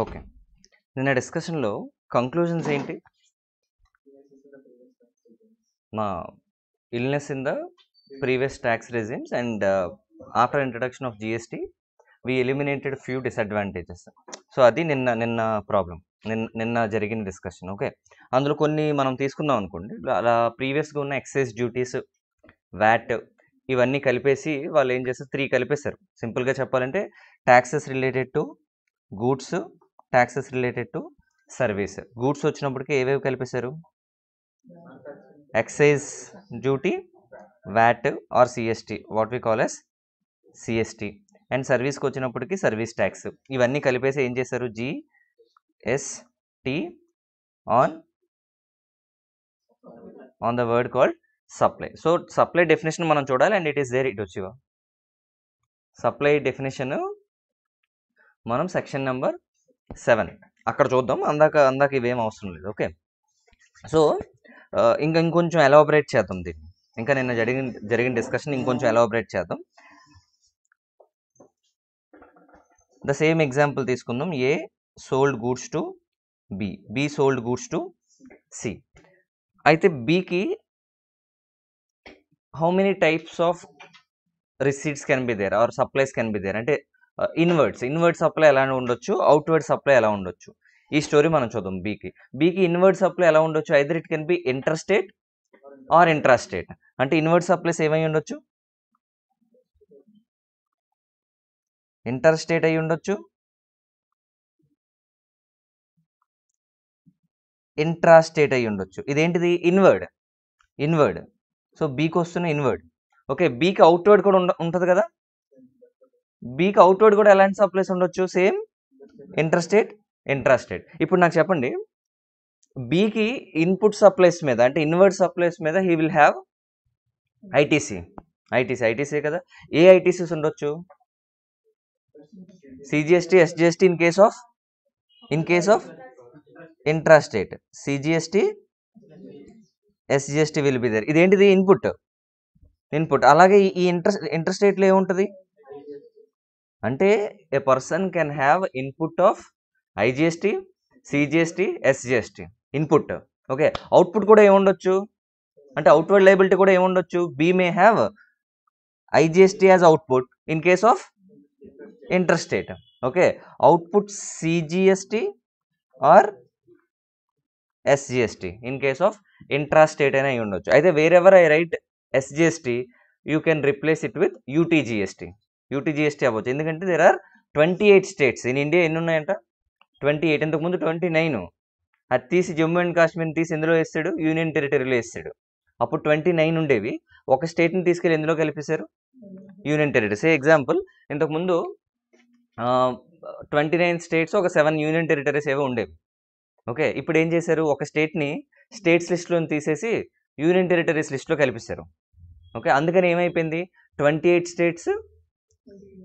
Okay. నిన్న డిస్కషన్లో conclusions ఏంటి? మా illness in the previous tax regimes and after introduction of GST we eliminated few disadvantages so అది నిన్న నిన్న ప్రాబ్లం నిన్న నిన్న జరిగిన డిస్కషన్ ఓకే. అందులో కొన్ని మనం తీసుకుందాం అనుకోండి. అలా ప్రీవియస్గా ఉన్న ఎక్సైజ్ డ్యూటీస్ వ్యాట్ ఇవన్నీ కలిపేసి వాళ్ళు ఏం చేస్తారు? త్రీ కలిపేశారు. సింపుల్గా చెప్పాలంటే taxes related to goods taxes related to service goods వచ్చినప్పటికీ ఏవేవి కలిపేశారు excise duty VAT or CST what we call S CST and సర్వీస్కి వచ్చినప్పటికీ సర్వీస్ ట్యాక్స్ ఇవన్నీ కలిపేసి ఏం చేశారు GST on on the word called supply so supply definition మనం చూడాలి and it is there it వచ్చివా supply definition మనం సెక్షన్ నెంబర్ సెవెన్. అక్కడ చూద్దాం. అందాక అందాక ఇవేం అవసరం లేదు. ఓకే? సో ఇంకా ఇంకొంచెం ఎలాబరేట్ చేద్దాం దీన్ని. ఇంకా నిన్న జరిగిన జరిగిన డిస్కషన్ ఇంకొంచెం ఎలాబరేట్ చేద్దాం. ద సేమ్ ఎగ్జాంపుల్ తీసుకుందాం. A sold goods to B. B sold goods to C. అయితే బికి how many types of receipts can be there? Or supplies can be there? అంటే ఇన్వర్డ్స్ ఇన్వర్డ్ సప్లై ఎలా ఉండొచ్చు outward supply ఎలా ఉండొచ్చు? ఈ story మనం చూద్దాం బీకి బీకి ఇన్వర్డ్ సప్లై ఎలా ఉండొచ్చు? Either it can be interstate or intrastate అంటే ఇన్వర్డ్ సప్లైస్ ఏమై ఉండొచ్చు? ఇంటర్స్టేట్ అయి ఉండొచ్చు. ఇంట్రాస్టేట్ అయి ఉండొచ్చు. ఇదేంటిది? ఇన్వర్డ్ ఇన్వర్డ్ సో బీకి వస్తున్న ఇన్వర్డ్ ఓకే బీకి అవుట్వర్డ్ కూడా ఉండ ఉంటుంది కదా? బీకి అవుట్వర్డ్ కూడా ఎలాంటి సప్లైస్ ఉండొచ్చు. సేమ్ ఇంట్రెస్టెడ్ ఇంట్రాస్టేట్ ఇప్పుడు నాకు చెప్పండి. బీకి ఇన్పుట్ సప్లైస్ మీద అంటే ఇన్వర్డ్ సప్లైస్ మీద he will have ITC ITC ITC కదా. ఏ ఐటీసీస్ ఉండొచ్చు? CGST SGST in case of in case of intrastate CGST SGST will be there ఇదేంటిది? ఇన్పుట్ ఇన్పుట్ అలాగే ఈ ఇంట్రెస్ట్ ఇంట్రెస్టేట్లో ఏముంటుంది? అంటే a person can have input of IGST CGST SGST input okay output కూడా ఏముండొచ్చు? అంటే అవుట్వర్డ్ లైబిలిటీ కూడా ఏముండొచ్చు? B may have IGST as output in case of interstate okay output CGST or SGST in case of intrastate అయినా అయి ఉండొచ్చు. అయితే wherever I write SGST you can replace it with UTGST UTGST అవ్వచ్చు ఎందుకంటే there are twenty eight states in India ఎన్ని ఉన్నాయంట twenty eight ఇంతకుముందు twenty nine అది తీసి జమ్మూ అండ్ కాశ్మీర్ని తీసి ఎందులో వేస్తాడు? యూనియన్ టెరిటరీలో వేస్తాడు. అప్పుడు ట్వంటీ నైన్ ఉండేవి. ఒక స్టేట్ని తీసుకెళ్ళి ఎందులో కలిపేశారు? యూనియన్ టెరిటరీ సే ఎగ్జాంపుల్ ఇంతకుముందు ట్వంటీ నైన్ స్టేట్స్ ఒక సెవెన్ యూనియన్ టెరిటరీస్ ఏవో ఉండేవి. ఓకే ఇప్పుడు ఏం చేశారు? ఒక స్టేట్ని స్టేట్స్ లిస్ట్లో తీసేసి యూనియన్ టెరిటరీస్ లిస్ట్లో కల్పిస్తారు ఓకే అందుకని ఏమైపోయింది? Twenty eight states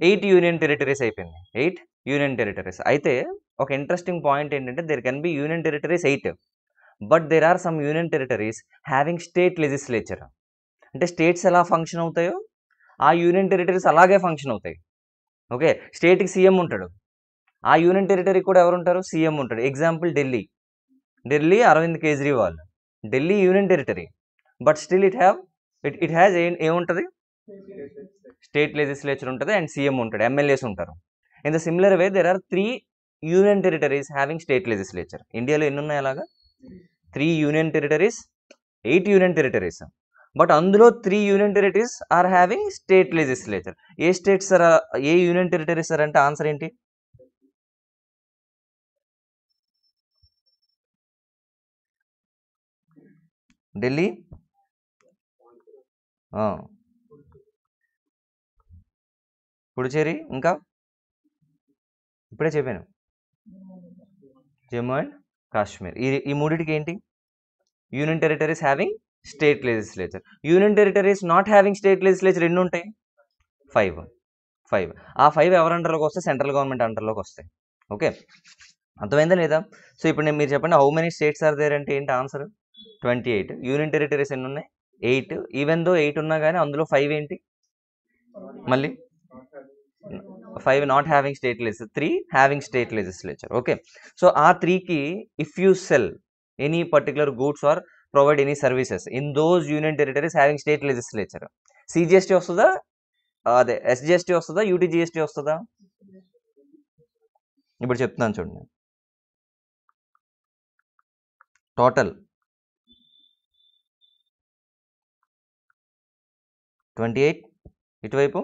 eight union territories అయిపోయింది ఎయిట్ యూనియన్ టెరిటరీస్. అయితే ఒక ఇంట్రెస్టింగ్ పాయింట్ ఏంటంటే there can be union territories eight. But there are some union territories having state legislature అంటే స్టేట్స్ ఎలా ఫంక్షన్ అవుతాయో ఆ యూనియన్ టెరిటరీస్ అలాగే ఫంక్షన్ అవుతాయి. ఓకే స్టేట్కి సీఎం ఉంటాడు. ఆ యూనియన్ టెరిటరీ కూడా ఎవరు ఉంటారు? సీఎం ఉంటాడు. Example Delhi Delhi Arvind Kejriwal Delhi union territory. But still it have it it has a ఏముంటుంది స్టేట్ లెజిస్లేచర్ ఉంటుంది అండ్ సీఎం ఉంటాడు ఎమ్మెల్యేస్ ఉంటారు. In the similar way there are three union territories having state legislature ఇండియాలో ఎన్ని ఉన్నాయి అలాగా? Three union territories eight union territories but అందులో three union territories are having state legislature A states sir A union territories sir అంటే answer ఏంటి? ఢిల్లీ? పుడుచేరి ఇంకా? ఇప్పుడే చెప్పాను. జమ్మూ అండ్ కాశ్మీర్. ఈ ఈ మూడింటికి ఏంటి? Union territories having state legislature. Union territories not having state legislature ఎన్ని ఉంటాయి? ఫైవ్. ఫైవ్. ఆ ఫైవ్ ఎవరి అండర్లోకి వస్తే సెంట్రల్ గవర్నమెంట్ అండర్లోకి వస్తాయి. ఓకే? అర్థమైందా లేదా? సో ఇప్పుడు నేను మీరు చెప్పండి how many states are there అంటే ఏంటి answer? Twenty eight. Union territories ఎన్ని ఉన్నాయి? ఎయిట్. ఈవెన్ దో ఎయిట్ ఉన్నా కానీ అందులో ఫైవ్ ఏంటి? మళ్ళీ? Five not having state లెజిస్ three having state legislature okay so ఆ త్రీకి if you sell any particular goods or provide any services in those union territories having state legislature CGST వస్తుందా? అదే SGST వస్తుందా? యూటీజిఎస్టీ వస్తుందా? ఇప్పుడు చెప్తున్నాను చూడండి. టోటల్ ట్వంటీ ఎయిట్ ఇటువైపు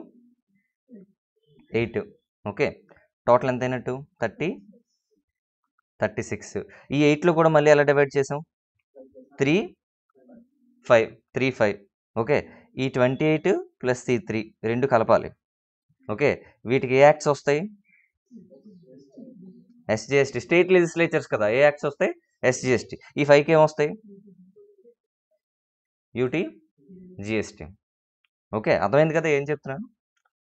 ఎయిట్. ఓకే. టోటల్ ఎంత అయినట్టు థర్టీ? Thirty six. ఈ ఎయిట్లో కూడా మళ్ళీ ఎలా డివైడ్ చేసాం? Three? Five. Three five. Okay. ఈ ట్వంటీ ఎయిట్ ప్లస్ ఈ త్రీ. రెండు కలపాలి. ఓకే. వీటికి ఏ యాక్ట్స్ వస్తాయి? ఎస్జిఎస్టీ. స్టేట్ లెజిస్లేచర్స్ కదా. ఏ యాక్ట్స్ వస్తాయి? ఎస్జిఎస్టీ. ఈ ఫైవ్కి ఏమొస్తాయి యూటీ? జిఎస్టీ. ఓకే. అర్థమైంది కదా? ఏం చెప్తున్నాను?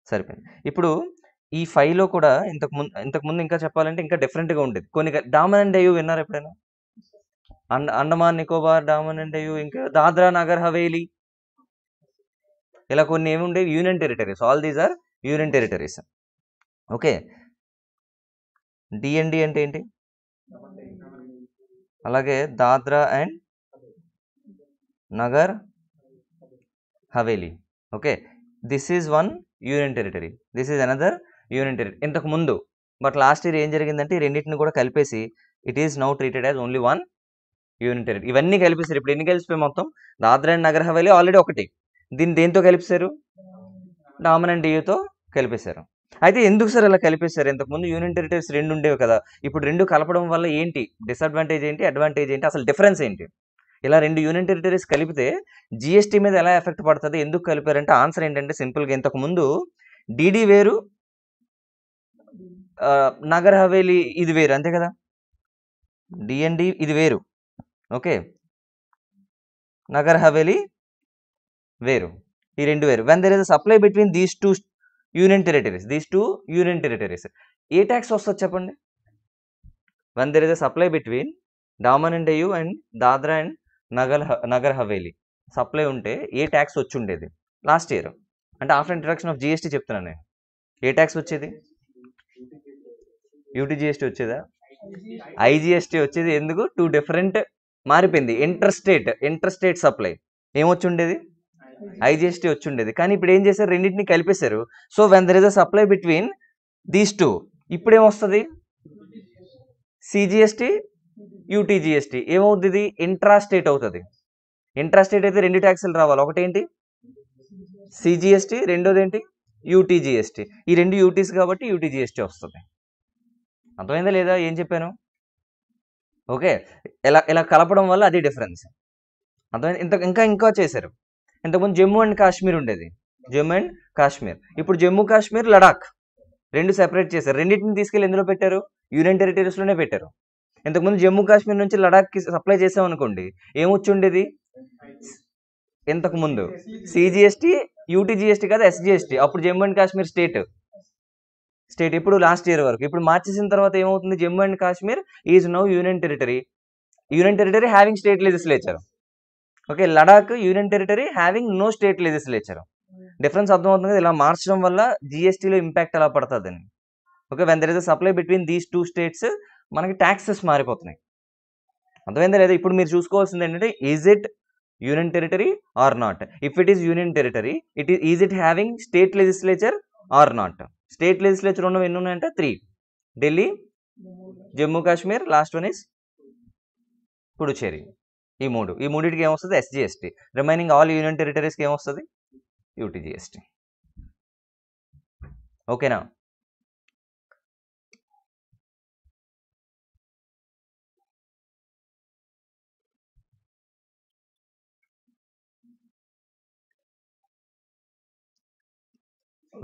సరిపోయింది. ఇప్పుడు ఈ ఫైవ్లో కూడా ఇంతకు ముందు ఇంతకు ముందు ఇంకా చెప్పాలంటే ఇంకా డిఫరెంట్గా ఉండేది. కొన్ని డామన్ అండ్ డయ్యూ విన్నారు ఎప్పుడైనా? అండ అండమాన్ నికోబార్ డామన్ అండ్ డయ్యూ ఇంకా దాద్రా నగర్ హవేలీ. ఇలా కొన్ని ఏమి ఉండేవి? Union territories. All these are union territories. Okay. DND అంటే ఏంటి? అలాగే Dadra and Nagar Haveli. Okay. This is one union territory. This is another union ఇంతకు ముందు. బట్ లాస్ట్ ఇయర్ ఏం జరిగిందంటే ఈ రెండింటిని కూడా కలిపేసి it is now treated as only one union territory ఇవన్నీ కలిపేశారు. ఇప్పుడు ఎన్ని కలిసిపోయి మొత్తం? దాద్రా అండ్ నగర్ హవేలీ ఆల్రెడీ ఒకటి. దీన్ని దేంతో కలిపేశారు? డామినెంట్ డియూతో కలిపేశారు. అయితే ఎందుకు సార్ ఇలా కలిపేశారు? ఇంతకుముందు యూనియన్ టెరిటరీస్ రెండు ఉండేవి కదా. ఇప్పుడు రెండు కలపడం వల్ల ఏంటి? డిసడ్వాంటేజ్ ఏంటి? అడ్వాంటేజ్ ఏంటి? అసలు డిఫరెన్స్ ఏంటి? ఇలా రెండు యూనియన్ టెరిటరీస్ కలిపితే జిఎస్టీ మీద ఎలా ఎఫెక్ట్ పడుతుంది? ఎందుకు కలిపారంటే ఆన్సర్ ఏంటంటే సింపుల్గా ఇంతకు ముందు డీడీ వేరు నగర్ హవేలీ ఇది వేరు అంతే కదా? డిఎన్డి ఇది వేరు. ఓకే. నగర్ హవేలీ వేరు. ఈ రెండు వేరు. When there is supply between these two union territories these two union territories A tax వస్తుంది చెప్పండి? When there is supply between Daman and Diu and Dadra and Nagar Nagar Haveli supply ఉంటే ఏ tax వచ్చి ఉండేది? Last year అంటే after introduction of GST చెప్తున్నాను నేను. ఏ ట్యాక్స్ వచ్చేది? యూటీజీఎస్టీ వచ్చేదా? ఐజీఎస్టీ వచ్చేది ఎందుకు? టూ డిఫరెంట్ మారిపోయింది. ఇంటర్స్టేట్ ఇంటర్స్టేట్ సప్లై ఏమొచ్చి ఉండేది ఐజీఎస్టీ వచ్చి ఉండేది కానీ ఇప్పుడు ఏం చేశారు? రెండింటిని కలిపేశారు. So when there is a supply between these two ఇప్పుడు ఏమొస్తుంది సిజిఎస్టీ యూటీజీఎస్టీ ఏమవుతుంది ఇది ఇంట్రా స్టేట్ అవుతుంది. ఇంట్రాస్టేట్ అయితే రెండు ట్యాక్సులు రావాలి. ఒకటేంటి? సిజిఎస్టీ రెండోది ఏంటి యూటీజీఎస్టీ ఈ రెండు యూటీస్ కాబట్టి యూటీజీఎస్టీ వస్తుంది. అర్థమైందా లేదా? ఏం చెప్పాను? ఓకే. ఇలా ఇలా కలపడం వల్ల అది డిఫరెన్స్. అర్థమైంది? ఇంత ఇంకా ఇంకా చేశారు. ఇంతకుముందు జమ్మూ అండ్ కాశ్మీర్ ఉండేది. జమ్మూ అండ్ కాశ్మీర్. ఇప్పుడు జమ్మూ కాశ్మీర్ లడాక్. రెండు సెపరేట్ చేశారు. రెండింటిని తీసుకెళ్ళి ఎందులో పెట్టారు? యూనియన్ టెరిటరీస్లోనే పెట్టారు. ఇంతకుముందు జమ్మూ కాశ్మీర్ నుంచి లడాక్కి సప్లై చేసామనుకోండి ఏమొచ్చి ఉండేది ఇంతకుముందు. సిజిఎస్టీ యూటీజిఎస్టీ కాదు ఎస్జిఎస్టీ అప్పుడు Jammu and Kashmir state. State ఇప్పుడు లాస్ట్ ఇయర్ వరకు. ఇప్పుడు మార్చేసిన తర్వాత ఏమవుతుంది? Jammu and Kashmir is now union territory. Union territory having state legislature. Okay Ladakh union territory having no state legislature. Difference అర్థమవుతుంది కదా? ఇలా మార్చడం వల్ల జిఎస్టీలో ఇంపాక్ట్ ఎలా పడుతుందని okay when there is supply between these two states మనకి taxes మారిపోతున్నాయి. అర్థమైందా లేదా? ఇప్పుడు మీరు చూసుకోవాల్సింది ఏంటంటే is it union territory or not if it is union territory it is is it having state legislature or not. State legislature ఉన్నవి ఎన్ని ఉన్నాయంటే three. Delhi Jammu Kashmir last one is Puducherry. ఈ మూడు. ఈ మూడింటికి ఏమొస్తుంది? ఎస్జిఎస్టీ రిమైనింగ్ ఆల్ యూనియన్ టెరిటరీస్కి ఏమొస్తుంది? యూటీజిఎస్టీ ఓకేనా?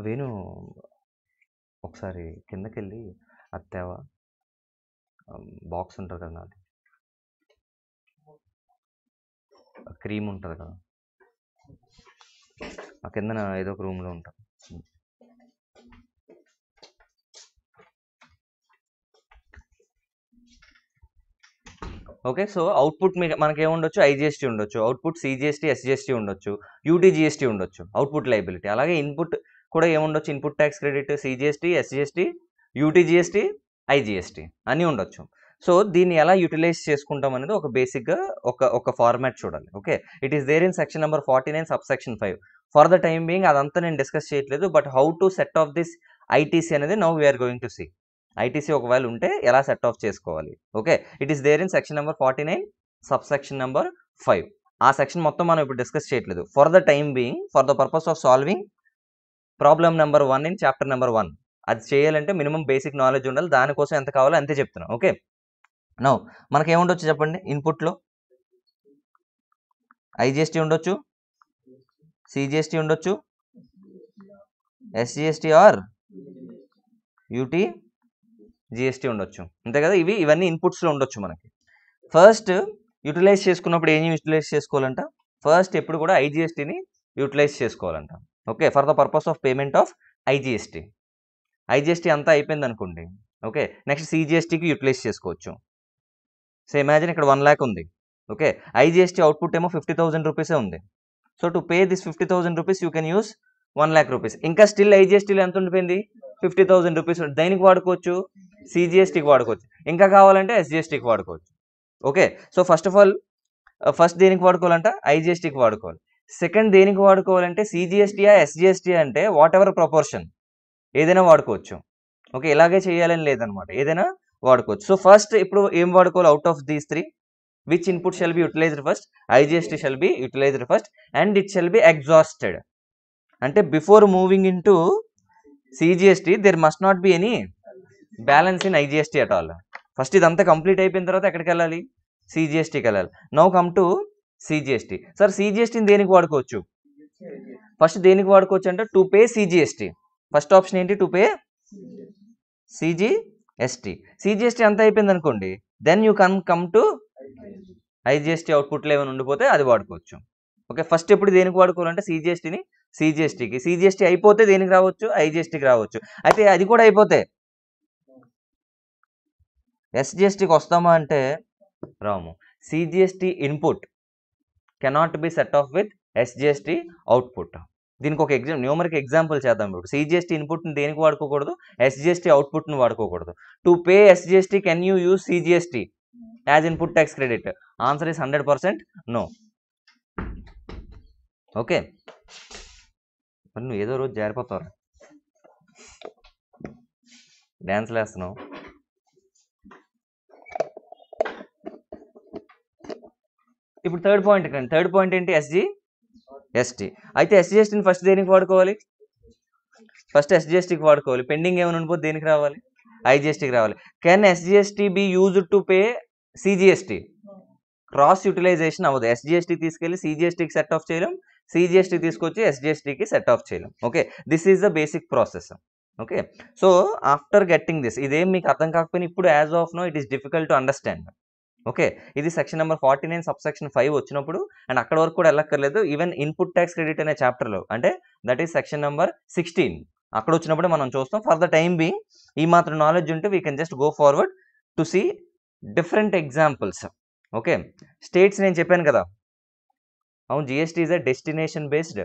వేణు ఒకసారి కిందకి వెళ్ళి అత్తేవా బాక్స్ ఉంటుంది కదా నాది. క్రీమ్ ఉంటుంది కదా. ఆ కిందన ఏదో ఒక రూమ్లో ఉంటుంది ఓకే సో అవుట్పుట్ మీకు మనకి ఐజిఎస్టీ ఉండొచ్చు. అవుట్పుట్ సిజిఎస్టీ ఎస్జిఎస్టీ ఉండొచ్చు. యూటీజిఎస్టీ ఉండొచ్చు. అవుట్పుట్ లైబిలిటీ అలాగే ఇన్పుట్ కూడా ఏముండొచ్చు? Input tax credit CGST SGST UTGST IGST అని ఉండొచ్చు. సో దీన్ని ఎలా యూటిలైజ్ చేసుకుంటాం అనేది ఒక బేసిక్గా ఒక ఒక ఫార్మాట్ చూడాలి. Okay? It is there in section number forty nine sub section five. For the time being అదంతా నేను డిస్కస్ చేయట్లేదు but how to set off this ITC అనేది now we are going to see. ITC ఒకవేళ ఉంటే ఎలా set off చేసుకోవాలి? Okay? It is there in section number forty nine sub section number five. ఆ section మొత్తం మనం ఇప్పుడు డిస్కస్ చేయట్లేదు. For the time being for the purpose of solving problem number one in chapter number one. అది చేయాలంటే minimum basic knowledge ఉండాలి. దానికోసం ఎంత కావాలో అంతే చెప్తున్నాం. ఓకే? నో మనకి ఏముండొచ్చు చెప్పండి? ఇన్పుట్లో? ఐజిఎస్టీ ఉండొచ్చు? సిజిఎస్టీ ఉండొచ్చు? SGST or UT? జిఎస్టీ ఉండొచ్చు. అంతే కదా? ఇవి ఇవన్నీ ఇన్పుట్స్లో ఉండొచ్చు మనకి. ఫస్ట్ యూటిలైజ్ చేసుకున్నప్పుడు ఏం యూటిలైజ్ చేసుకోవాలంట? ఫస్ట్ ఎప్పుడు కూడా ఐజిఎస్టీని utilise చేసుకోవాలంట. Okay for the purpose of payment of IGST IGST అంతా అయిపోయింది అనుకోండి. ఓకే నెక్స్ట్ సిజిఎస్టీకి యూటిలైజ్ చేసుకోవచ్చు. సో ఇమాజిన్ ఇక్కడ వన్ ల్యాక్ ఉంది. ఓకే ఐజిఎస్టీ అవుట్పుట్ ఏమో ఫిఫ్టీ థౌసండ్ రూపీసే ఉంది. So to pay this fifty thousand rupees you can use one lakh rupees. ఇంకా స్టిల్ ఐజిఎస్టీలో ఎంత ఉండిపోయింది? Fifty thousand rupees. దేనికి వాడుకోవచ్చు? సిజిఎస్టీకి వాడుకోవచ్చు. ఇంకా కావాలంటే ఎస్జిఎస్టీకి వాడుకోవచ్చు. Okay so first of all first దేనికి వాడుకోవాలంట? ఐజిఎస్టీకి వాడుకోవాలి. సెకండ్ దేనికి వాడుకోవాలంటే సిజిఎస్టీయా ఎస్జిఎస్టీ అంటే వాట్ ఎవర్ ప్రపోర్షన్ ఏదైనా వాడుకోవచ్చు. ఓకే ఇలాగే చేయాలని లేదనమాట. ఏదైనా వాడుకోవచ్చు. సో ఫస్ట్ ఇప్పుడు ఏం వాడుకోవాలి? Out of these three which input shall be utilized first IGST shall be utilized first and it shall be exhausted అంటే before moving into CGST there must not be any balance in IGST at all first ఇదంతా complete అయిపోయిన తర్వాత ఎక్కడికి వెళ్ళాలి? సిజిఎస్టీకి వెళ్ళాలి. No come to CGST sir సిజిఎస్టీని దేనికి వాడుకోవచ్చు ఫస్ట్ దేనికి వాడుకోవచ్చు అంటే to pay CGST first option ఏంటి టు పే సిజిఎస్టీ సిజిఎస్టీ అంత అయిపోయింది అనుకోండి then you can come to IGST అవుట్పుట్లు ఏమైనా ఉండిపోతే అది వాడుకోవచ్చు ఓకే ఫస్ట్ ఎప్పుడు దేనికి వాడుకోవాలంటే సిజిఎస్టీని సిజిఎస్టీకి సిజిఎస్టీ అయిపోతే దేనికి రావచ్చు ఐజిఎస్టీకి రావచ్చు అయితే అది కూడా అయిపోతే ఎస్జిఎస్టీకి వస్తామా అంటే రాము CGST input cannot be set off with SGST output దీనికి ఒక ఎగ్జామ్ న్యూమరిక్ ఎగ్జాంపుల్ చేద్దాం ఇప్పుడు. సిజిఎస్టీ ఇన్పుట్ని దేనికి వాడుకోకూడదు? ఎస్జిఎస్టీ అవుట్పుట్ని వాడుకోకూడదు. To pay SGST can you use CGST as input tax credit answer is hundred percent no okay మరి నువ్వు ఏదో రోజు జారిపోతావు డ్యాన్స్లు వేస్తున్నావు ఇప్పుడు థర్డ్ పాయింట్ కండి థర్డ్ పాయింట్ ఏంటి? ఎస్జి ఎస్టీ అయితే ఎస్జీ ఎస్టీని ఫస్ట్ దేనికి వాడుకోవాలి? ఫస్ట్ ఎస్జిఎస్టీకి వాడుకోవాలి. పెండింగ్ ఏమైనా ఉండిపోతే దేనికి రావాలి? ఐజిఎస్టీకి రావాలి. Can SGST be used to pay CGST cross utilization అవ్వదు. ఎస్జిఎస్టీ తీసుకెళ్ళి సిజిఎస్టీకి సెట్ ఆఫ్ చేయలేం. సిజిఎస్టీ తీసుకొచ్చి ఎస్జిఎస్టీకి సెట్ ఆఫ్ చేయలేం. Okay this is the basic process okay so after getting this ఇదేం మీకు అర్థం కాకపోయినా ఇప్పుడు as of no it is difficult to understand okay. ఇది section number forty nine sub section five వచ్చినప్పుడు అండ్ అక్కడ వరకు కూడా వెళ్ళక్కర్లేదు. ఈవెన్ ఇన్పుట్ ట్యాక్స్ క్రెడిట్ అనే చాప్టర్లో అంటే that is section number sixteen. అక్కడ వచ్చినప్పుడు మనం చూస్తాం ఫర్ ద టైం బీ ఈ మాత్రం నాలెడ్జ్ ఉంటే we can just go forward to see different examples. Okay. States నేను చెప్పాను కదా. అవును GST is a destination based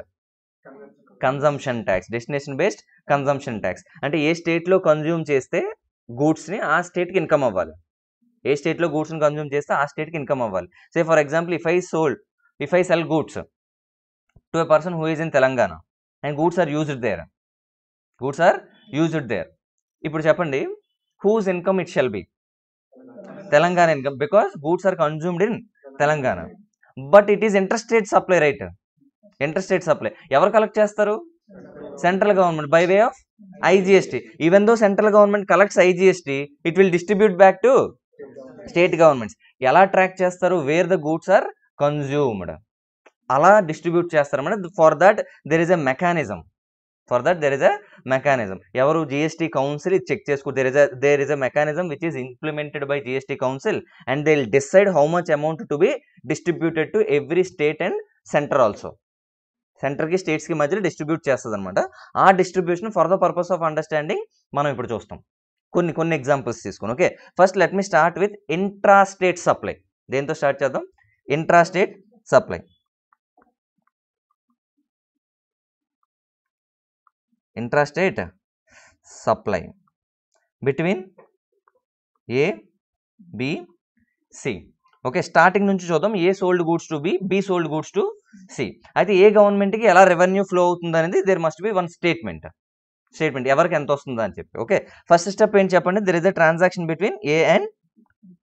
consumption tax destination based consumption tax అంటే ఏ స్టేట్లో కన్జ్యూమ్ చేస్తే గూడ్స్ని ఆ స్టేట్కి ఇన్కమ్ అవ్వాలి. ఏ స్టేట్లో గూడ్స్ని కన్జ్యూమ్ చేస్తే ఆ స్టేట్కి ఇన్కమ్ అవ్వాలి. Say for example if I sold if I sell goods to a person who is in Telangana and goods are used there. Goods are used there. ఇప్పుడు చెప్పండి whose income it shall be? Telangana income because goods are consumed in Telangana. But it is interstate supply right. Interstate supply. ఎవరు collect చేస్తారు? Central government by way of IGST even though central government collects IGST it will distribute back to state governments. ఎలా track చేస్తారు? Where the goods are consumed. అలా distribute చేస్తారన్నమాట for that there is a mechanism. For that there is a mechanism. ఎవరు GST council check చేసుకో there is there is a mechanism which is implemented by GST council and they will decide how much amount to be distributed to every state and centre also. సెంటర్కి స్టేట్స్కి మధ్యలో distribute చేస్తుంది అనమాట ఆ distribution for the purpose of understanding మనం ఇప్పుడు చూస్తాం. కొన్ని కొన్ని ఎగ్జాంపుల్స్ తీసుకుని okay first let me start with intrastate supply దేంతో స్టార్ట్ చేద్దాం? Intrastate supply intrastate supply between A B C okay starting నుంచి చూద్దాం. A sold goods to B B sold goods to C అయితే ఏ గవర్నమెంట్కి ఎలా రెవెన్యూ ఫ్లో అవుతుంది అనేది there must be one statement statement ఎవరికి ఎంత వస్తుందా అని చెప్పి. ఓకే? ఫస్ట్ స్టెప్ ఏంటి చెప్పండి? There is a transaction between A and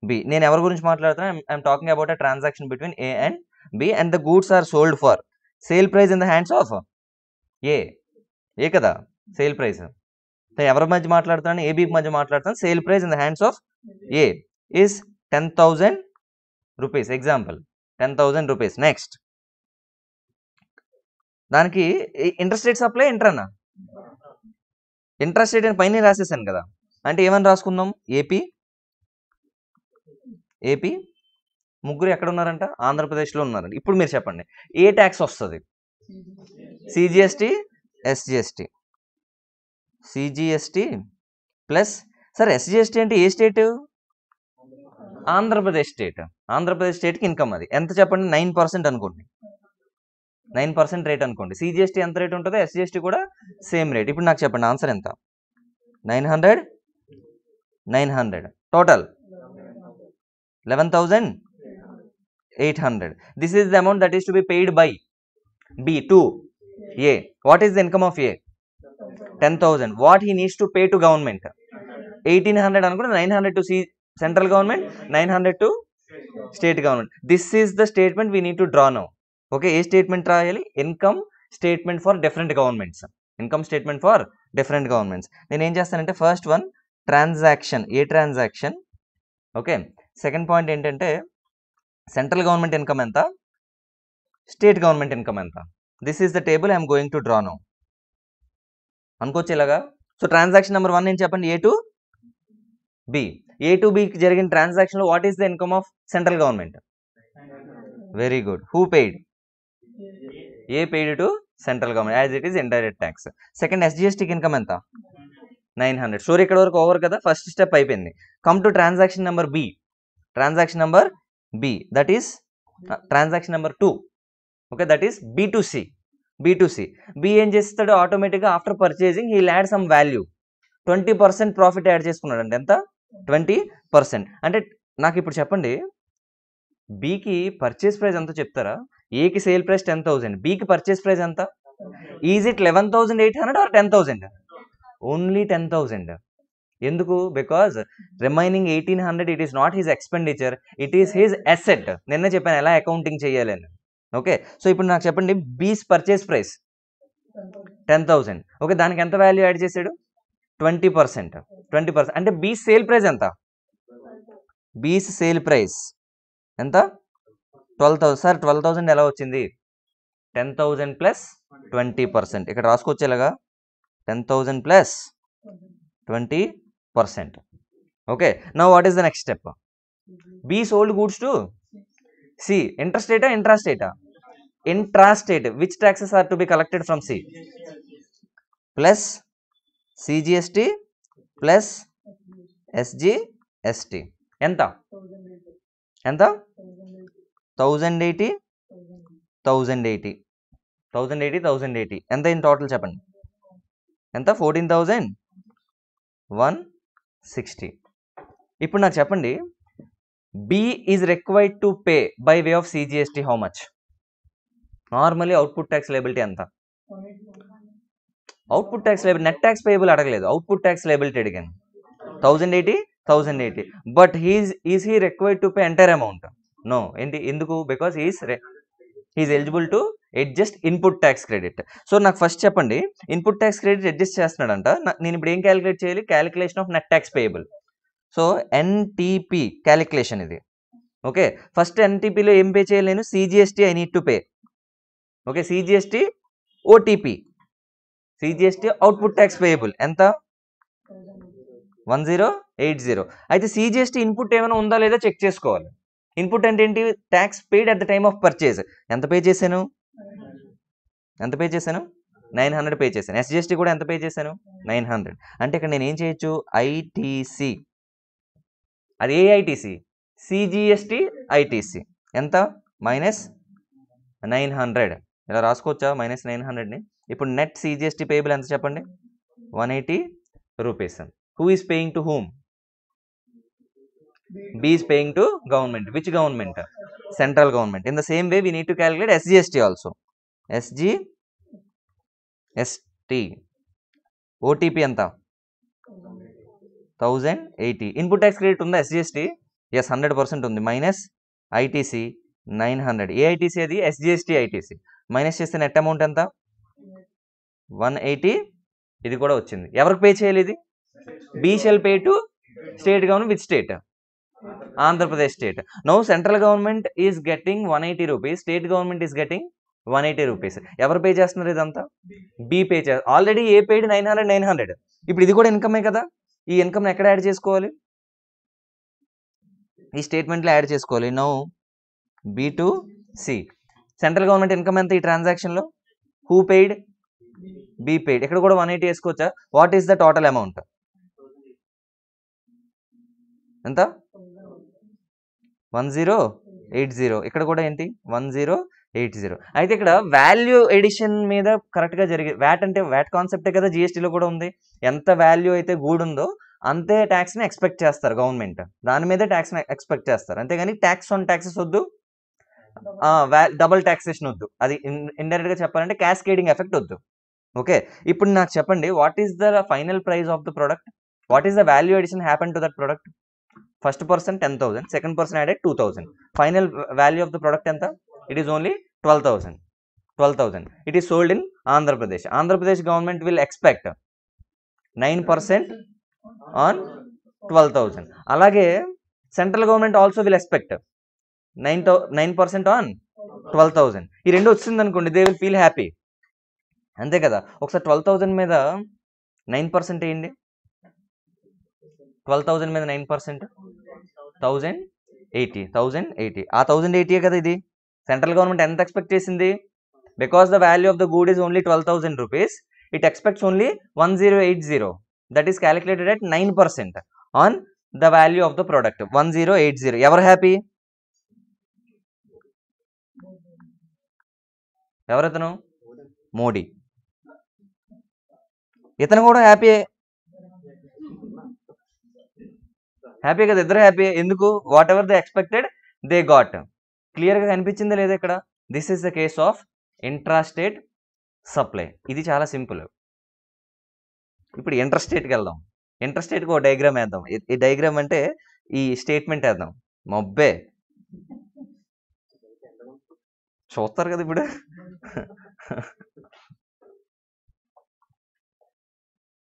B నేను ఎవరి గురించి మాట్లాడుతున్నా I'm talking about a transaction between A and B and the goods are sold for sale price in the hands of A A కదా? Sale price ఎవరి మధ్య మాట్లాడుతున్నాను? A B మధ్య మాట్లాడుతున్నాను. Sale price in the hands of A is ten thousand rupees example ten thousand rupees next దానికి interest rate supply ఇంటరన్నా interest rate అని పైన రాసేసాను కదా. అంటే ఏమని రాసుకుందాం? ఏపీ? ఏపీ? ముగ్గురు ఎక్కడ ఉన్నారంట? ఆంధ్రప్రదేశ్లో ఉన్నారంట. ఇప్పుడు మీరు చెప్పండి. ఏ ట్యాక్స్ వస్తుంది? CGST SGST. CGST plus sir SGST అంటే ఏ స్టేట్? ఆంధ్రప్రదేశ్ స్టేట్. ఆంధ్రప్రదేశ్ స్టేట్కి ఇన్కమ్ అది. ఎంత చెప్పండి? నైన్ పర్సెంట్ అనుకోండి. నైన్ పర్సెంట్ రేట్ అనుకోండి. సిజిఎస్టీ ఎంత రేట్ ఉంటుందో ఎస్జిఎస్టీ కూడా సేమ్ రేట్ ఇప్పుడు నాకు చెప్పండి ఆన్సర్ ఎంత? Nine hundred? Nine hundred. Total eleven thousand eight hundred. This is the amount that is to be paid by B to A what is the income of A ten thousand what he needs to pay to government eighteen hundred అనుకుంటే nine hundred to C central government nine hundred to state government this is the statement we need to draw now okay A statement రాయాలి? Income statement for different governments. Income statement for different governments. నేను ఏం చేస్తానంటే first one transaction. ఏ transaction? Okay second point ఏంటంటే central government income ఎంత? State government income ఎంత? This is the table I'm going to draw now. అనుకోవచ్చు ఇలాగా so transaction number one నేను చెప్పండి? A to B. A to బికి జరిగిన ట్రాన్సాక్షన్లో what is the income of central government? Very good. Who paid? A paid to central government as it is indirect tax second ఎస్జిఎస్టీకి income ఎంత? Nine hundred story ఇక్కడ వరకు over కదా? First step అయిపోయింది. Come to transaction number B transaction number B that is transaction number two okay that is B to C B to C B ఏం చేస్తాడు? ఆటోమేటిక్గా after purchasing he add some value twenty percent profit add చేసుకున్నాడు అంటే ఎంత? Twenty percent అంటే నాకు ఇప్పుడు చెప్పండి. బీకి పర్చేస్ ప్రైస్ ఎంత చెప్తారా? ఏకి సేల్ ప్రైస్ టెన్ థౌసండ్ బికి పర్చేస్ ప్రైస్ ఎంత? Is it eleven thousand eight hundred or ten thousand only ten thousand ఎందుకు? Because remaining eighteen hundred it is not his expenditure it is his asset నిన్న చెప్పాను ఎలా accounting చేయాలని okay so ఇప్పుడు నాకు చెప్పండి B's purchase price ten thousand okay దానికి ఎంత వాల్యూ యాడ్ చేశాడు? ట్వంటీ పర్సెంట్ ట్వంటీ పర్సెంట్ అంటే బీస్ సేల్ ప్రైస్ ఎంత? బీస్ సేల్ ప్రైస్ ఎంత? Twelve thousand sir twelve thousand ఎలా వచ్చింది? Ten thousand plus twenty percent. ఇక్కడ రాసుకొచ్చేలాగా ten thousand plus twenty percent. Okay నా what is the next step? B sold goods to C. ఇంట్రాస్టేటా ఇంట్రాస్టేటా intrastate which taxes are to be collected from C? Plus CGST plus SGST ఎంత? ఎంత? Thousand eighty? Thousand eighty. Thousand eighty thousand eighty. ఎంత in total చెప్పండి. ఎంత? Fourteen thousand? One sixty. ఇప్పుడు నాకు చెప్పండి. B is required to pay by way of CGST how much normally output tax liability ఎంత? Output tax liability net tax payable అడగలేదు. Output tax liability అడిగాను. Thousand eighty thousand eighty. But he's is he required to pay entire amount no ఏంటి? ఎందుకు? Because is is eligible to adjust input tax credit so నాకు first చెప్పండి. Input tax credit adjust చేస్తున్నాడంట. నా- నేను ఇప్పుడు ఏం క్యాలిక్యులేట్ చేయాలి? Calculation of net tax payable so NTP calculation ఇది. ఓకే ఫస్ట్ ఎన్టీపీలో ఏం పే చేయాలి నేను? CGST I need to pay okay CGST OTP CGST output tax payable ఎంత? వన్ జీరో ఎయిట్ జీరో అయితే సిజిఎస్టీ ఇన్పుట్ ఏమైనా ఉందా లేదా చెక్ చేసుకోవాలి. ఇన్పుట్ అంటే ఏంటి? Tax paid at the time of purchase ఎంత పే చేశాను? ఎంత పే చేశాను? నైన్ హండ్రెడ్ పే చేశాను. ఎస్జిఎస్టీ కూడా ఎంత పే చేశాను? Nine hundred. అంటే ఇక్కడ నేను ఏం చేయొచ్చు? ఐటీసీ అది ఏ ఐటీసీ సిజిఎస్టీ ఐటీసీ ఎంత? Minus nine hundred. ఇలా రాసుకోవచ్చా? Minus nine హండ్రెడ్ని. ఇప్పుడు నెట్ సిజిఎస్టీ పేబుల్ ఎంత చెప్పండి? One eighty rupees who is paying to whom B's paying to government which government central government in the same way we need to calculate SGST also SGST OTP ఎంత? Thousand eighty input tax credit ఉందా SGST yes hundred percent ఉంది. Minus ITC nine hundred ఏఐటీసీ అది? SGST ITC minus చేస్తే net amount ఎంత? One eighty ఇది కూడా వచ్చింది. ఎవరికి పే చేయాలి ఇది? B shall pay to state government with state Andhra Pradesh state. No central government is getting one eighty rupees. State government is getting one eighty rupees. ఎవరు pay చేస్తున్నారు ఇదంతా? బీ పే చేస్తారు already A paid nine hundred nine hundred. ఇప్పుడు ఇది కూడా ఇన్కమే కదా? ఈ income ఎక్కడ యాడ్ చేసుకోవాలి? ఈ స్టేట్మెంట్లో యాడ్ చేసుకోవాలి. No B to C. Central government income ఎంత ఈ ట్రాన్సాక్షన్లో? హూ పెయిడ్ బీ పెయిడ్ ఇక్కడ కూడా వన్ ఎయిటీ వేసుకోవచ్చా? What is the total amount? ఎంత? One zero eight zero. ఇక్కడ కూడా ఏంటి? One zero eight zero. అయితే ఇక్కడ వాల్యూ ఎడిషన్ మీద కరెక్ట్గా జరిగే వ్యాట్ అంటే వ్యాట్ కాన్సెప్టే కదా జిఎస్టీలో కూడా ఉంది. ఎంత వాల్యూ అయితే గూడ్ ఉందో అంతే ట్యాక్స్ని ఎక్స్పెక్ట్ చేస్తారు గవర్నమెంట్ దాని మీదే ట్యాక్స్ని ఎక్స్పెక్ట్ చేస్తారు. అంతేగాని ట్యాక్స్ ఆన్ ట్యాక్సెస్ వద్దు. డబుల్ ట్యాక్సేషన్ వద్దు. అది ఇండైరెక్ట్గా చెప్పాలంటే క్యాస్కేడింగ్ ఎఫెక్ట్ వద్దు. ఓకే? ఇప్పుడు నాకు చెప్పండి what is the final price of the product what is the value edition happen to that product first person ten thousand second person added two thousand. Final value of the product ఎంత? It is only twelve thousand twelve thousand it is sold in Andhra Pradesh Andhra Pradesh government will expect nine percent on twelve thousand అలాగే central government also will expect nine thou nine percent on twelve thousand ఈ రెండు వచ్చింది అనుకోండి they will feel happy అంతే కదా? ఒకసారి twelve thousand మీద nine percent వేయండి. ట్వెల్వ్ థౌజండ్ మీద nine percent thousand eighty thousand eighty ఆ థౌజండ్ ఎయిటీయే కదా ఇది? సెంట్రల్ గవర్నమెంట్ ఎంత ఎక్స్పెక్ట్ చేసింది? Because the value of the good is only twelve thousand rupees it expects only one zero eight zero that is calculated at nine percent on the value of the product one zero eight zero ఎవరు happy ఎవరతను? మోడీ. ఇతను కూడా happy happy కదా? ఇద్దరు happy ఎందుకు? Whatever the expected they got క్లియర్గా కనిపించిందా లేదా ఇక్కడ? This is the case of intrastate supply ఇది చాలా సింపుల్ ఇప్పుడు ఇంటర్స్టేట్కి వెళ్దాం. ఇంటర్స్టేట్కి ఒక డయాగ్రామ్ వేద్దాం. ఈ- డయాగ్రామ్ అంటే ఈ స్టేట్మెంట్ వేద్దాం. మొబ్బే. చూస్తారు కదా ఇప్పుడు?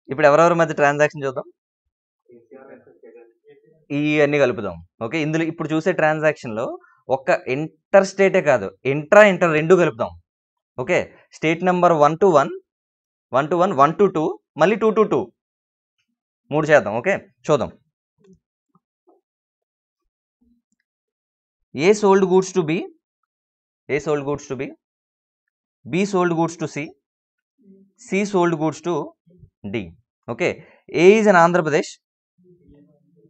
ఇప్పుడు ఎవరెవరి మధ్య ట్రాన్సాక్షన్ చూద్దాం? ఇవన్నీ కలుపుదాం. ఓకే? ఇందులో ఇప్పుడు చూసే ట్రాన్సాక్షన్లో ఒక్క ఇంటర్ స్టేటే కాదు. ఇంట్రా ఇంటర్ రెండు కలుపుదాం. Okay? State number one to one one to one one to two మళ్ళీ టూ టు టూ. మూడు చేద్దాం. ఓకే? చూద్దాం. A sold goods to B? A sold goods to B? B sold goods to C? C sold goods to D. Okay? A is an Andhra Pradesh?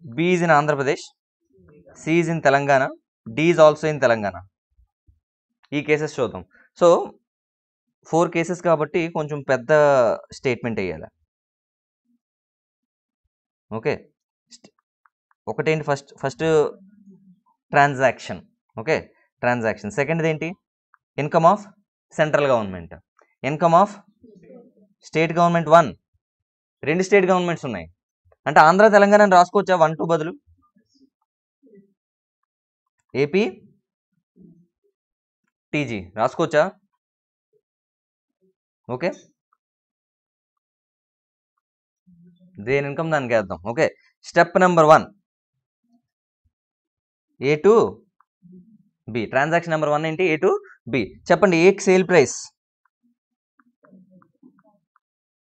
B is in Andhra Pradesh C is in Telangana D is also in Telangana ఈ cases చూద్దాం. So four cases కాబట్టి కొంచెం పెద్ద statement వేయాలి. Okay ఒకటేంటి first first transaction okay transaction second ఏంటి income of central government income of state government one రెండు state governments ఉన్నాయి. అంటే ఆంధ్ర తెలంగాణ రాసుకోవచ్చా? వన్ టూ బదులు? ఏపీ? టీజీ. రాసుకోవచ్చా? ఓకే. దేని ఇన్కమ్ దానికి వేద్దాం. Okay. Step number one. A to B. Transaction number one ఏంటి? A to B. చెప్పండి ఏక్ సేల్ ప్రైస్?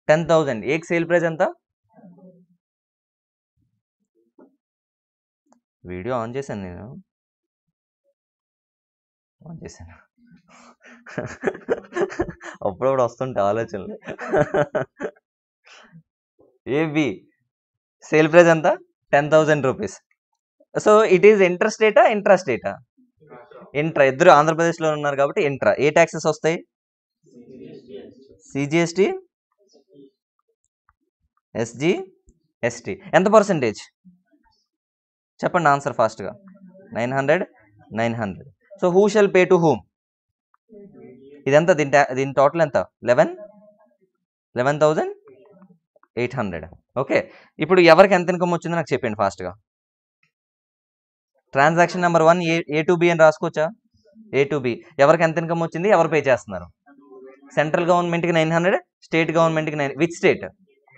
Ten thousand. ఏక్ సేల్ ప్రైస్ ఎంత? వీడియో ఆన్ చేశాను నేను. ఆన్ చేశాను? అప్పుడప్పుడు వస్తుంటే ఆలోచనలు. ఏబి సేల్ ప్రైస్ ఎంత? Ten thousand rupees. So it is interest స్టేటా intra డేటా ఇంట్రా ఇద్దరు ఆంధ్రప్రదేశ్లో ఉన్నారు కాబట్టి ఇంట్రా. ఏ ట్యాక్సెస్ వస్తాయి? సిజిఎస్టి. SG ST. ఎంత పర్సెంటేజ్? చెప్పండి ఆన్సర్ ఫాస్ట్గా. Nine hundred nine hundred. So who shall pay to whom? ఇదెంత దీని దీని టోటల్ ఎంత? Eleven? Eleven thousand eight hundred. Okay. ఇప్పుడు ఎవరికి ఎంత ఇన్కమ్ వచ్చిందో నాకు చెప్పండి ఫాస్ట్గా. Transaction number one A A to B అని రాసుకోవచ్చా? ఏ టు బి. ఎవరికి ఎంత ఇన్కమ్ వచ్చింది ఎవరు పే చేస్తున్నారు? సెంట్రల్ గవర్నమెంట్కి నైన్ హండ్రెడ్ స్టేట్ గవర్నమెంట్కి nine with state?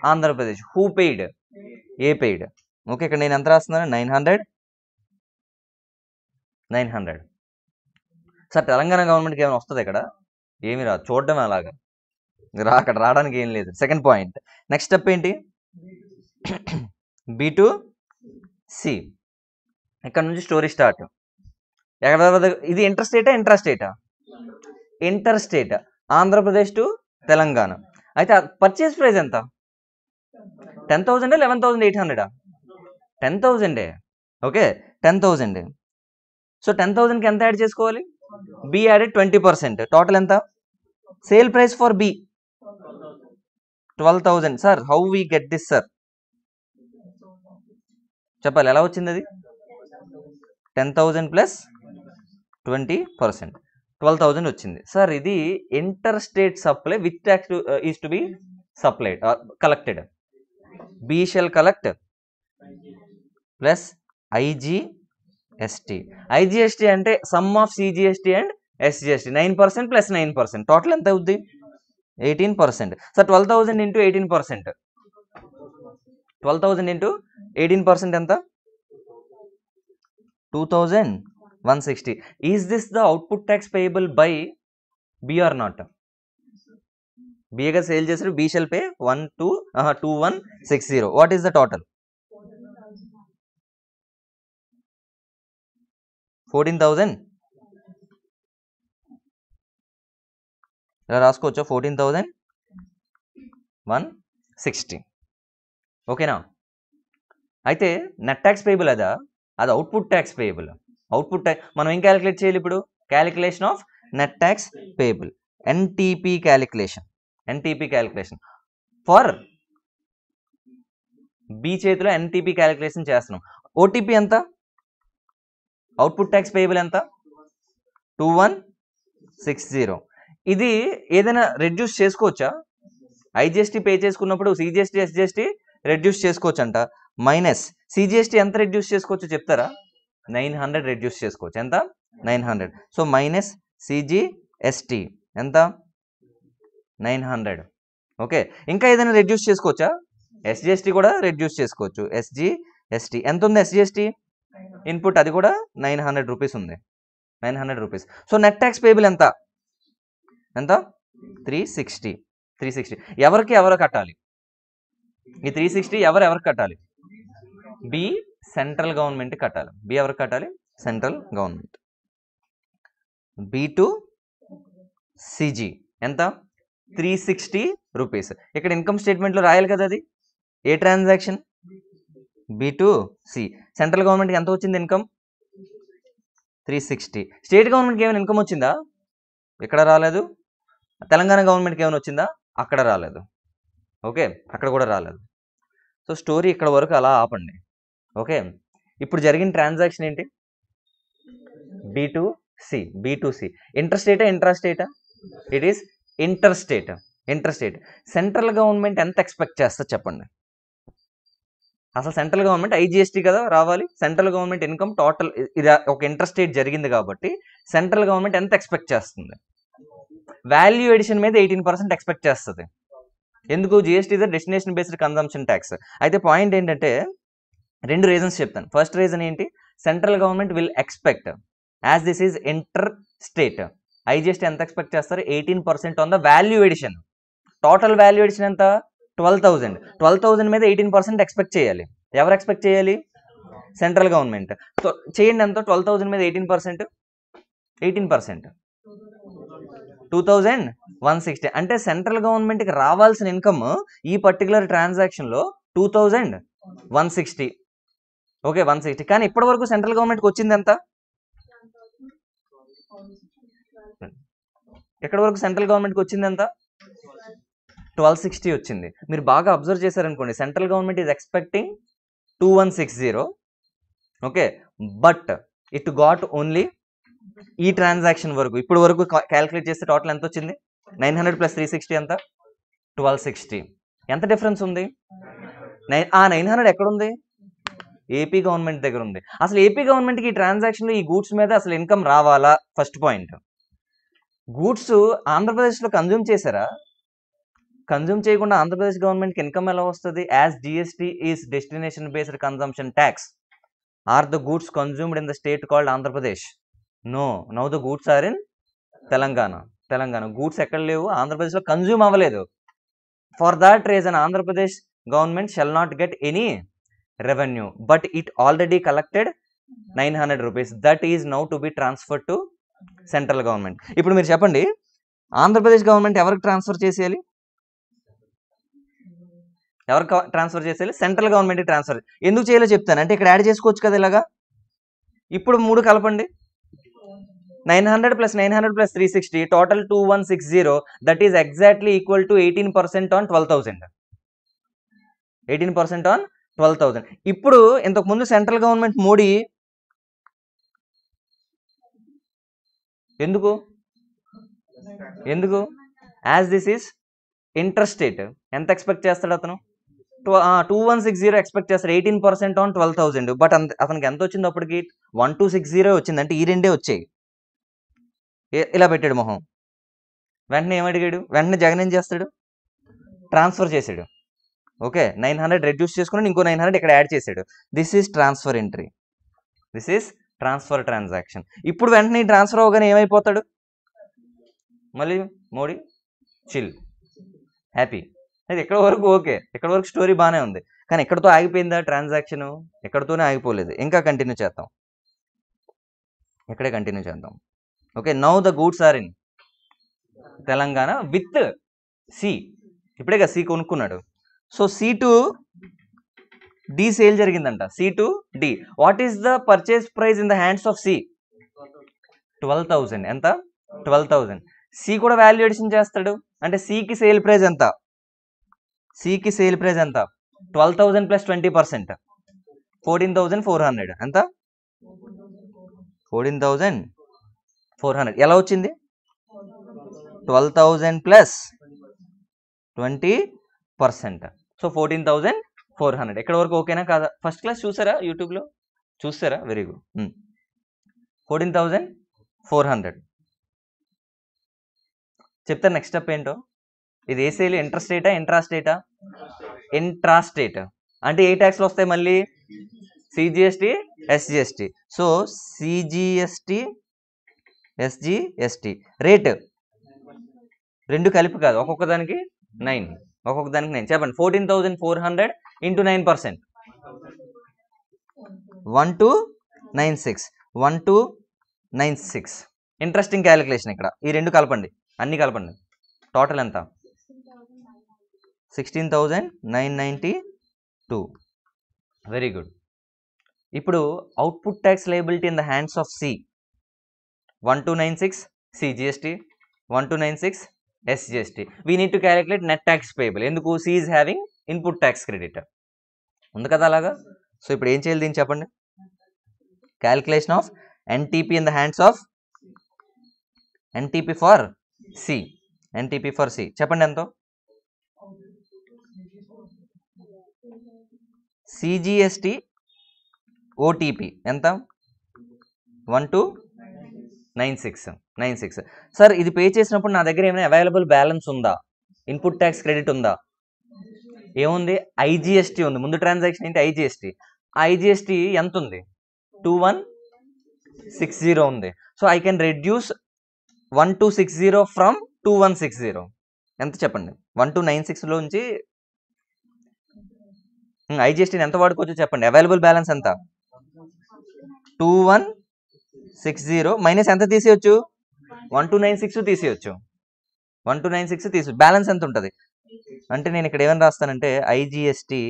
Andhra Pradesh. Who paid? A paid? Okay ఇక్కడ నేను ఎంత రాస్తున్నాను? Nine hundred? Nine hundred. Sir Telangana గవర్నమెంట్కి ఏమైనా వస్తుంది ఇక్కడ? ఏమి రాదు చూడడం అలాగా. రా అక్కడ రావడానికి ఏం లేదు. Second point. నెక్స్ట్ స్టెప్ ఏంటి? B to C. ఇక్కడ నుంచి స్టోరీ స్టార్ట్. ఎక్కడ ఇది ఇంటర్ స్టేటా intra స్టేటా? Interstate. Andhra Pradesh to Telangana. అయితే పర్చేస్ ప్రైస్ ఎంత? Ten thousand eleven thousand eight హండ్రెడా? టెన్ థౌజండే? Okay ten thousand. So ten థౌజండ్కి ఎంత యాడ్ చేసుకోవాలి? B added twenty percent. Total ఎంత? Sale price for B? Twelve thousand. Sir how we get this sir? చెప్పాలి ఎలా వచ్చింది అది? Ten thousand plus twenty percent. Twelve thousand వచ్చింది. సార్ ఇది inter state supply with tax uh, is to B supplied uh, collected. B shall collect. Plus IGST IGST అంటే sum of CGST and SGST nine percent plus nine percent. Total ఎంత అవుద్ది? Eighteen percent. Sir twelve thousand into eighteen percent. Twelve thousand into eighteen percent ఎంత? Two thousand one sixty. Is this the output tax payable by BR not బిఏగా sale చేసారు B shall pay one two two one six zero what is the total fourteen thousand? ఇలా రాసుకోవచ్చా? Fourteen thousand? One sixty. ఓకేనా? అయితే net tax payable అదా? అది output tax payable. Output tax మనం ఏం calculate చేయాలి ఇప్పుడు? Calculation of net tax payable. NTP calculation. NTP calculation. For B చేతిలో ఎన్టీపీ క్యాలిక్యులేషన్ చేస్తున్నాం. ఓటీపీ ఎంత? అవుట్పుట్ ట్యాక్స్ పేయబుల్ ఎంత? టూ వన్ సిక్స్ జీరో ఇది ఏదైనా రెడ్యూస్ చేసుకోవచ్చా? ఐజిఎస్టీ పే చేసుకున్నప్పుడు సిజిఎస్టీ ఎస్జిఎస్టీ రెడ్యూస్ చేసుకోవచ్చు అంట మైనస్ సిజిఎస్టీ ఎంత రెడ్యూస్ చేసుకోవచ్చో చెప్తారా? నైన్ హండ్రెడ్ రెడ్యూస్ చేసుకోవచ్చు. ఎంత? Nine hundred so minus CGST ఎంత? నైన్ హండ్రెడ్ ఓకే ఇంకా ఏదైనా రెడ్యూస్ చేసుకోవచ్చా? ఎస్జిఎస్టీ కూడా రెడ్యూస్ చేసుకోవచ్చు. ఎస్జి ఎస్టీ ఎంత ఉంది ఎస్జిఎస్టీ ఇన్పుట్ అది కూడా నైన్ హండ్రెడ్ రూపీస్ ఉంది. Nine hundred rupees. So net tax payable ఎంత? ఎంత? Three sixty. Three sixty. ఎవరికి ఎవరు కట్టాలి? ఈ త్రీ సిక్స్టీ ఎవరు ఎవరికి కట్టాలి? బి సెంట్రల్ గవర్నమెంట్ కట్టాలి. బి ఎవరికి కట్టాలి? Central government. B to CG ఎంత? Three sixty rupees. ఇక్కడ ఇన్కమ్ స్టేట్మెంట్లో రాయాలి కదా అది? ఏ transaction? B to C. Central గవర్నమెంట్కి ఎంత వచ్చింది ఇన్కమ్? Three sixty. స్టేట్ గవర్నమెంట్కి ఏమైనా ఇన్కమ్ వచ్చిందా? ఇక్కడ రాలేదు? తెలంగాణ గవర్నమెంట్కి ఏమైనా వచ్చిందా? అక్కడ రాలేదు. ఓకే? అక్కడ కూడా రాలేదు. సో స్టోరీ ఇక్కడ వరకు అలా ఆపండి. ఓకే? ఇప్పుడు జరిగిన ట్రాన్సాక్షన్ ఏంటి? B to C. B to C. Inter స్టేటా intra స్టేటా it is inter state inter state central government ఎంత ఎక్స్పెక్ట్ చేస్తా చెప్పండి. అసలు సెంట్రల్ గవర్నమెంట్ ఐజీఎస్టీ కదా రావాలి. సెంట్రల్ గవర్నమెంట్ ఇన్కమ్ టోటల్ ఇది ఒక ఇంటర్ స్టేట్ జరిగింది కాబట్టి సెంట్రల్ గవర్నమెంట్ ఎంత ఎక్స్పెక్ట్ చేస్తుంది? వాల్యూ ఎడిషన్ మీద ఎయిటీన్ పర్సెంట్ ఎక్స్పెక్ట్ చేస్తుంది. ఎందుకు? GST destination based consumption tax. అయితే పాయింట్ ఏంటంటే రెండు రీజన్స్ చెప్తాను. ఫస్ట్ రీజన్ ఏంటి? Central government will expect as this is inter state. IGST ఎంత ఎక్స్పెక్ట్ చేస్తారు? Eighteen percent on the value addition. Total value addition ఎంత? Twelve thousand. ట్వెల్వ్ థౌజండ్ మీద eighteen percent expect చేయాలి. ఎవరు ఎక్స్పెక్ట్ చేయాలి? Central government. చేయండి ఎంత ట్వెల్వ్ థౌజండ్ మీద eighteen percent? Eighteen percent. Two thousand one sixty. అంటే సెంట్రల్ గవర్నమెంట్కి రావాల్సిన ఇన్కమ్ ఈ పర్టికులర్ ట్రాన్సాక్షన్లో two thousand one sixty. Okay one sixty. కానీ ఇప్పటి వరకు సెంట్రల్ గవర్నమెంట్కి వచ్చింది ఎంత ఎక్కడి వరకు సెంట్రల్ గవర్నమెంట్కి వచ్చింది ఎంత ట్వెల్వ్ సిక్స్టీ వచ్చింది. మీరు బాగా అబ్జర్వ్ చేశారనుకోండి central government is expecting two one six zero. Okay but it got only ఈ ట్రాన్సాక్షన్ వరకు. ఇప్పుడు వరకు క్యాలిక్యులేట్ చేస్తే టోటల్ ఎంత వచ్చింది? Nine hundred plus three sixty ఎంత? Twelve sixty. ఎంత డిఫరెన్స్ ఉంది? నైన్ ఆ నైన్ హండ్రెడ్ ఎక్కడ ఉంది ఏపీ గవర్నమెంట్ దగ్గర ఉంది అసలు ఏపీ గవర్నమెంట్కి ఈ ట్రాన్సాక్షన్లో ఈ గూడ్స్ మీద అసలు ఇన్కమ్ రావాలా? First point. గూడ్స్ ఆంధ్రప్రదేశ్లో కన్జ్యూమ్ చేశారా? కన్జ్యూమ్ చేయకుండా ఆంధ్రప్రదేశ్ గవర్నమెంట్కి ఇన్కమ్ ఎలా వస్తుంది? As GST is destination based consumption tax are the goods consumed in the state called Andhra Pradesh no now the goods are in Telangana Telangana goods ఎక్కడ లేవు? ఆంధ్రప్రదేశ్లో కన్జ్యూమ్ అవ్వలేదు. For that reason Andhra Pradesh government shall not get any revenue but it already collected nine hundred rupees that is now to be transfer to central government ఇప్పుడు మీరు చెప్పండి Andhra Pradesh government ఎవరికి transfer చేసేయాలి? ఎవరు ట్రాన్స్ఫర్ చేసేయాలి సెంట్రల్ గవర్నమెంట్కి ట్రాన్స్ఫర్ ఎందుకు చేయాలో చెప్తాను? అంటే ఇక్కడ యాడ్ చేసుకోవచ్చు కదా ఇలాగా? ఇప్పుడు మూడు కలపండి. Nine hundred plus nine hundred plus three sixty total two one six zero that is exactly equal to eighteen percent on twelve thousand eighteen percent on twelve thousand ఇప్పుడు ఇంతకుముందు సెంట్రల్ గవర్నమెంట్ మోడీ ఎందుకు? ఎందుకు? యాజ్ దిస్ ఈస్ ఇంట్రెస్టేట్ ఎంత expect చేస్తాడు అతను? Two two one six zero expect చేస్తారు. Eighteen percent on twelve thousand but అతనికి ఎంత వచ్చింది అప్పటికి? వన్ టూ సిక్స్ జీరో వచ్చింది. అంటే ఈ రెండే వచ్చాయి. ఇలా పెట్టాడు మొహం. వెంటనే ఏమడిగాడు వెంటనే జగన్ ఏం చేస్తాడు? ట్రాన్స్ఫర్ చేసాడు ఓకే నైన్ హండ్రెడ్ రెడ్యూస్ చేసుకుని ఇంకో నైన్ హండ్రెడ్ ఇక్కడ యాడ్ చేసాడు this is transfer entry this is transfer transaction ఇప్పుడు వెంటనే ట్రాన్స్ఫర్ అవ్వగానే ఏమైపోతాడు? మళ్ళీ మోడీ? చిల్ హ్యాపీ అది ఎక్కడ వరకు ఓకే ఎక్కడ వరకు స్టోరీ బాగానే ఉంది. కానీ ఎక్కడితో ఆగిపోయిందా ట్రాన్సాక్షన్ ఎక్కడితోనే ఆగిపోలేదు. ఇంకా కంటిన్యూ చేద్దాం. ఇక్కడే కంటిన్యూ చేద్దాం. Okay now the goods are in Telangana with C ఇప్పుడే కదా సి కొనుక్కున్నాడు. So C to D sale జరిగిందంట. C to D what is the purchase price in the hands of C twelve thousand ఎంత? Twelve thousand C కూడా valuation చేస్తాడు. అంటే సికి sale price ఎంత? సికి సేల్ ప్రైస్ ఎంత? Twelve thousand plus twenty percent. Fourteen thousand four hundred. ఎంత? Fourteen thousand four hundred. ఎలా వచ్చింది? Twelve thousand plus twenty percent. So fourteen thousand four hundred. ఎక్కడ వరకు ఓకేనా కాదా? ఫస్ట్ క్లాస్ చూసారా యూట్యూబ్లో? చూస్తారా very good. Fourteen thousand four hundred. చెప్తాను నెక్స్ట్ స్టెప్ ఏంటో? ఇది ఏ సేల్ ఇంట్రస్టేటా ఇంట్రాస్టేటా ఇంట్రాస్టేట్ అంటే ఏ ట్యాక్స్లు వస్తాయి మళ్ళీ? CGST SGST so CGST SGST rate రెండు కలిపి కాదు ఒక్కొక్క దానికి నైన్ ఒక్కొక్క దానికి నైన్ చెప్పండి fourteen thousand four hundred into nine percent one two nine six one two nine six interesting calculation ఇక్కడ. ఈ రెండు కలపండి. అన్నీ కలపండి. టోటల్ ఎంత? Sixteen thousand nine ninety two very good ఇప్పుడు output tax liability in the hands of C one two nine six CGST one two nine six SGST we need to calculate net tax payable ఎందుకు? C is having input tax credit ఉంది కదా అలాగా? So ఇప్పుడు ఏం చేయాలి దీన్ని చెప్పండి? Calculation of NTP in the hands of NTP for C NTP for C చెప్పండి ఎంతో. సిజిఎస్టి ఓటీపీ ఎంత? One two nine six nine six sir ఇది పే చేసినప్పుడు నా దగ్గర ఏమైనా అవైలబుల్ బ్యాలెన్స్ ఉందా? ఇన్పుట్ ట్యాక్స్ క్రెడిట్ ఉందా? ఏముంది? ఐజిఎస్టీ ఉంది. ముందు ట్రాన్సాక్షన్ ఏంటి? ఐజిఎస్టీ ఐజిఎస్టీ ఎంత ఉంది టూ వన్ సిక్స్ జీరో ఉంది. So I can reduce one two six zero from two one six zero ఎంత చెప్పండి? వన్ టూ నైన్ సిక్స్లో నుంచి ఐజిఎస్టీని ఎంత వాడుకోవచ్చు చెప్పండి? అవైలబుల్ బ్యాలెన్స్ ఎంత? Two one six zero minus ఎంత తీసేయచ్చు? వన్ టూ నైన్ సిక్స్ తీసేయచ్చు. వన్ టూ నైన్ సిక్స్ తీసు బ్యాలెన్స్ ఎంత ఉంటుంది? అంటే నేను ఇక్కడ ఏమని రాస్తానంటే ఐజిఎస్టీ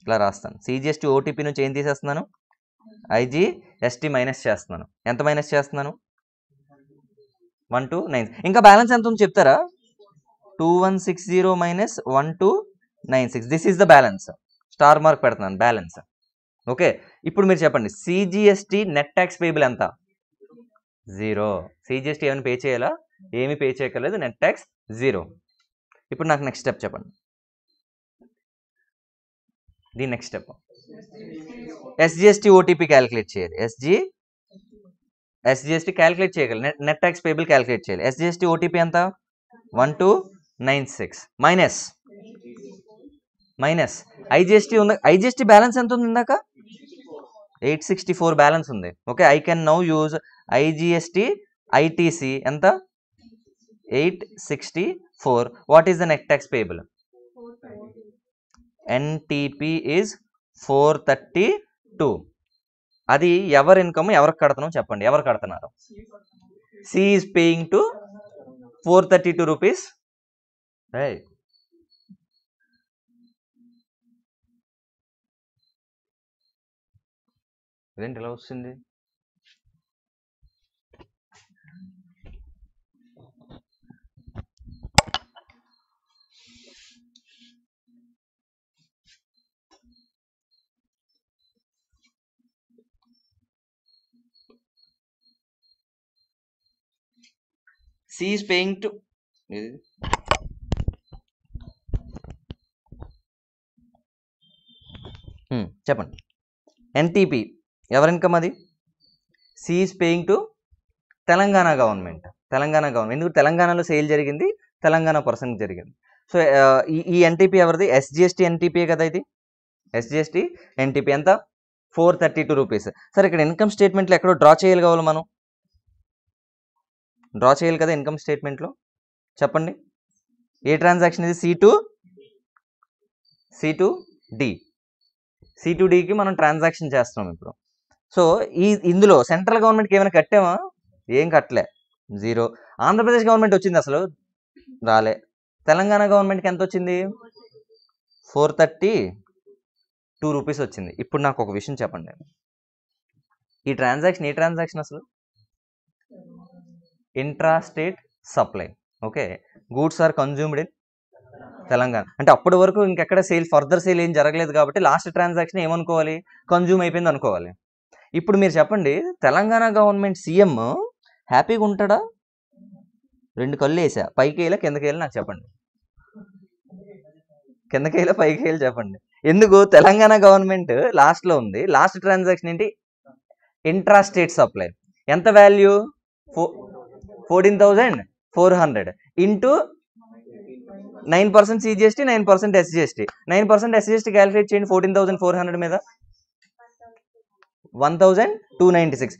ఇట్లా రాస్తాను. సిజిఎస్టీ ఓటీపీ నుంచి ఏం తీసేస్తున్నాను? ఐజిఎస్టీ మైనస్ చేస్తున్నాను. ఎంత మైనస్ చేస్తున్నాను? వన్ టూ నైన్ ఇంకా బ్యాలెన్స్ ఎంత ఉంది చెప్తారా? Two one six zero minus one two nine six this is the balance star mark పెడుతున్నాను బ్యాలెన్స్. ఓకే ఇప్పుడు మీరు చెప్పండి సిజిఎస్టి నెట్ ట్యాక్స్ పేబుల్ ఎంత? జీరో. సిజిఎస్టీ ఏమైనా పే చేయాలా? ఏమీ పే చేయక్కర్లేదు నెట్ ట్యాక్స్ జీరో. ఇప్పుడు నాకు నెక్స్ట్ స్టెప్ చెప్పండి. దీని next step. SGST OTP calculate చేయాలి. ఎస్జి ఎస్జిఎస్టీ క్యాలిక్యులేట్ చేయగలరు net net tax payable calculate చేయాలి. ఎస్జిఎస్టీ ఓటీపీ ఎంత? One two nine six. Minus. Minus. IGST ఉంది. ఐజిఎస్టీ బ్యాలెన్స్ ఎంత ఉంది ఇందాక? ఎయిట్ సిక్స్టీ ఫోర్ బ్యాలెన్స్ ఉంది. Okay I can now use IGST ITC ఎంత? Eight sixty four what is the net tax payable NTP is four thirty two అది ఎవరి income ఎవరికి కడుతున్నాం చెప్పండి. ఎవరు కడుతున్నారు? C is paying to four thirty two rupees right ఇదేంటి ఎలా వస్తుంది? సి ఈజ్ పేయింగ్ టు చెప్పండి. ఎన్టీపీ ఎవరి ఇన్కమ్ అది? C is paying to Telangana government Telangana government ఎందుకు? తెలంగాణలో సేల్ జరిగింది తెలంగాణ పర్సన్ జరిగింది. సో ఈ ఈ ఎన్టీపీ ఎవరిది? ఎస్జిఎస్టీ ఎన్టీపీ కదా ఇది? ఎస్జిఎస్టీ ఎన్టీపీ ఎంత? ఫోర్ థర్టీ టూ రూపీస్ సరే ఇక్కడ ఇన్కమ్ స్టేట్మెంట్లో ఎక్కడో డ్రా చేయాలి కావాలి మనం. డ్రా చేయాలి కదా ఇన్కమ్ స్టేట్మెంట్లో చెప్పండి. ఏ ట్రాన్సాక్షన్ ఇది? C to C to D C to డికి మనం ట్రాన్సాక్షన్ చేస్తున్నాం ఇప్పుడు. సో ఈ ఇందులో సెంట్రల్ గవర్నమెంట్కి ఏమైనా కట్టామా? ఏం కట్టలే. జీరో. ఆంధ్రప్రదేశ్ గవర్నమెంట్ వచ్చింది అసలు? రాలే. తెలంగాణ గవర్నమెంట్కి ఎంత వచ్చింది? ఫోర్ థర్టీ టూ రూపీస్ వచ్చింది. ఇప్పుడు నాకు ఒక విషయం చెప్పండి ఈ ట్రాన్సాక్షన్ ఏ ట్రాన్సాక్షన్ అసలు? Intra state supply. Okay. Goods are consumed in Telangana. అంటే అప్పటి వరకు ఇంకెక్కడ సేల్ ఫర్దర్ సేల్ ఏం జరగలేదు కాబట్టి లాస్ట్ ట్రాన్సాక్షన్ ఏమనుకోవాలి? కన్జ్యూమ్ అయిపోయింది అనుకోవాలి. ఇప్పుడు మీరు చెప్పండి తెలంగాణ గవర్నమెంట్ సీఎం హ్యాపీగా ఉంటాడా? రెండు కళ్ళు వేసా. పైకి వేయాలా కిందకి వేయాలి? నాకు చెప్పండి. కిందకి వేయాలా పైకి వేయాలి చెప్పండి. ఎందుకు? తెలంగాణ గవర్నమెంట్ లాస్ట్లో ఉంది. లాస్ట్ ట్రాన్సాక్షన్ ఏంటి? Intra state supply. ఎంత వాల్యూ? ఫో fourteen thousand four hundred into nine percent CGST nine percent SGST. Nine percent SGST calculate చేయండి ఫోర్టీన్ థౌసండ్ ఫోర్ హండ్రెడ్ మీద. One thousand two ninety six.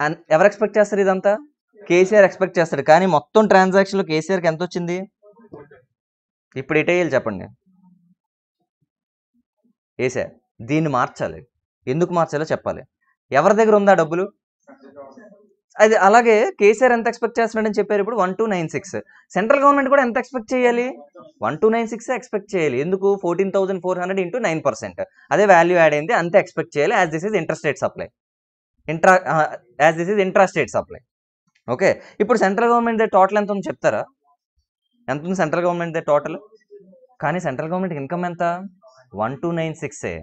And ఎవరు expect చేస్తారు ఇదంతా? KCR expect చేస్తాడు. కానీ మొత్తం ట్రాన్సాక్షన్లో కేసీఆర్కి ఎంత వచ్చింది? ఇప్పుడు ఇటే చెప్పండి. వేసా దీన్ని మార్చాలి. ఎందుకు మార్చాలో చెప్పాలి. ఎవరి దగ్గర ఉందా డబ్బులు? అది అలాగే కేసీఆర్ ఎంత ఎక్స్పెక్ట్ చేస్తున్నాడని చెప్పారు ఇప్పుడు one two nine six central government కూడా ఎంత ఎక్స్పెక్ట్ చేయాలి? One two nine six expect చేయాలి. ఎందుకు? Fourteen thousand four hundred into nine percent అదే వాల్యూ యాడ్ అయింది అంతే ఎక్స్పెక్ట్ చేయాలి. As this is interstate supply intra as this is intrastate supply okay ఇప్పుడు సెంట్రల్ గవర్నమెంట్ టోటల్ ఎంత ఉంది చెప్తారా? ఎంత ఉంది సెంట్రల్ గవర్నమెంట్ టోటల్ కానీ సెంట్రల్ గవర్నమెంట్ ఇన్కమ్ ఎంత? వన్ టూ నైన్ సిక్సే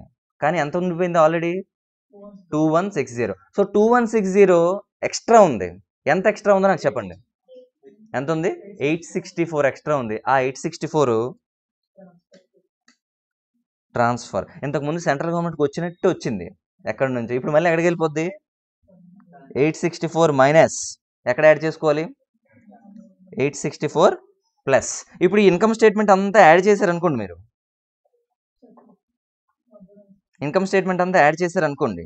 కానీ ఎంత ఉండిపోయింది already two one six zero so two one six zero extra ఉంది. ఎంత ఎక్స్ట్రా ఉందో నాకు చెప్పండి. ఎంత ఉంది ఎయిట్ సిక్స్టీ ఫోర్ ఎక్స్ట్రా ఉంది. ఆ ఎయిట్ సిక్స్టీ ఫోర్ ట్రాన్స్ఫర్. ఇంతకుముందు సెంట్రల్ గవర్నమెంట్కి వచ్చినట్టు వచ్చింది. ఎక్కడి నుంచి? ఇప్పుడు మళ్ళీ ఎక్కడికి వెళ్ళిపోద్ది? Eight sixty four minus. ఎక్కడ యాడ్ చేసుకోవాలి? Eight sixty four plus. ఇప్పుడు ఈ ఇన్కమ్ స్టేట్మెంట్ అంతా యాడ్ చేశారనుకోండి మీరు. ఇన్కమ్ స్టేట్మెంట్ అంతా యాడ్ చేశారనుకోండి.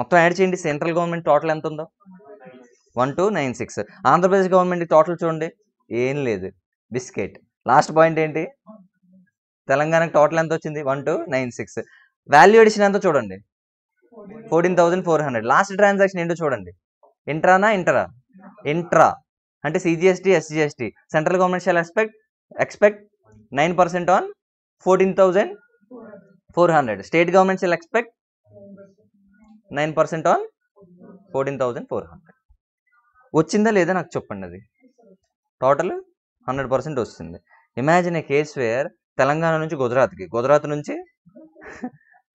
మొత్తం యాడ్ చేయండి. సెంట్రల్ గవర్నమెంట్ టోటల్ ఎంత ఉందో one two nine six Andhra Pradesh government total చూడండి. ఏం లేదు. బిస్కెట్ లాస్ట్ పాయింట్ ఏంటి? తెలంగాణకి టోటల్ ఎంత వచ్చింది? One two nine six value addition ఎంతో చూడండి? Fourteen thousand four hundred last transaction ఏంటో చూడండి. ఇంట్రానా ఇంటరా ఇంట్రా అంటే CGST SGST central government shall expect expect nine percent on fourteen thousand four hundred state government shall expect nine percent on fourteen thousand four hundred. వచ్చిందా లేదా నాకు చెప్పండి అది. Total hundred percent వస్తుంది. Imagine a case where Telangana నుంచి గుజరాత్కి. గుజరాత్ నుంచి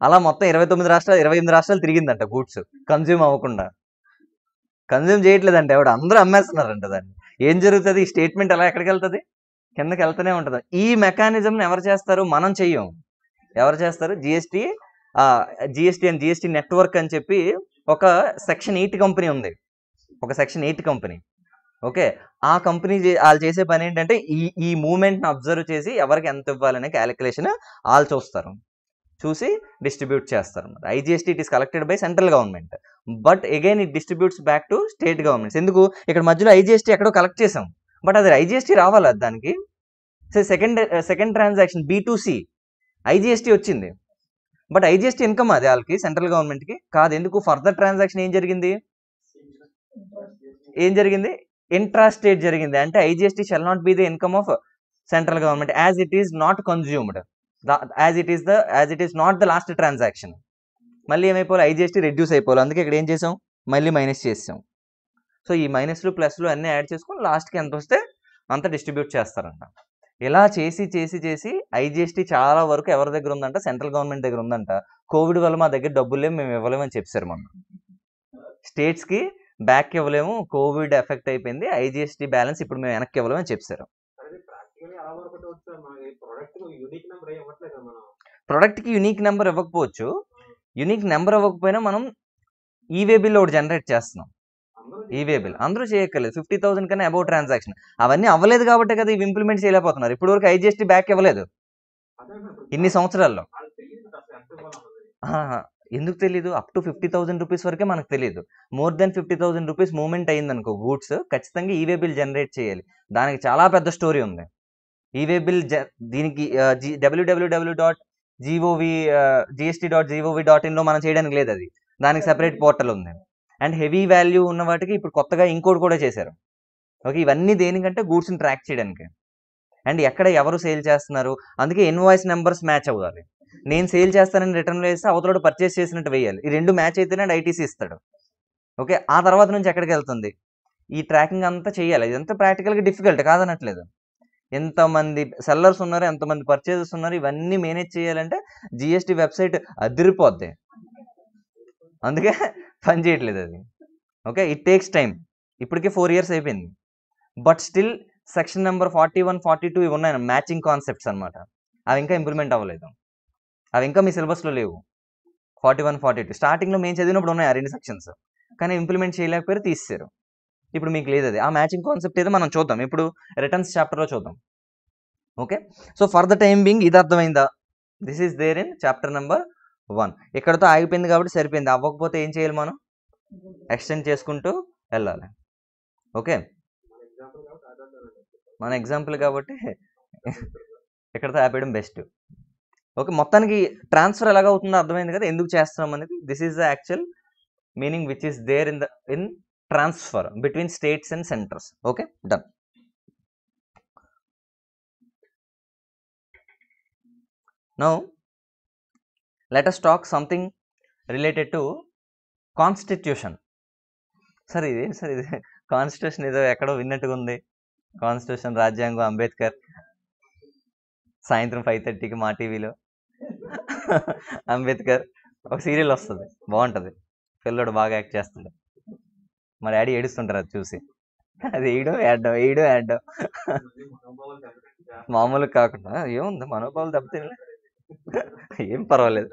అలా మొత్తం ఇరవై తొమ్మిది రాష్ట్రాలు ఇరవై ఎనిమిది రాష్ట్రాలు తిరిగిందంట గూడ్స్. కన్జ్యూమ్ అవ్వకుండా. కన్జ్యూమ్ చేయట్లేదంట ఎవడు. అందరూ అమ్మేస్తున్నారంట దాన్ని. ఏం జరుగుతుంది? ఈ స్టేట్మెంట్ ఎలా ఎక్కడికి వెళ్తుంది? కిందకి వెళ్తూనే ఉంటుంది. ఈ మెకానిజంని ఎవరు చేస్తారు? మనం చెయ్యం. ఎవరు చేస్తారు? GST GST and GST network అని చెప్పి ఒక సెక్షన్ ఎయిట్ కంపెనీ ఉంది. ఒక సెక్షన్ ఎయిట్ కంపెనీ ఓకే? ఆ కంపెనీ వాళ్ళు చేసే పని ఏంటంటే ఈ ఈ మూమెంట్ని అబ్జర్వ్ చేసి ఎవరికి ఎంత ఇవ్వాలనే క్యాలిక్యులేషన్ వాళ్ళు చూస్తారు. చూసి డిస్ట్రిబ్యూట్ చేస్తారు. అన్నమాట IGST it is collected by central government but again it distributes back to state governments ఎందుకు? ఇక్కడ మధ్యలో ఐజిఎస్టీ ఎక్కడో కలెక్ట్ చేసాం బట్ అది ఐజిఎస్టీ రావాలి అది దానికి? So second second transaction B to C IGST వచ్చింది. బట్ ఐజిఎస్టీ ఇన్కమ్ అది వాళ్ళకి సెంట్రల్ గవర్నమెంట్కి కాదు ఎందుకు? ఫర్దర్ ట్రాన్సాక్షన్ ఏం జరిగింది? ఏం జరిగింది? ఇంట్రా స్టేట్ జరిగింది. అంటే IGST shall not be the income of central government as it is not consumed as it is the as it is not the last transaction మళ్ళీ ఏమైపోవాలి? ఐజిఎస్టీ రెడ్యూస్ అయిపోవాలి. అందుకే ఇక్కడ ఏం చేసాం? మళ్ళీ మైనస్ చేసాం. సో ఈ మైనస్లు ప్లస్లు అన్నీ యాడ్ చేసుకొని లాస్ట్కి ఎంత వస్తే అంత డిస్ట్రిబ్యూట్ చేస్తారంట. ఇలా చేసి చేసి చేసి ఐజిఎస్టీ చాలా వరకు ఎవరి దగ్గర ఉందంట? సెంట్రల్ గవర్నమెంట్ దగ్గర ఉందంట. కోవిడ్ వల్ల మా దగ్గర డబ్బులు లేవు మేము ఇవ్వలేమని చెప్పారు మొన్న. స్టేట్స్కి బ్యాక్ ఇవ్వలేము కోవిడ్ ఎఫెక్ట్ అయిపోయింది ఐజిఎస్టీ బ్యాలెన్స్ ఇప్పుడు మేము వెనక్కి ఇవ్వలేమని చెప్పారు. ప్రొడక్ట్కి యూనిక్ నెంబర్ ఇవ్వకపోవచ్చు. యూనిక్ నెంబర్ ఇవ్వకపోయినా మనం ఈవే బిల్ ఒకటి జనరేట్ చేస్తున్నాం. అందరూ ఈవే బిల్ అందరూ చేయక్కర్లేదు. ఫిఫ్టీ థౌసండ్ కన్నా అబౌట్ ట్రాన్సాక్షన్. అవన్నీ అవ్వలేదు కాబట్టి కదా ఇవి ఇంప్లిమెంట్ చేయలేకపోతున్నారు. ఇప్పుడు వరకు ఐజిఎస్టీ బ్యాక్ ఇవ్వలేదు. ఇన్ని సంవత్సరాల్లో. ఎందుకు తెలీదు? Up to fifty thousand rupees వరకే మనకు తెలియదు more than fifty thousand rupees movement అయింది అనుకో గూడ్స్ ఖచ్చితంగా ఈవే బిల్ జనరేట్ చేయాలి. దానికి చాలా పెద్ద స్టోరీ ఉంది. ఈవే బిల్ దీనికి డబ్ల్యూడబ్ల్యూడబ్ల్యూ dot G O V GST dot G O V dot ఇన్లో మనం చేయడానికి లేదు అది. దానికి సెపరేట్ పోర్టల్ ఉంది. అండ్ హెవీ వాల్యూ ఉన్న వాటికి ఇప్పుడు కొత్తగా ఇంకోటి కూడా చేశారు. ఓకే ఇవన్నీ దేనికంటే గూడ్స్ని ట్రాక్ చేయడానికి. అండ్ ఎక్కడ ఎవరు సేల్ చేస్తున్నారు? అందుకే ఇన్వాయిస్ నెంబర్స్ మ్యాచ్ అవ్వాలి. నేను సేల్ చేస్తానని రిటర్న్లో వేస్తే అవతలోడు పర్చేస్ చేసినట్టు వేయాలి. ఈ రెండు మ్యాచ్ అయితేనే ఐటీసీ ఇస్తాడు. ఓకే ఆ తర్వాత నుంచి ఎక్కడికి వెళ్తుంది? ఈ ట్రాకింగ్ అంతా చేయాలి. ఇదంతా ప్రాక్టికల్గా డిఫికల్ట్ కాదనట్లేదు. ఎంతమంది సెల్లర్స్ ఉన్నారు ఎంతమంది పర్చేజెస్ ఉన్నారు ఇవన్నీ మేనేజ్ చేయాలంటే జిఎస్టీ వెబ్సైట్ అదిరిపోద్ది. అందుకే పని చేయట్లేదు అది. ఓకే? ఇట్ టేక్స్ టైం ఇప్పటికే ఫోర్ ఇయర్స్ అయిపోయింది. But still section number forty one forty two ఇవి ఉన్నాయి. మ్యాచింగ్ కాన్సెప్ట్స్ అనమాట అవి ఇంకా ఇంప్లిమెంట్ అవ్వలేదు. అవి ఇంకా మీ సిలబస్లో లేవు. ఫార్టీ వన్ ఫార్టీ టూ స్టార్టింగ్లో మేము చదివినప్పుడు ఉన్నాయి ఆ రెండు సెక్షన్స్ కానీ ఇంప్లిమెంట్ చేయలేకపోయారు తీసేశారు. ఇప్పుడు మీకు లేదు అది. ఆ మ్యాచింగ్ కాన్సెప్ట్ ఏదో మనం చూద్దాం. ఇప్పుడు రిటర్న్స్ చాప్టర్లో చూద్దాం. Okay? So for the time being ఇది అర్థమైందా? This is there in chapter number one. ఇక్కడతో ఆగిపోయింది కాబట్టి సరిపోయింది. అవ్వకపోతే ఏం చేయాలి మనం? ఎక్స్టెండ్ చేసుకుంటూ వెళ్ళాలి. ఓకే? మన ఎగ్జాంపుల్ కాబట్టి ఇక్కడతో ఆపేయడం బెస్ట్. ఓకే మొత్తానికి ట్రాన్స్ఫర్ ఎలాగ అవుతుందో అర్థమైంది కదా? ఎందుకు చేస్తున్నాం అనేది. This is the actual meaning which is there in the in transfer between states and centres okay done now let us talk something related to constitution sir ఇది సార్ ఇది కాన్స్టిట్యూషన్ ఏదో ఎక్కడో విన్నట్టుగా ఉంది. కాన్స్టిట్యూషన్ రాజ్యాంగం అంబేద్కర్. సాయంత్రం ఫైవ్ థర్టీకి మా టీవీలో అంబేద్కర్ ఒక సీరియల్ వస్తుంది. బాగుంటుంది. పిల్లడు బాగా యాక్ట్ చేస్తాడు. మా డాడీ ఏడుస్తుంటారు అది చూసి. అది వేయడం వేయడం వేయడం వేయడం మామూలు కాకుండా ఏముంది? మనోభావాలు దెబ్బతినలే. ఏం పర్వాలేదు.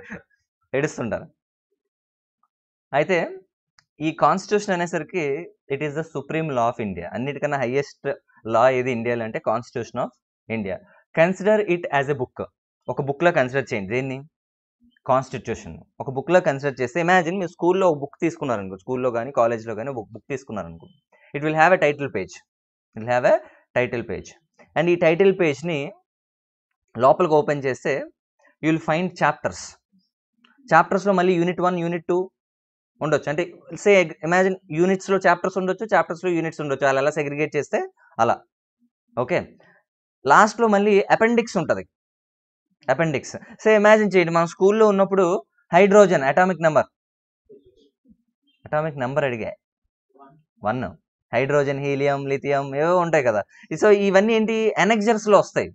ఏడుస్తుంటారు. అయితే ఈ కాన్స్టిట్యూషన్ అనేసరికి it is the supreme law of India అన్నిటికన్నా హైయెస్ట్ లా ఏది ఇండియాలో అంటే constitution of India consider it as a book ఒక బుక్లో కన్సిడర్ చేయండి. దేన్ని? కాన్స్టిట్యూషన్ ఒక బుక్లో కన్సిడర్ చేస్తే ఇమాజిన్ మీరు స్కూల్లో ఒక బుక్ తీసుకున్నారనుకో స్కూల్లో కానీ కాలేజ్లో కానీ ఒక book తీసుకున్నారనుకో it will have a title page it will have a title page and ఈ టైటిల్ పేజ్ని లోపలికి ఓపెన్ చేస్తే యూ విల్ ఫైండ్ చాప్టర్స్. చాప్టర్స్లో మళ్ళీ యూనిట్ వన్ యూనిట్ టూ ఉండొచ్చు. అంటే సే ఇమాజిన్ యూనిట్స్లో చాప్టర్స్ ఉండొచ్చు చాప్టర్స్లో యూనిట్స్ ఉండొచ్చు. అలా ఎలా సెగ్రిగేట్ చేస్తే అలా. ఓకే? లాస్ట్లో మళ్ళీ అపెండిక్స్ ఉంటుంది. అపెండిక్స్. సే ఇమాజిన్ చేయండి. మనం స్కూల్లో ఉన్నప్పుడు hydrogen atomic number. Atomic number అడిగా. వన్. హైడ్రోజన్ హీలియం లిథియం ఏవో ఉంటాయి కదా. సో ఇవన్నీ ఏంటి? ఎనెక్జర్స్లో వస్తాయి.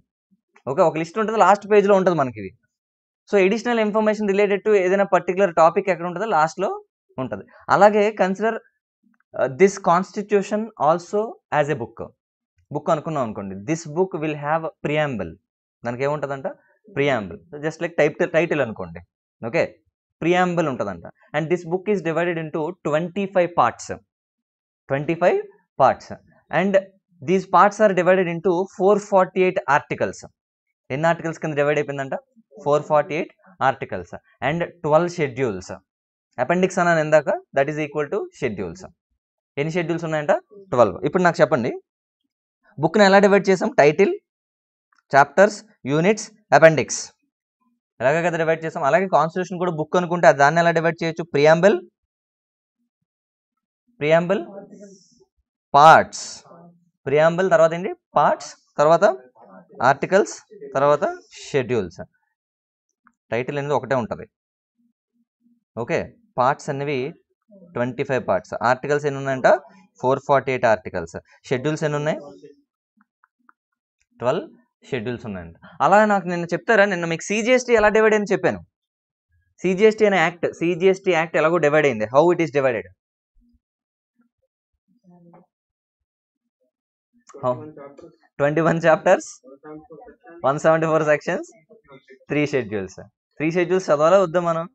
ఓకే? ఒక లిస్ట్ ఉంటుంది లాస్ట్ పేజ్లో ఉంటుంది మనకి ఇది so additional information related to ఏదైనా పర్టికులర్ టాపిక్ ఎక్కడ ఉంటుందో లాస్ట్లో ఉంటుంది. అలాగే consider this constitution also as a book book అనుకున్నాం అనుకోండి. This book will have preamble దానికి ఏముంటుందంట? Preamble just like type title అనుకోండి. ఓకే ప్రియాంబుల్ ఉంటుందంట. And this book is divided into twenty five parts twenty five parts and these parts are divided into four forty eight articles ఎన్ని articles కింద divide అయిపోయిందంట? Four forty eight articles and twelve schedules. Appendix అన్నాను ఇందాక that is equal to schedules. ఎన్ని schedules ఉన్నాయంట? Twelve. ఇప్పుడు నాకు చెప్పండి. బుక్ని ఎలా డివైడ్ చేసాం? Title chapters units appendix. ఎలాగ కదా డివైడ్ చేసాం? అలాగే కాన్స్టిట్యూషన్ కూడా బుక్ అనుకుంటే దాన్ని ఎలా డివైడ్ చేయొచ్చు? Preamble preamble parts. ప్రియాంబుల్ తర్వాత ఏంటి? పార్ట్స్ తర్వాత ఆర్టికల్స్ తర్వాత షెడ్యూల్స్. టైటిల్ అనేది ఒకటే ఉంటుంది. ఓకే? పార్ట్స్ అనేవి ట్వంటీ ఫైవ్ పార్ట్స్. ఆర్టికల్స్ ఎన్ని ఉన్నాయంట four forty eight articles. Schedules ఎన్ని ఉన్నాయి ట్వెల్వ్ షెడ్యూల్స్ ఉన్నాయంట. అలా నాకు నిన్న చెప్తారా? నిన్న మీకు సిజిఎస్టీ ఎలా డివైడ్ అయింది చెప్పాను. సిజిఎస్టీ అనే యాక్ట్ సిజిఎస్టీ యాక్ట్ ఎలాగో డివైడ్ అయింది. How it is divided twenty one chapters? One seventy four sections? Three schedules. Three schedules చదవాలా వద్దా మనం?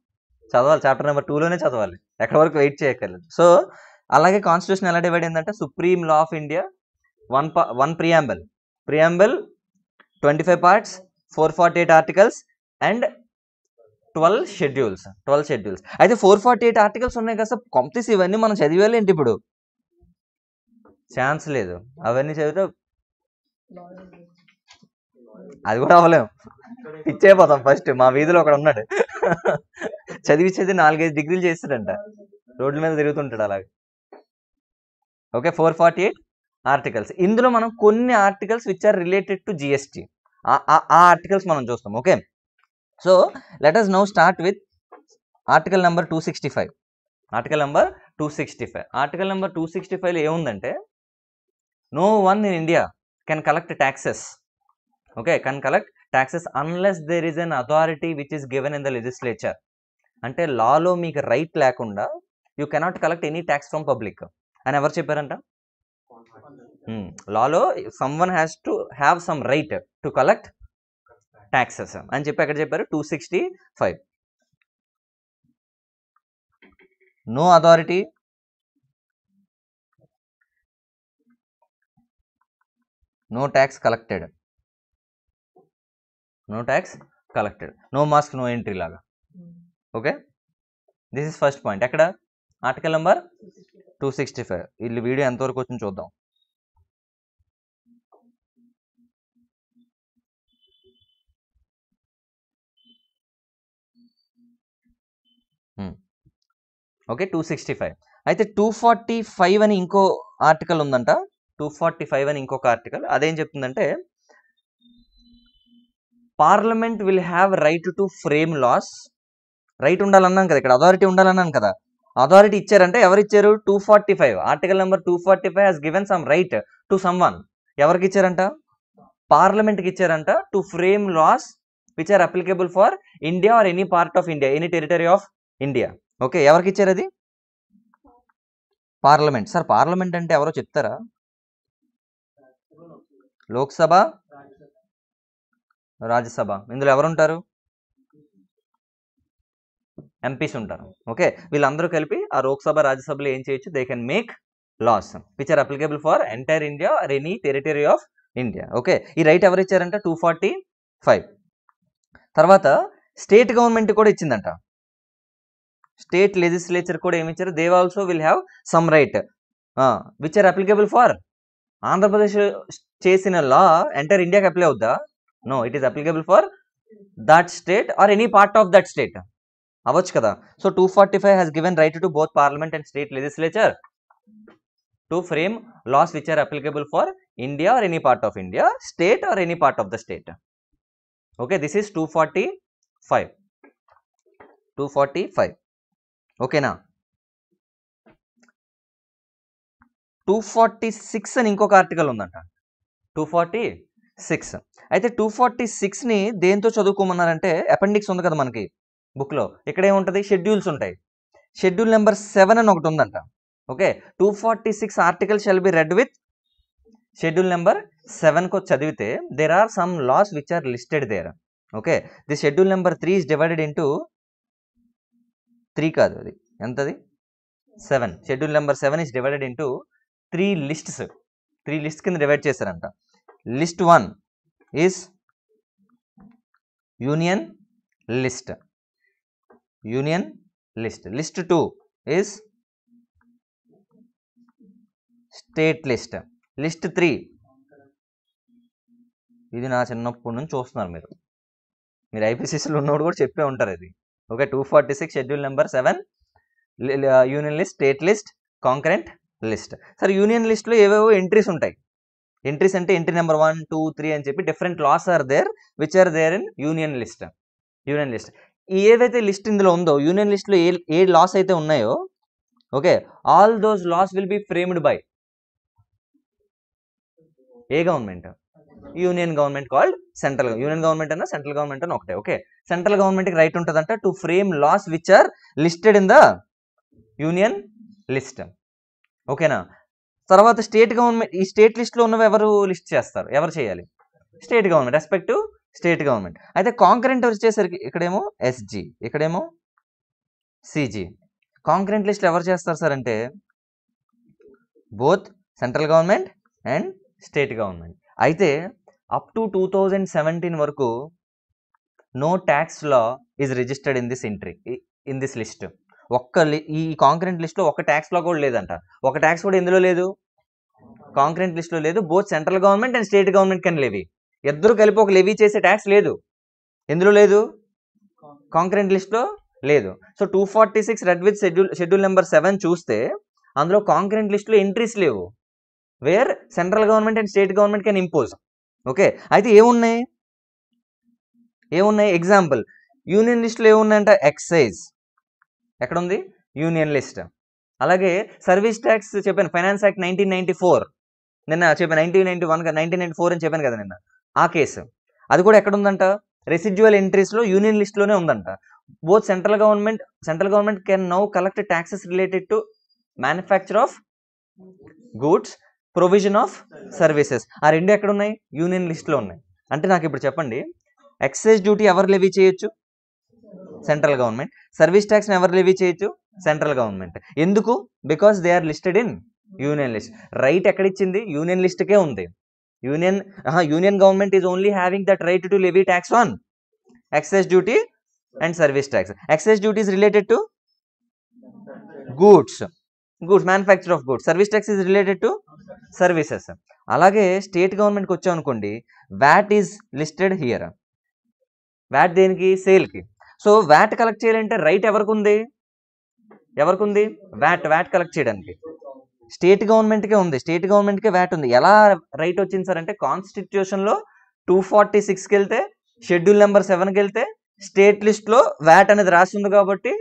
చదవాలి. చాప్టర్ నెంబర్ టూలోనే చదవాలి. ఎక్కడి వరకు వెయిట్ చేయక్కర్లేదు. సో అలాగే కాన్స్టిట్యూషన్ ఎలా డివైడ్ అయిందంటే supreme law of India one one preamble preamble twenty five parts four forty eight articles and twelve schedules twelve schedules అయితే ఫోర్ ఫార్టీ ఎయిట్ ఆర్టికల్స్ ఉన్నాయి కదా సార్ కంప్లీస్ ఇవన్నీ మనం చదివేయాలి ఏంటి ఇప్పుడు? ఛాన్స్ లేదు. అవన్నీ చదివితే అది కూడా అవ్వలేం ఇచ్చేపోతాం ఫస్ట్ మా వీధిలో ఒకడు ఉన్నాడు. చదివి చదివి నాలుగైదు డిగ్రీలు చేస్తాడంట. రోడ్ల మీద తిరుగుతుంటాడు అలాగే. Okay four forty eight articles. ఇందులో మనం కొన్ని articles which are related to GST ఆ ఆర్టికల్స్ మనం చూస్తాం. Okay? So let us now start with article number two sixty five. Article number two sixty five. Article number two sixty ఫైవ్లో ఏముందంటే no one in India can collect taxes okay can collect taxes unless there is an authority which is given in the legislature అంటే లాలో మీకు right లేకుండా you cannot collect any tax from public అని ఎవరు చెప్పారంట? లాలో someone has to have some right to collect taxes అని చెప్పి అక్కడ చెప్పారు? Two sixty five no authority no tax collected no tax collected no mask no entry లాగా. Okay this is first point ఎక్కడ? Article number two sixty five వీళ్ళు video ఎంతవరకు వచ్చింది చూద్దాం. ఓకే టూ సిక్స్టీ ఫైవ్ అయితే టూ ఫార్టీ ఫైవ్ అని ఇంకో article ఉందంట. టూ ఫార్టీ ఫైవ్ అని ఇంకొక ఆర్టికల్ అదేం చెప్తుందంటే parliament will have right to frame laws. Right ఉండాలన్నాం కదా ఇక్కడ అథారిటీ ఉండాలన్నాను కదా. అథారిటీ ఇచ్చారంటే ఎవరు ఇచ్చారు? Two forty five article number two forty five has given some right to someone ఎవరికి ఇచ్చారంట? పార్లమెంట్కి ఇచ్చారంట to frame laws which are applicable for India or any part of India any territory of India okay ఎవరికి ఇచ్చారు అది? Parliament. Sir parliament అంటే ఎవరో చెప్తారా? లోక్సభ రాజ్యసభ. ఇందులో ఎవరు ఉంటారు ఎంపీస్ ఉంటారు. ఓకే? వీళ్ళందరూ కలిపి ఆ లోక్సభ రాజ్యసభలో ఏం చేయొచ్చు? They can make laws which are applicable for entire India or any territory of India okay? ఈ రైట్ ఎవరు ఇచ్చారంటే? టూ ఫార్టీ ఫైవ్ తర్వాత స్టేట్ గవర్నమెంట్ కూడా ఇచ్చిందంట. స్టేట్ లెజిస్లేచర్ కూడా ఏమి ఇచ్చారు? They also will have some right which are applicable for Andhra Pradesh చేసిన లా ఎంటైర్ ఇండియాకి అప్లై అవుద్దా? No it is applicable for that state or any part of that state అవ్వచ్చు కదా so two forty five has given right to both parliament and state legislature to frame laws which are applicable for India or any part of India state or any part of the state okay this is two forty five two forty five ఓకేనా two forty six అని ఇంకొక article ఉందంట two forty six. అయితే two forty సిక్స్ని దేంతో చదువుకోమన్నారంటే appendix ఉంది కదా మనకి బుక్లో. ఇక్కడ ఏముంటుంది? షెడ్యూల్స్ ఉంటాయి. షెడ్యూల్ నెంబర్ సెవెన్ అని ఒకటి ఉందంట. Okay? Two forty six article shall be read with schedule number సెవెన్కి చదివితే there are some laws which are listed there okay? The schedule number three is divided into three కాదు అది. ఎంతది? Seven. Schedule number seven is divided into three lists. Three list కింద డివైడ్ చేశారంట. List one is union list. Union list. List two is state list. List three. ఇది నా చిన్నప్పటి నుంచి చూస్తున్నారు మీరు. మీరు ఐపీసీసీలో ఉన్నోడు కూడా చెప్పే ఉంటారు ఇది. Okay two forty six schedule number seven. Union list state list concurrent list. సరే యూనియన్ లిస్ట్లో ఏవేవో ఎంట్రీస్ ఉంటాయి. ఎంట్రీస్ అంటే entry number one two three అని చెప్పి different laws are there which are there in union list union list ఏదైతే list ఇందులో ఉందో యూనియన్ లిస్ట్లో ఏ ఏ లాస్ అయితే ఉన్నాయో okay all those laws will be framed by a government union government called central union government అన్న central government అని ఒకటే ఓకే సెంట్రల్ గవర్నమెంట్కి రైట్ ఉంటుందంట to frame laws which are listed in the union list ఓకేనా తర్వాత state government ఈ state లిస్ట్లో ఉన్నవి ఎవరు లిస్ట్ చేస్తారు? ఎవరు చేయాలి? State government. Respect state government. అయితే కాంకరెంట్ వచ్చేసరికి ఇక్కడేమో ఎస్జి ఇక్కడేమో సిజీ కాంకరెంట్ లిస్ట్ ఎవరు చేస్తారు సార్ అంటే both central government and state government అయితే up to two thousand seventeen వరకు no tax law is registered in this entry in this list ఒక్క ఈ కాంకరెంట్ లిస్ట్లో ఒక ట్యాక్స్ లా కూడా లేదంట. ఒక ట్యాక్స్ కూడా ఎందులో లేదు. కాంక్రెంట్ లిస్ట్లో లేదు. Both central government and state government can levy. ఇద్దరు కలిపి ఒక లెవీ చేసే ట్యాక్స్ లేదు. ఎందులో లేదు? కాంక్రెంట్ లిస్ట్లో లేదు. So two forty six read with schedule schedule number seven చూస్తే అందులో కాంక్రెంట్ లిస్ట్లో ఎంట్రీస్ లేవు. Where central government and state government can impose okay అయితే ఏమున్నాయి? ఏమున్నాయి? ఎగ్జాంపుల్ యూనియన్ లిస్టులు ఏమున్నాయంట? ఎక్సైజ్ ఎక్కడ ఉంది యూనియన్ లిస్ట్. అలాగే సర్వీస్ ట్యాక్స్ చెప్పాను. Finance act nineteen ninety four నిన్న చెప్పాను nineteen ninety one nineteen ninety four అని చెప్పాను కదా నిన్న. ఆ కేసు. అది కూడా ఎక్కడ ఉందంట రెసిడ్యువల్ ఎంట్రీస్లో యూనియన్ లిస్ట్లోనే ఉందంట. Both central government central government can now collect taxes related to manufacture of goods provision of services ఆ రెండు ఎక్కడ ఉన్నాయి యూనియన్ లిస్ట్లో ఉన్నాయి. అంటే నాకు ఇప్పుడు చెప్పండి ఎక్సైజ్ డ్యూటీ ఎవరు లెవీ చేయొచ్చు? సెంట్రల్ గవర్నమెంట్ సర్వీస్ ట్యాక్స్ని ఎవరు లెవీ చేయొచ్చు? సెంట్రల్ గవర్నమెంట్ ఎందుకు? Because they are listed in union list. Right ఎక్కడిచ్చింది? Union లిస్ట్కే ఉంది. Union union government is only having that right to levy tax on excise duty and service tax. Excise duty related to goods. Goods manufacture of goods. Service tax is related to services. అలాగే state గవర్నమెంట్కి వచ్చాం అనుకోండి VAT is listed here? VAT దేనికి? సేల్కి. So VAT collect చేయాలంటే right ఎవరికి ఉంది? ఎవరికి ఉంది? వ్యాట్ వ్యాట్ కలెక్ట్ చేయడానికి. స్టేట్ గవర్నమెంట్కే ఉంది. స్టేట్ గవర్నమెంట్కే వ్యాట్ ఉంది. ఎలా రైట్ వచ్చింది సార్ అంటే కాన్స్టిట్యూషన్లో టూ ఫార్టీ సిక్స్కి వెళ్తే షెడ్యూల్ నెంబర్ సెవెన్కి వెళ్తే స్టేట్ లిస్ట్లో వ్యాట్ అనేది రాసి ఉంది కాబట్టి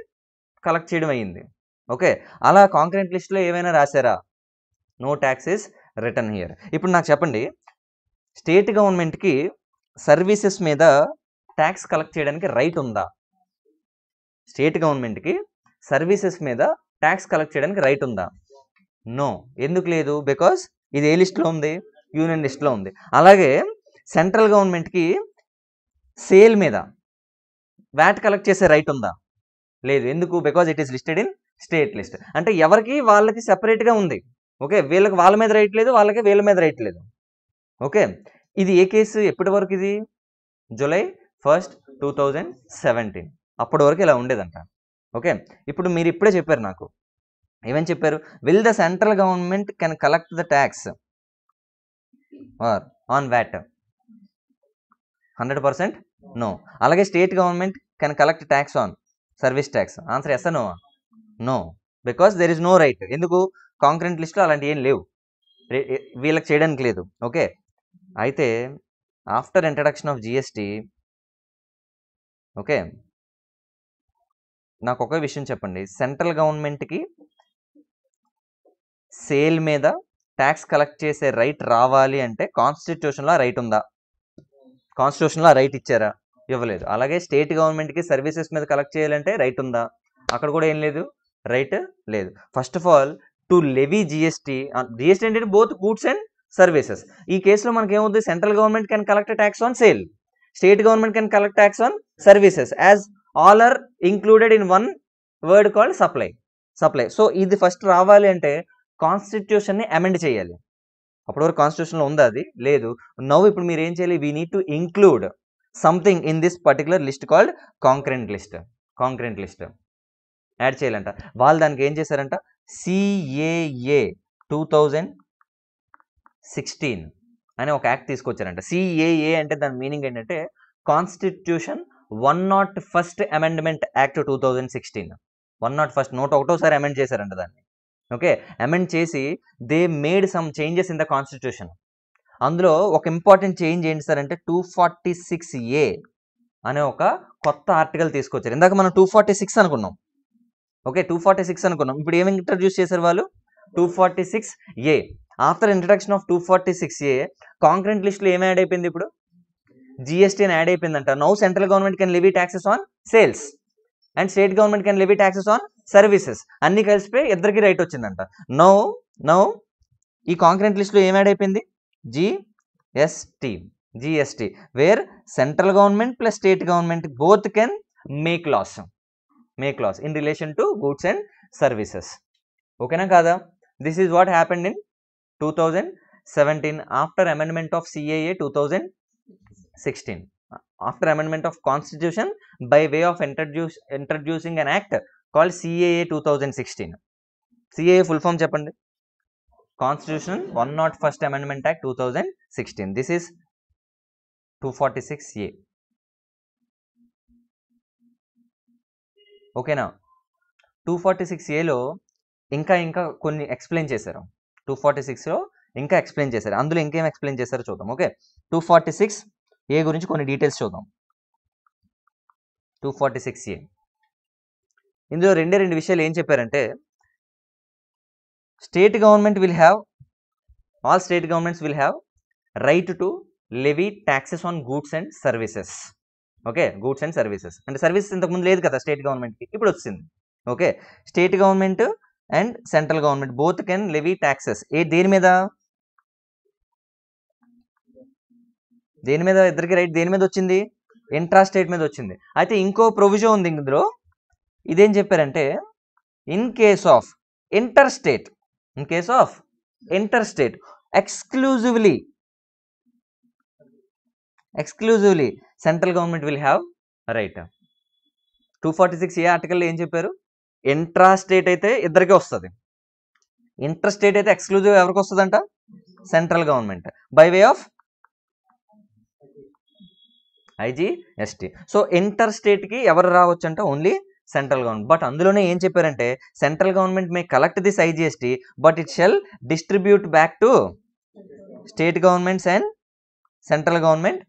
కలెక్ట్ చేయడం అయ్యింది. ఓకే? అలా కాంక్రీట్ లిస్ట్లో ఏమైనా రాశారా? No tax is return here ఇప్పుడు నాకు చెప్పండి. స్టేట్ గవర్నమెంట్కి సర్వీసెస్ మీద ట్యాక్స్ కలెక్ట్ చేయడానికి రైట్ ఉందా? స్టేట్ గవర్నమెంట్కి సర్వీసెస్ మీద ట్యాక్స్ కలెక్ట్ చేయడానికి రైట్ ఉందా? నో. ఎందుకు లేదు? బికాస్ ఇది ఏ లిస్ట్లో ఉంది? యూనియన్ లిస్ట్లో ఉంది. అలాగే సెంట్రల్ గవర్నమెంట్కి సేల్ మీద వ్యాట్ కలెక్ట్ చేసే రైట్ ఉందా? లేదు. ఎందుకు? Because it is listed in state list. అంటే ఎవరికి? వాళ్ళకి సెపరేట్గా ఉంది. ఓకే? వీళ్ళకి వాళ్ళ మీద రైట్ లేదు వాళ్ళకి వీళ్ళ మీద రైట్ లేదు. ఓకే? ఇది ఏ కేసు? ఎప్పటి వరకు ఇది? July first two thousand seventeen. అప్పటి వరకు ఇలా ఉండేదంట. ఓకే? ఇప్పుడు మీరు ఇప్పుడే చెప్పారు నాకు. ఏమని చెప్పారు? Will the central government can collect the tax or on VAT hundred percent no అలాగే state government can collect tax on service tax answer yes no no because there is no right ఎందుకు? Concurrent లిస్ట్లో అలాంటి ఏం లేవు. వీళ్ళకి చేయడానికి లేదు. Okay అయితే after introduction of GST okay నాకు ఒక విషయం చెప్పండి. సెంట్రల్ గవర్నమెంట్కి సేల్ మీద ట్యాక్స్ కలెక్ట్ చేసే రైట్ రావాలి అంటే కాన్స్టిట్యూషన్లో రైట్ ఉందా? కాన్స్టిట్యూషన్లో రైట్ ఇచ్చారా? ఇవ్వలేదు. అలాగే స్టేట్ గవర్నమెంట్కి సర్వీసెస్ మీద కలెక్ట్ చేయాలంటే రైట్ ఉందా? అక్కడ కూడా ఏం లేదు. రైట్ లేదు. First of all to levy GST GST అంటే బోత్ గూడ్స్ అండ్ సర్వీసెస్. ఈ కేసులో మనకి ఏమవుతుంది central government can collect tax on sale. State government can collect tax on services as all are included in one word called supply. Supply. So ఇది first రావాలి అంటే కాన్స్టిట్యూషన్ని amend చేయాలి. అప్పటి వరకు కాన్స్టిట్యూషన్లో ఉందా అది? లేదు. నవ్వు ఇప్పుడు మీరు ఏం చేయాలి? We need to include something in this particular list called concurrent list concurrent list add చేయాలంట. వాళ్ళు దానికి ఏం చేశారంట? సిఏఏ టూ థౌజండ్ సిక్స్టీన్ అనే ఒక యాక్ట్ తీసుకొచ్చారంట. సిఏఏ అంటే దాని మీనింగ్ ఏంటంటే constitution one not first amendment act two thousand sixteen one not first నూట ఒకటోసారి అమెండ్ చేశారంట దాన్ని. ఓకే? అమెండ్ చేసి they made some changes in the constitution. అందులో ఒక ఇంపార్టెంట్ చేంజ్ ఏంటి సార్ అంటే టూ ఫార్టీ సిక్స్ ఏ అనే ఒక కొత్త ఆర్టికల్ తీసుకొచ్చారు. ఇందాక మనం టూ ఫార్టీ సిక్స్ అనుకున్నాం. ఓకే? టూ ఫార్టీ సిక్స్ అనుకున్నాం. ఇప్పుడు ఏమి ఇంట్రడ్యూస్ చేశారు వాళ్ళు? Two forty six A after introduction of two forty six A concurrent లిస్ట్లో ఏమి యాడ్ అయిపోయింది ఇప్పుడు? జిఎస్టీ అని యాడ్ అయిపోయిందంట. Now central government can levy taxes on sales and state government can levy taxes on services అన్ని కలిసిపోయి ఇద్దరికి right వచ్చిందంట. నౌ నౌ ఈ కాంక్రెంట్ లిస్ట్లో ఏం యాడ్ అయిపోయింది? GST GST where central government plus state government both can make laws make laws in relation to goods and services ఓకేనా కాదా? This is what happened in two thousand seventeen after amendment of CAA two thousand sixteen after amendment of constitution by way of introduce introducing an act called CAA two thousand sixteen CAA full form చెప్పండి. Constitution one not first amendment act two thousand sixteen this is two forty six A ఓకేనా two forty six ఏలో ఇంకా ఇంకా కొన్ని explain చేశారు. Two forty సిక్స్లో ఇంకా explain చేశారు. అందులో ఇంకేం ఎక్స్ప్లెయిన్ చేశారో చూద్దాం. Okay two forty six A గురించి కొన్ని డీటెయిల్స్ చూద్దాం. టూ ఫార్టీ సిక్స్ ఏ ఇందులో రెండే రెండు విషయాలు ఏం చెప్పారంటే state government will have all state governments will have right to levy taxes on goods and services okay goods and services అంటే సర్వీసెస్ ఇంతకుముందు లేదు కదా స్టేట్ గవర్నమెంట్కి ఇప్పుడు వచ్చింది. Okay state government and central government both can levy taxes ఏ దేని మీద? దేని మీద ఇద్దరికి రైట్ దేని మీద వచ్చింది? ఇంట్రా స్టేట్ మీద వచ్చింది. అయితే ఇంకో ప్రొవిజన్ ఉంది ఇందులో. ఇదేం చెప్పారంటే in case of inter state in case of inter state exclusively exclusively central government will have right two forty six A ఆర్టికల్లో ఏం చెప్పారు? ఇంట్రా స్టేట్ అయితే ఇద్దరికే వస్తుంది. ఇంటర్ స్టేట్ అయితే ఎక్స్క్లూజివ్ ఎవరికి వస్తుందంట? Central government by way of IGST so inter స్టేట్కి ఎవరు రావచ్చు అంటే ఓన్లీ సెంట్రల్ గవర్నమెంట్. బట్ అందులోనే ఏం చెప్పారంటే central government may collect this IGST but it shall distribute back to state governments and central government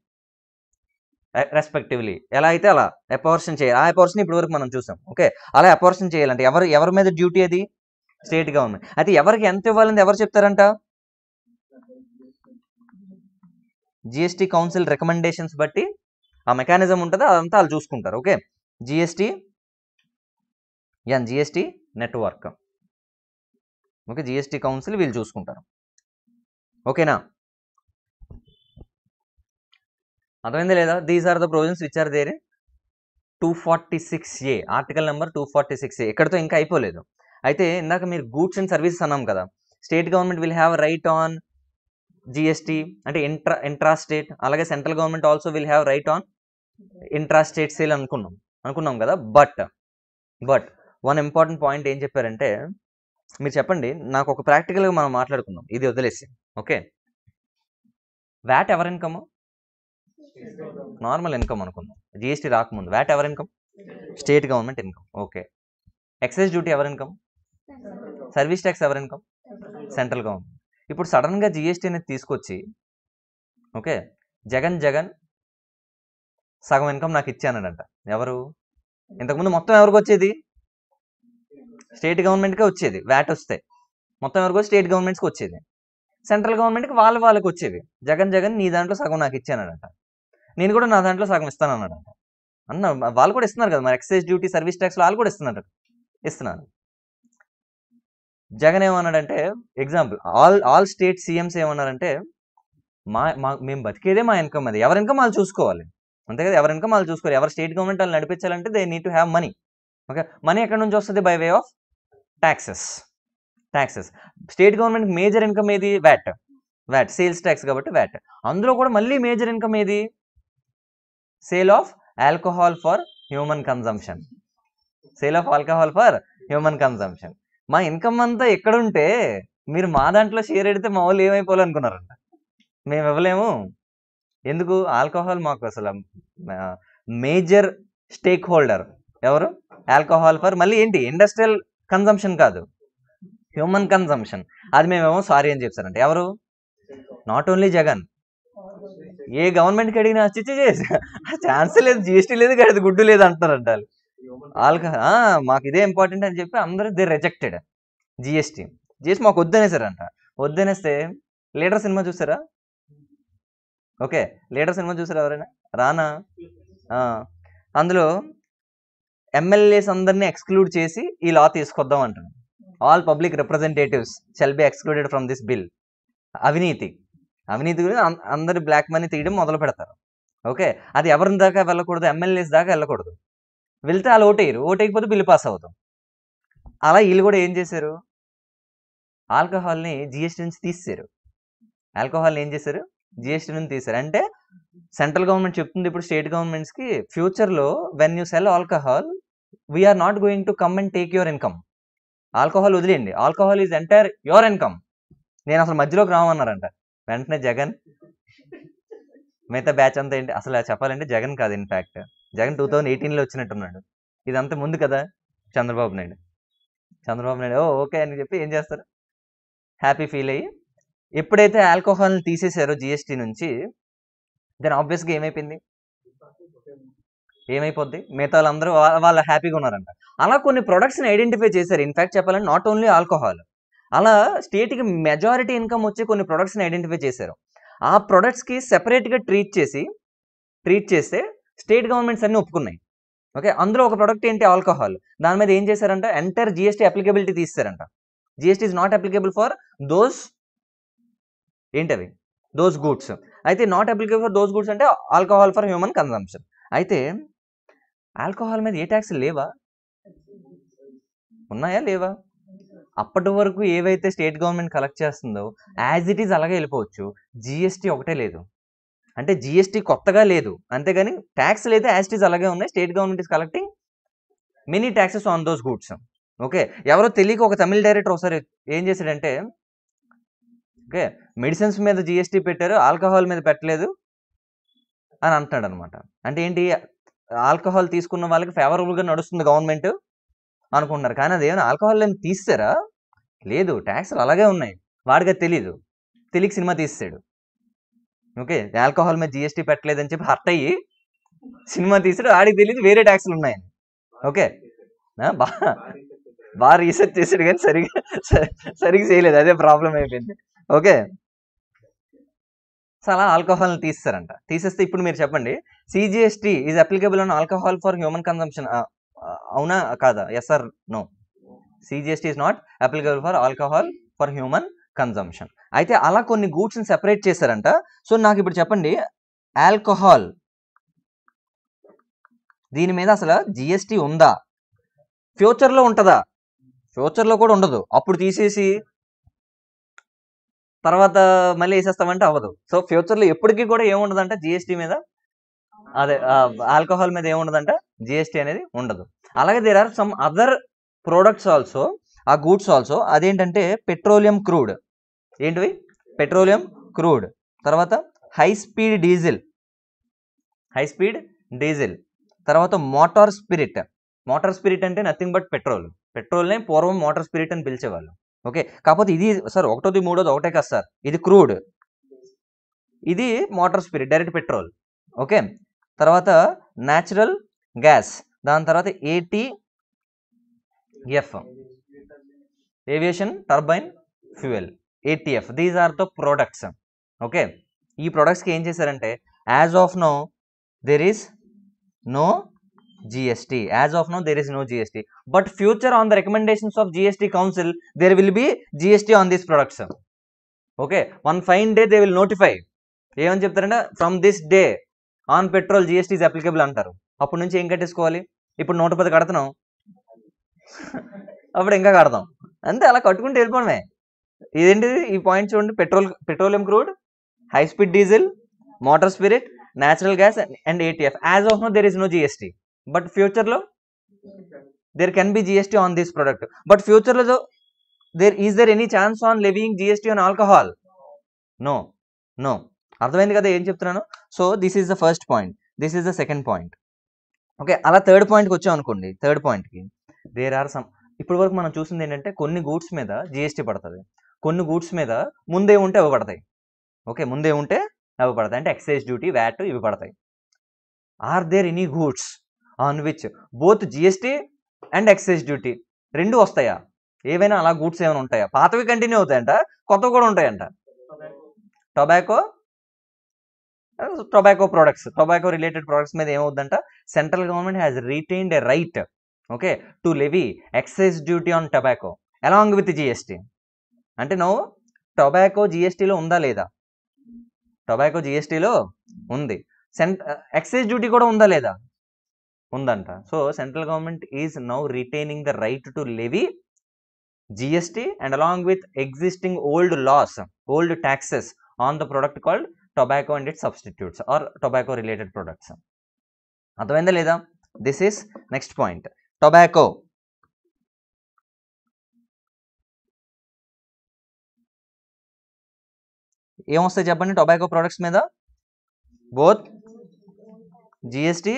respectively. ఎలా అయితే అలా అపార్షన్ చేయాలి. ఆ అపోర్షన్ ఇప్పటివరకు మనం చూసాం. ఓకే? అలా అపార్షన్ చేయాలంటే ఎవరు ఎవరి మీద డ్యూటీ అది? State government. అయితే ఎవరికి ఎంత ఇవ్వాలని ఎవరు చెప్తారంట? జిఎస్టీ కౌన్సిల్ రికమెండేషన్స్ బట్టి ఆ మెకానిజం ఉంటుందో అదంతా వాళ్ళు చూసుకుంటారు. Okay GST N GST network okay GST council వీళ్ళు చూసుకుంటారు. ఓకేనా అర్థమైంది లేదా? These are the provisions which are there two forty six A article number two forty six A ఎక్కడితో ఇంకా అయిపోలేదు. అయితే ఇందాక మీరు గూడ్స్ అండ్ సర్వీసెస్ అన్నాం కదా state government will have right on GST అంటే ఇంట్రా ఇంట్రా స్టేట్ అలాగే central government also will have right on intra state sale అనుకున్నాం. అనుకున్నాం కదా? But but one important point ఏం చెప్పారంటే మీరు చెప్పండి నాకు ఒక ప్రాక్టికల్గా మనం మాట్లాడుకుందాం. ఇది వదిలేసి ఓకే వ్యాట్ ఎవరి ఇన్కమ్ నార్మల్ ఇన్కమ్ అనుకుందాం. జిఎస్టీ రాకముందు. వ్యాట్ ఎవరి income state government income okay excise duty ఎవరి ఇన్కమ్ సర్వీస్ ట్యాక్స్ ఎవరి ఇన్కమ్ సెంట్రల్ గవర్నమెంట్ ఇప్పుడు సడన్గా జిఎస్టీ అనేది తీసుకొచ్చి ఓకే జగన్ జగన్ సగం ఇన్కమ్ నాకు ఇచ్చానడంట ఎవరు? ఇంతకుముందు మొత్తం ఎవరికి వచ్చేది? స్టేట్ గవర్నమెంట్కే వచ్చేది. వ్యాట్ వస్తే. మొత్తం ఎవరికి స్టేట్ గవర్నమెంట్స్కి వచ్చేది. సెంట్రల్ గవర్నమెంట్కి వాళ్ళ వాళ్ళకి వచ్చేవి. జగన్ జగన్ నీ దాంట్లో సగం నాకు ఇచ్చానడంట నేను కూడా నా దాంట్లో సగం ఇస్తాను అన్నాడంట. అన్న వాళ్ళు కూడా ఇస్తున్నారు కదా మరి. ఎక్సైజ్ డ్యూటీ సర్వీస్ ట్యాక్స్ వాళ్ళు కూడా ఇస్తున్నారు. ఇస్తున్నారు జగన్ ఏమన్నాడంటే example all all state CMs ఏమన్నారంటే మా మా మేము బతికేదే మా ఇన్కమ్ అది. ఎవరి ఇన్కమ్ వాళ్ళు చూసుకోవాలి. అంతే కదా ఎవరి ఇన్కమ్ వాళ్ళు చూసుకోరు. ఎవరు స్టేట్ గవర్నమెంట్ వాళ్ళు నడిపించాలంటే they need to have money okay money ఎక్కడి నుంచి వస్తుంది? By way of taxes taxes state government major income ఏది? వ్యాట్ వ్యాట్ సేల్స్ ట్యాక్స్ కాబట్టి వ్యాట్ అందులో కూడా మళ్ళీ మేజర్ ఇన్కమ్ ఏది? Sale of alcohol for human consumption sale of alcohol for human consumption మా ఇన్కమ్ అంతా ఎక్కడుంటే మీరు మా దాంట్లో షేర్ ఎడితే మా వాళ్ళు ఏమైపోవాలనుకున్నారంట? మేము ఇవ్వలేము ఎందుకు? ఆల్కహాల్ మాకు అసలు మేజర్ స్టేక్ హోల్డర్ ఎవరు? ఆల్కహాల్ ఫర్ మళ్ళీ ఏంటి? ఇండస్ట్రియల్ కన్జంప్షన్ కాదు. హ్యూమన్ కన్జంప్షన్ అది మేమేమో సారీ అని చెప్తారంట ఎవరు? Not only Jagan. ఏ గవర్నమెంట్కి అడిగినా చిచ్చి చేసి ఛాన్స్ లేదు జిఎస్టీ లేదు కదా గుడ్డు లేదు అంటున్నారంట ఆల్కహాల్ మాకు ఇదే ఇంపార్టెంట్ అని చెప్పి అందరూ దే రిజెక్టెడ్. జిఎస్టీ. జిఎస్టీ మాకు వద్దనేసారంట. వద్దనేస్తే లీడర్ సినిమా చూసారా? ఓకే లీడర్ సినిమా చూసారా ఎవరైనా? రానా? ఆ, అందులో ఎమ్మెల్యేస్ అందరినీ ఎక్స్క్లూడ్ చేసి ఈ లా తీసుకొద్దాం అంటారు all public representatives shall be excluded from this bill అవినీతి. అవినీతి గురించి అందరు బ్లాక్ మనీ తీయడం మొదలు పెడతారు. ఓకే అది ఎవరిని దాకా వెళ్ళకూడదు? ఎమ్మెల్యేస్ దాకా వెళ్ళకూడదు. వెళ్తే వాళ్ళు ఓటేయరు ఓటేయకపోతే బిల్లు పాస్ అవుతాం. అలా వీళ్ళు కూడా ఏం చేశారు? ఆల్కహాల్ని జిఎస్టీ నుంచి తీసేశారు. ఆల్కహాల్ని ఏం చేశారు? జిఎస్టీ నుంచి తీశారు. అంటే సెంట్రల్ గవర్నమెంట్ చెప్తుంది ఇప్పుడు స్టేట్ గవర్నమెంట్స్కి ఫ్యూచర్లో when you sell alcohol we are not going to come and take your income alcohol వదిలేయండి. Alcohol is entire your income నేను అసలు మధ్యలోకి రామన్నారంట వెంటనే జగన్ మిగతా బ్యాచ్ అంతా ఏంటి? అసలు చెప్పాలంటే జగన్ కాదు ఇన్ఫాక్ట్ జగన్ టూ థౌజండ్ ఎయిటీన్లో వచ్చినట్టున్నాడు. ఇదంతా ముందు కదా? చంద్రబాబు నాయుడు. చంద్రబాబు నాయుడు ఓ ఓకే అని చెప్పి ఏం చేస్తారు? హ్యాపీ ఫీల్ అయ్యి ఎప్పుడైతే ఆల్కహాల్ని తీసేశారో జిఎస్టీ నుంచి దెన్ ఆబ్వియస్గా ఏమైపోయింది? ఏమైపోద్ది? మిగతా వాళ్ళందరూ వాళ్ళ వాళ్ళు హ్యాపీగా ఉన్నారంట. అలా కొన్ని ప్రొడక్ట్స్ని ఐడెంటిఫై చేశారు. ఇన్ఫ్యాక్ట్ చెప్పాలంటే నాట్ ఓన్లీ ఆల్కహాల్ అలా స్టేట్కి మెజారిటీ ఇన్కమ్ వచ్చే కొన్ని ప్రొడక్ట్స్ని ఐడెంటిఫై చేశారు. ఆ ప్రొడక్ట్స్కి సెపరేట్గా ట్రీట్ చేసి ట్రీట్ చేస్తే స్టేట్ గవర్నమెంట్స్ అన్ని ఒప్పుకున్నాయి. ఓకే? అందులో ఒక ప్రొడక్ట్ ఏంటి? ఆల్కహాల్ దాని మీద ఏం చేశారంట? Enter GST applicability తీస్తారంట GST is not applicable for those ఏంటవి దోస్ గూడ్స్ అయితే not applicable for those goods అంటే ఆల్కహాల్ ఫర్ హ్యూమన్ కన్సంప్షన్ అయితే ఆల్కహాల్ మీద ఏ ట్యాక్స్ లేవా? ఉన్నాయా లేవా? అప్పటి వరకు ఏవైతే స్టేట్ గవర్నమెంట్ కలెక్ట్ చేస్తుందో యాజ్ ఇట్ ఈజ్ అలాగే వెళ్ళిపోవచ్చు. జిఎస్టీ ఒకటే లేదు. అంటే జిఎస్టీ కొత్తగా లేదు. అంతేగాని ట్యాక్స్ అయితే యాజ్ ఇట్ ఈజ్ అలాగే ఉన్నాయి. State government is collecting many taxes on those goods okay ఎవరో తెలియక ఒక తమిళ డైరెక్టర్ ఒకసారి ఏం చేశాడంటే ఓకే. మెడిసిన్స్ మీద జిఎస్టీ పెట్టారు ఆల్కహాల్ మీద పెట్టలేదు అని అంటున్నాడు అనమాట అంటే ఏంటి ఆల్కహాల్ తీసుకున్న వాళ్ళకి ఫేవరబుల్గా నడుస్తుంది గవర్నమెంట్ అనుకుంటున్నారు. కానీ అదేమైనా ఆల్కహాల్ ఏమి తీస్తారా? లేదు ట్యాక్స్లు అలాగే ఉన్నాయి. వాడికి అది తెలీదు. తెలియక సినిమా తీస్తాడు ఓకే ఆల్కహాల్ మీద జిఎస్టీ పెట్టలేదని చెప్పి హర్ట్ అయ్యి సినిమా తీసాడు. ఆడికి తెలియదు వేరే ట్యాక్స్లు ఉన్నాయని. ఓకే. బాగా బాగా రీసెర్చ్ చేసాడు కానీ సరిగా సరిగ్గా చేయలేదు. అదే ప్రాబ్లం అయిపోయింది. ఓకే. సో అలా ఆల్కహాల్ని తీస్తారంట తీసేస్తే ఇప్పుడు మీరు చెప్పండి. CGST is applicable on alcohol for human consumption అవునా? కాదా? Yes or no CGST is not applicable for alcohol for human consumption అయితే అలా కొన్ని గూడ్స్ని సెపరేట్ చేశారంట. సో నాకు ఇప్పుడు చెప్పండి. ఆల్కహాల్. దీని మీద అసలు జిఎస్టీ ఉందా? ఫ్యూచర్లో ఉంటుందా? ఫ్యూచర్లో కూడా ఉండదు. అప్పుడు తీసేసి తర్వాత మళ్ళీ వేసేస్తామంటే అవ్వదు. సో ఫ్యూచర్లో ఎప్పటికీ కూడా ఏముండదంట? జిఎస్టీ మీద? అదే ఆల్కహాల్ మీద ఏముండదంట? జిఎస్టీ అనేది ఉండదు. అలాగే there are some other products also ఆ గూడ్స్ ఆల్సో అదేంటంటే పెట్రోలియం క్రూడ్ ఏంటివి? పెట్రోలియం క్రూడ్ తర్వాత high speed diesel high speed diesel తర్వాత మోటార్ స్పిరిట్ మోటార్ స్పిరిట్ అంటే నథింగ్ బట్ పెట్రోల్ పెట్రోల్నే పూర్వం మోటార్ స్పిరిట్ అని పిలిచేవాళ్ళు. ఓకే? కాకపోతే ఇది సార్ ఒకటోది మూడోది ఒకటే కదా సార్. ఇది క్రూడ్. ఇది motor spirit direct petrol. Okay? తర్వాత న్యాచురల్ గ్యాస్. దాని తర్వాత A T F. Aviation turbine fuel. ATF. These are the products. Okay? ఈ ప్రోడక్ట్స్కి ఏం చేశారంటే as of no there is no GST as of no there is no GST but future on the recommendations of GST council there will be GST on these products okay one fine day they will notify ఏమని చెప్తారంటే from this day on petrol GST is applicable అంటారు. అప్పటి నుంచి ఏం కట్టేసుకోవాలి? ఇప్పుడు నూట పది కడుతున్నాం. అప్పుడు ఇంకా కడతాం. అంతే అలా కట్టుకుంటే వెళ్ళిపోవడమే. ఇదేంటిది? ఈ పాయింట్ చూడండి. Petrol petroleum crude high speed diesel motor spirit natural gas and ATF as of no there is no GST but ఫ్యూచర్లో there can be GST on this product but ఫ్యూచర్లో there is there any chance on levying GST on alcohol no no అర్థమైంది కదా ఏం చెప్తున్నాను? So this is the first point this is the second point okay అలా third పాయింట్కి వచ్చాం అనుకోండి. Third పాయింట్కి దేర్ ఆర్ సమ్ ఇప్పటి వరకు మనం చూసింది ఏంటంటే కొన్ని గూడ్స్ మీద జిఎస్టీ పడుతుంది. కొన్ని గూడ్స్ మీద ముందే ఉంటే అవి పడతాయి. ఓకే ముందే ఉంటే అవి పడతాయి. అంటే ఎక్సైజ్ డ్యూటీ వ్యాట్ ఇవి పడతాయి. Are there any goods on which both GST and excise duty రెండు వస్తాయా? ఏవైనా అలా గూడ్స్ ఏమైనా ఉంటాయా? పాతవి కంటిన్యూ అవుతాయంట కొత్తవి కూడా ఉంటాయంట. Tobacco tobacco products tobacco related products మీద ఏమవుద్దంట? Central government has retained a right okay to levy excise duty on tobacco along with GST అంటే నువ్వు టొబాకో జిఎస్టీలో ఉందా లేదా? టొబాకో జిఎస్టీలో ఉంది. సెంట్ ఎక్సైజ్ డ్యూటీ కూడా ఉందా లేదా? ఉందంట. So central government is now retaining the right to levy GST and along with existing old laws old taxes on the product called tobacco and it substitutes or tobacco related products. అర్థమైందా లేదా? This is next point. Tobacco. ఏమొస్తాయి చెప్పండి? Tobacco products మీద? Both GST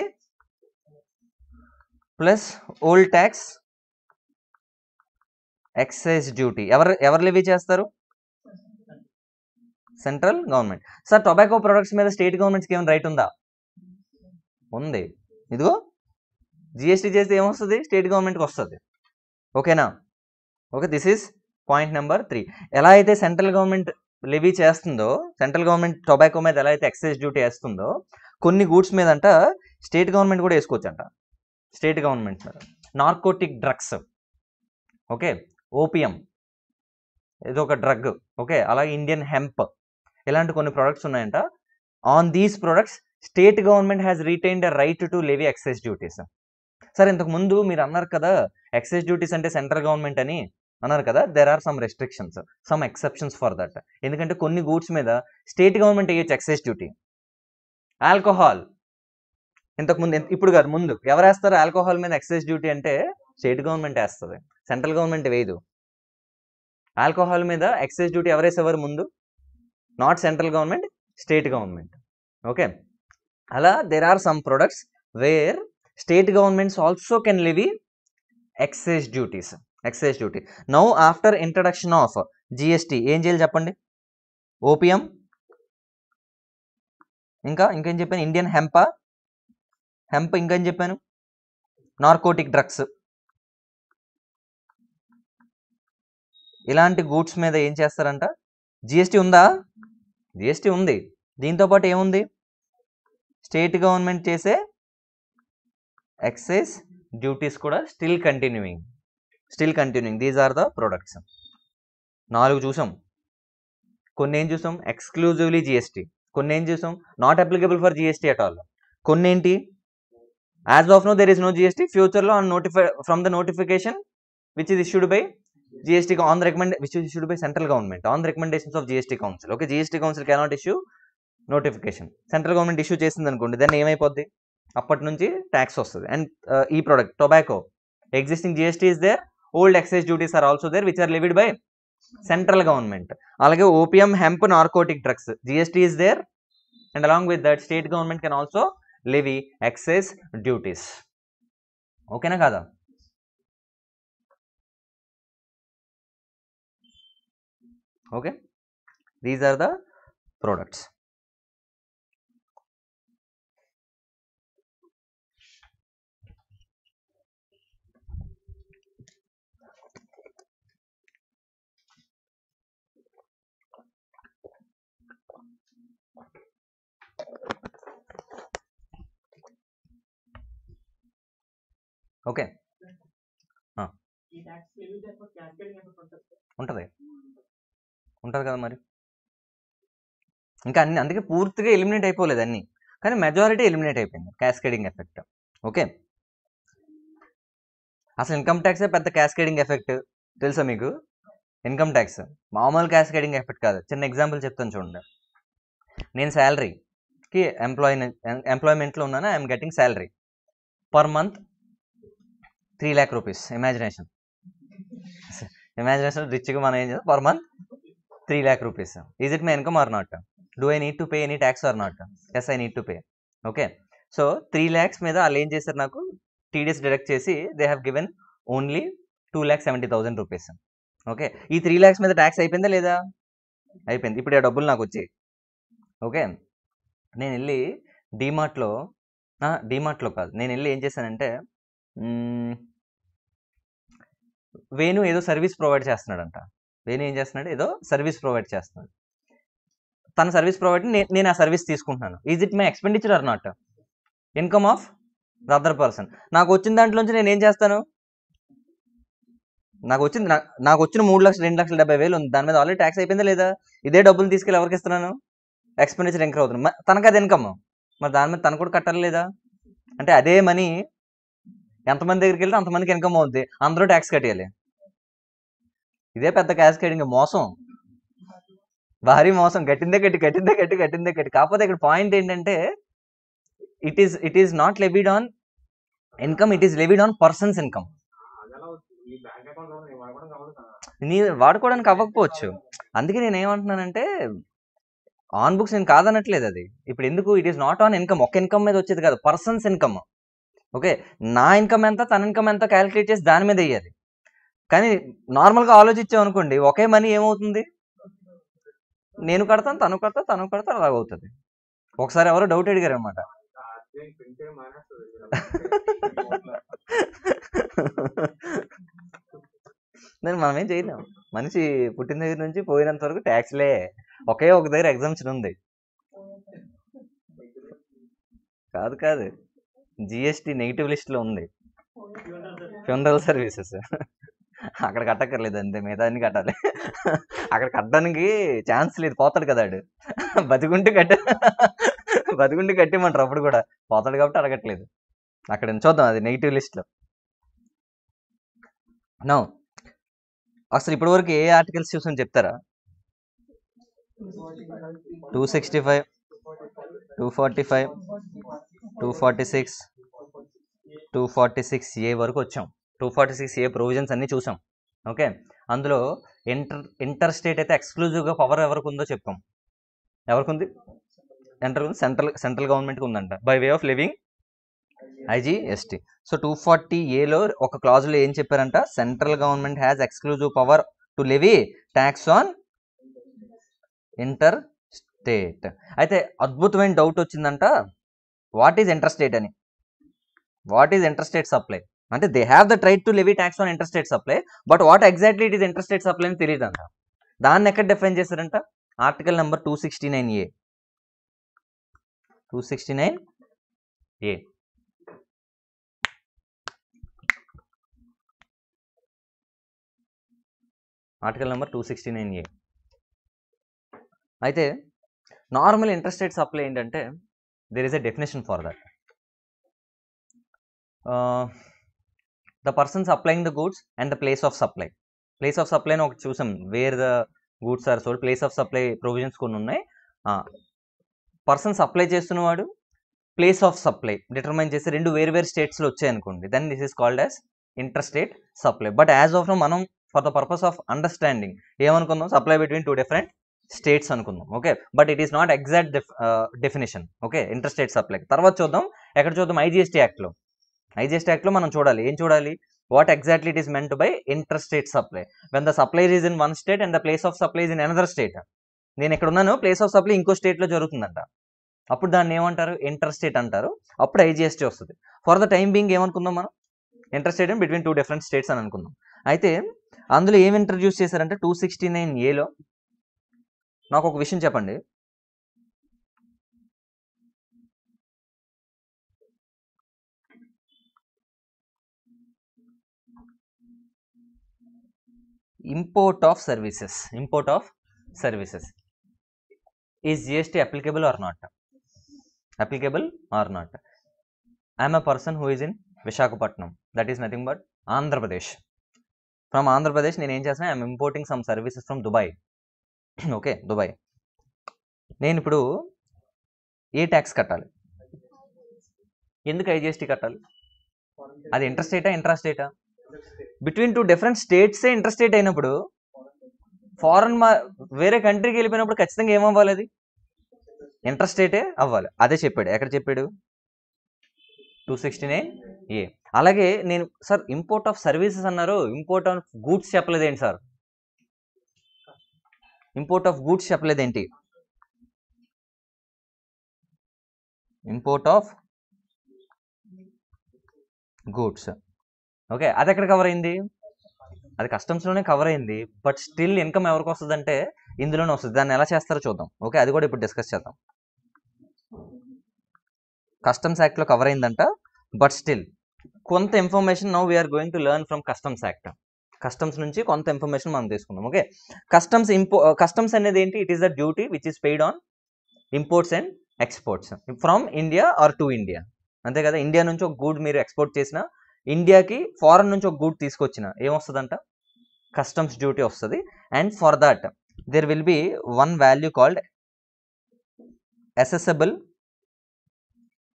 plus old tax excise duty. ఎవరు ఎవరు levy చేస్తారు? Central government. Sir tobacco products మీద state గవర్నమెంట్స్కి ఏమైనా రైట్ ఉందా? ఉంది. ఇదిగో జిఎస్టీ చేస్తే ఏమొస్తుంది? స్టేట్ గవర్నమెంట్కి వస్తుంది. ఓకేనా? Okay this is point number three. ఎలా అయితే సెంట్రల్ గవర్నమెంట్ లెవీ చేస్తుందో సెంట్రల్ గవర్నమెంట్ టొబాకో మీద ఎలా అయితే ఎక్సైజ్ డ్యూటీ వేస్తుందో కొన్ని గూడ్స్ మీద అంట స్టేట్ గవర్నమెంట్ కూడా వేసుకోవచ్చు అంట state government narcotic drugs. Okay? Opium. ఇది ఒక డ్రగ్. ఓకే? అలాగే ఇండియన్ హెంప్. ఇలాంటి కొన్ని ప్రోడక్ట్స్ ఉన్నాయంట. On these products state government has retained right to levy excise duties. Sir ఇంతకు ముందు మీరు అన్నారు కదా ఎక్సైజ్ డ్యూటీస్ అంటే సెంట్రల్ గవర్నమెంట్ అని అన్నారు కదా there are some restrictions some exceptions for that ఎందుకంటే కొన్ని గూడ్స్ మీద స్టేట్ గవర్నమెంట్ వేయచ్చు ఎక్సైజ్ డ్యూటీ. ఆల్కహాల్. ఇంతకు ముందు ఇప్పుడు కాదు ముందు. ఎవరు వేస్తారు? ఆల్కహాల్ మీద ఎక్సైజ్ డ్యూటీ అంటే స్టేట్ గవర్నమెంట్ వేస్తుంది. సెంట్రల్ గవర్నమెంట్ వేయదు. ఆల్కహాల్ మీద ఎక్సైజ్ డ్యూటీ ఎవరేసేవారు ముందు? Not central government state government. Okay? అలా there are some products where state governments also can levy excise duties excise duty. Now after introduction of GST ఏం చేయాలి చెప్పండి? Opium ఇంకా ఇంకేం చెప్పాను? ఇండియన్ హెంప హెంప్ ఇంకేం చెప్పాను? Narcotic drugs. ఇలాంటి గూడ్స్ మీద ఏం చేస్తారంట? జిఎస్టీ ఉందా? జిఎస్టీ ఉంది. దీంతో పాటు ఏముంది? స్టేట్ గవర్నమెంట్ చేసే ఎక్సైజ్ డ్యూటీస్ కూడా still continuing. Still continuing. These are the products. నాలుగు చూసాం. కొన్ని ఏం చూసాం? Exclusively GST. కొన్ని ఏం చూసాం? Not applicable for GST at all. కొన్ని ఏంటి as of now there is no GST ఫ్యూచర్లో on notify from the notification which is issued by GST on the recommend which is issued by central government on the recommendations of GST council okay GST council cannot issue notification central government issue చేసింది అనుకోండి దాన్ని ఏమైపోద్ది? అప్పటి నుంచి tax వస్తుంది. And ఈ product tobacco existing GST is there old excise duties are also there which are levied by central government అలాగే opium hemp narcotic drugs GST is there and along with that state government can also levy excess duties. Okay, na kada. okay. These are the products. Okay. ఉంటుంది ఉంటుంది. ఉంటుంది కదా మరి. ఇంకా అన్ని అందుకే పూర్తిగా ఎలిమినేట్ అయిపోలేదు అన్ని. కానీ మెజారిటీ ఎలిమినేట్ అయిపోయింది. Cascading effect. ఓకే. అసలు ఇన్కమ్ ట్యాక్సే పెద్ద క్యాస్కేడింగ్ ఎఫెక్ట్ తెలుసా మీకు? Income tax. మామూలు క్యాస్కేడింగ్ ఎఫెక్ట్ కాదు. చిన్న ఎగ్జాంపుల్ చెప్తాను చూడండి. నేను శాలరీకి ఎంప్లాయ్ ఎంప్లాయ్మెంట్లో ఉన్నాను? I'm getting salary. Per month three lakh rupees. Imagination imagination రిచ్గా మనం ఏం చేస్తాం per month three lakh rupees. Is it my income or not do I need to pay any tax or not yes I need to pay okay so three lakhs మీద వాళ్ళు ఏం చేశారు నాకు? TDS deduct చేసి they have given only two lakh seventy thousand rupees okay ఈ three lakhs మీద tax అయిపోయిందా లేదా? అయిపోయింది. ఇప్పుడు ఆ డబ్బులు నాకు వచ్చాయి. ఓకే నేను వెళ్ళి డీమార్ట్లో డీమార్ట్లో కాదు. నేను వెళ్ళి ఏం చేశానంటే వేణు ఏదో సర్వీస్ ప్రొవైడ్ చేస్తున్నాడంట. వేణు ఏం చేస్తున్నాడు? ఏదో సర్వీస్ ప్రొవైడ్ చేస్తున్నాడు. తన సర్వీస్ ప్రొవైడ్ నేను ఆ సర్వీస్ తీసుకుంటున్నాను. Is it my expenditure or not income of the other person నాకు వచ్చిన దాంట్లోంచి నేను ఏం చేస్తాను? నాకు వచ్చింది నాకు వచ్చిన మూడు లక్షలు రెండు లక్షల డెబ్బై వేలు ఉంది. దాని మీద ఆల్రెడీ ట్యాక్స్ అయిపోయిందా లేదా? ఇదే డబ్బులు తీసుకెళ్ళి ఎవరికి ఇస్తున్నాను? ఎక్స్పెండిచర్ ఇంకర్ అవుతుంది. తనకు అది ఇన్కమ్ మరి దాని మీద తను కూడా కట్టాలి లేదా? అంటే అదే మనీ ఎంతమంది దగ్గరికి వెళ్తే అంతమందికి ఇన్కమ్ అవుద్ది. అందరూ ట్యాక్స్ కట్టేయాలి. ఇదే పెద్ద క్యాస్కేడింగ్ మోసం. భారీ మోసం. కట్టిందే గట్టి కట్టిందే గట్టి కట్టిందే గట్టి కాకపోతే ఇక్కడ పాయింట్ ఏంటంటే it is it is not levied on income it is levied on persons income నీ వాడుకోవడానికి అవ్వకపోవచ్చు. అందుకే నేను ఏమంటున్నానంటే ఆన్ బుక్స్ నేను కాదనట్లేదు అది. ఇప్పుడు ఎందుకు? It is not on income ఒక ఇన్కమ్ మీద వచ్చేది కాదు. Persons income okay? నా ఇన్కమ్ ఎంత తన ఇన్కమ్ ఎంత క్యాలిక్యులేట్ చేసి దాని మీద వేయాలి. కానీ నార్మల్గా ఆలోచించాం అనుకోండి ఒకే మనీ ఏమవుతుంది? నేను కడతాను తను కడతా తను కడతా అలాగ అవుతుంది. ఒకసారి ఎవరో డౌట్ అడిగారు అనమాట నేను మనం ఏం చేయలేం. మనిషి పుట్టిన దగ్గర నుంచి పోయినంత వరకు ట్యాక్స్లే. ఒకే ఒక దగ్గర ఎగ్జామ్షన్ ఉంది. కాదు కాదు. జిఎస్టీ నెగిటివ్ లిస్ట్లో ఉంది. ఫ్యూనరల్ సర్వీసెస్ అక్కడ కట్టక్కర్లేదు అంతే మిగతా అన్ని కట్టాలి. అక్కడ కట్టడానికి ఛాన్స్ లేదు పోతాడు కదా ఆడు. బతికుంటే కట్ట బతికుంటే కట్టేమంటారు అప్పుడు కూడా. పోతాడు కాబట్టి అడగట్లేదు. అక్కడ చూద్దాం అది నెగిటివ్ లిస్ట్లో నో అసలు ఇప్పటి వరకు ఏ ఆర్టికల్స్ చూసాను చెప్తారా? Two sixty five two forty five two forty six two forty six A వరకు వచ్చాం. Two forty six A provisions అన్నీ చూసాం. ఓకే? అందులో ఇంటర్ ఇంటర్ స్టేట్ అయితే ఎక్స్క్లూజివ్గా పవర్ ఎవరికి ఉందో చెప్పాం ఎవరికి ఉంది ఎంటర్ సెంట్రల్ సెంట్రల్ గవర్నమెంట్కి ఉందంట. By way of levying IGST so two forty ఏలో ఒక క్లాజ్లో ఏం చెప్పారంట? Central government has exclusive power to levy tax on inter state అయితే అద్భుతమైన డౌట్ వచ్చిందంట. వాట్ ఈజ్ ఇంట్రెస్టేట్ అని? What is interstate supply? అంటే they have the right to levy tax on interstate supply but what exactly it is interstate supply అని తెలియదు అంట దాన్ని ఎక్కడ డిఫైన్ చేశారంట? Article number two sixty nine A. Two sixty nine A. Article number two sixty nine A. అయితే normal interest rate supply ఏంటంటే there is a definition for that the person supplying the goods and the place of supply place of supply ఒకటి చూసాం. Where the goods are sold place of supply provisions కొన్ని ఉన్నాయి. Person supply చేస్తున్నవాడు place of supply determine చేసి రెండు వేరు వేరు స్టేట్స్లో వచ్చాయనుకోండి then this is called as inter state supply but as of మనం for the purpose of understanding ఏమనుకుందాం supply between two different states అనుకుందాం okay but it is not exact definition okay inter state supply తర్వాత చూద్దాం ఎక్కడ చూద్దాం? IGST యాక్ట్లో IGST యాక్ట్లో మనం చూడాలి. ఏం చూడాలి? What exactly it is meant by inter state supply when the supply is in one state and the place of supply in another state నేను ఇక్కడ ఉన్నాను ప్లేస్ ఆఫ్ సప్లై ఇంకో స్టేట్లో జరుగుతుందంట. అప్పుడు దాన్ని ఏమంటారు? ఇంటర్ స్టేట్ అంటారు. అప్పుడు ఐజీఎస్టీ వస్తుంది. ఫర్ ద టైం బీయింగ్ ఏమనుకుందాం మనం? Inter state between two different states అని అనుకుందాం. అయితే అందులో ఏం ఇంట్రడ్యూస్ చేశారంటే టూ సిక్స్టీ నైన్ ఏలో నాకు ఒక విషయం చెప్పండి. Import of services import of services is GST applicable or not applicable or not I'm a person who is in Visakhapatnam that is nothing but Andhra Pradesh from Andhra Pradesh నేను ఏం చేస్తాను I'm importing some services from Dubai okay Dubai. నేను ఇప్పుడు ఏ tax కట్టాలి? ఎందుకు IGST కట్టాలి? అది ఇంటర్స్టేటా ఇంట్రాస్టేటా బిట్వీన్ టూ డిఫరెంట్ స్టేట్సే ఇంటర్స్టేట్ అయినప్పుడు ఫారెన్ మా వేరే కంట్రీకి వెళ్ళిపోయినప్పుడు ఖచ్చితంగా ఏమవ్వాలి అది? ఇంటర్స్టేటే అవ్వాలి. అదే చెప్పాడు. ఎక్కడ చెప్పాడు? Two sixty nine A. అలాగే నేను సార్ ఇంపోర్ట్ ఆఫ్ సర్వీసెస్ అన్నారు. ఇంపోర్ట్ ఆఫ్ గూడ్స్ చెప్పలేదేంటి సార్? ఇంపోర్ట్ ఆఫ్ గూడ్స్ చెప్పలేదు ఏంటి ఇంపోర్ట్ ఆఫ్ గూడ్స్ ఓకే అది ఎక్కడ కవర్ అయింది? అది కస్టమ్స్లోనే కవర్ అయింది బట్ స్టిల్ ఇన్కమ్ ఎవరికి వస్తుంది అంటే ఇందులోనే వస్తుంది. దాన్ని ఎలా చేస్తారో చూద్దాం. ఓకే అది కూడా ఇప్పుడు డిస్కస్ చేద్దాం. కస్టమ్స్ యాక్ట్లో కవర్ అయిందంట బట్ స్టిల్ కొంత information now we are going to learn from customs act customs నుంచి కొంత ఇన్ఫర్మేషన్ మనం తీసుకున్నాం ఓకే? కస్టమ్స్ ఇంపో కస్టమ్స్ అనేది ఏంటి? It is the duty which is paid on imports and exports from India or to India అంతే కదా? India నుంచి ఒక గూడ్ మీరు ఎక్స్పోర్ట్ చేసిన ఇండియాకి ఫారెన్ నుంచి ఒక గూడ్ తీసుకొచ్చిన ఏమొస్తుందంట? కస్టమ్స్ డ్యూటీ వస్తుంది. And for that there will be one value called assessable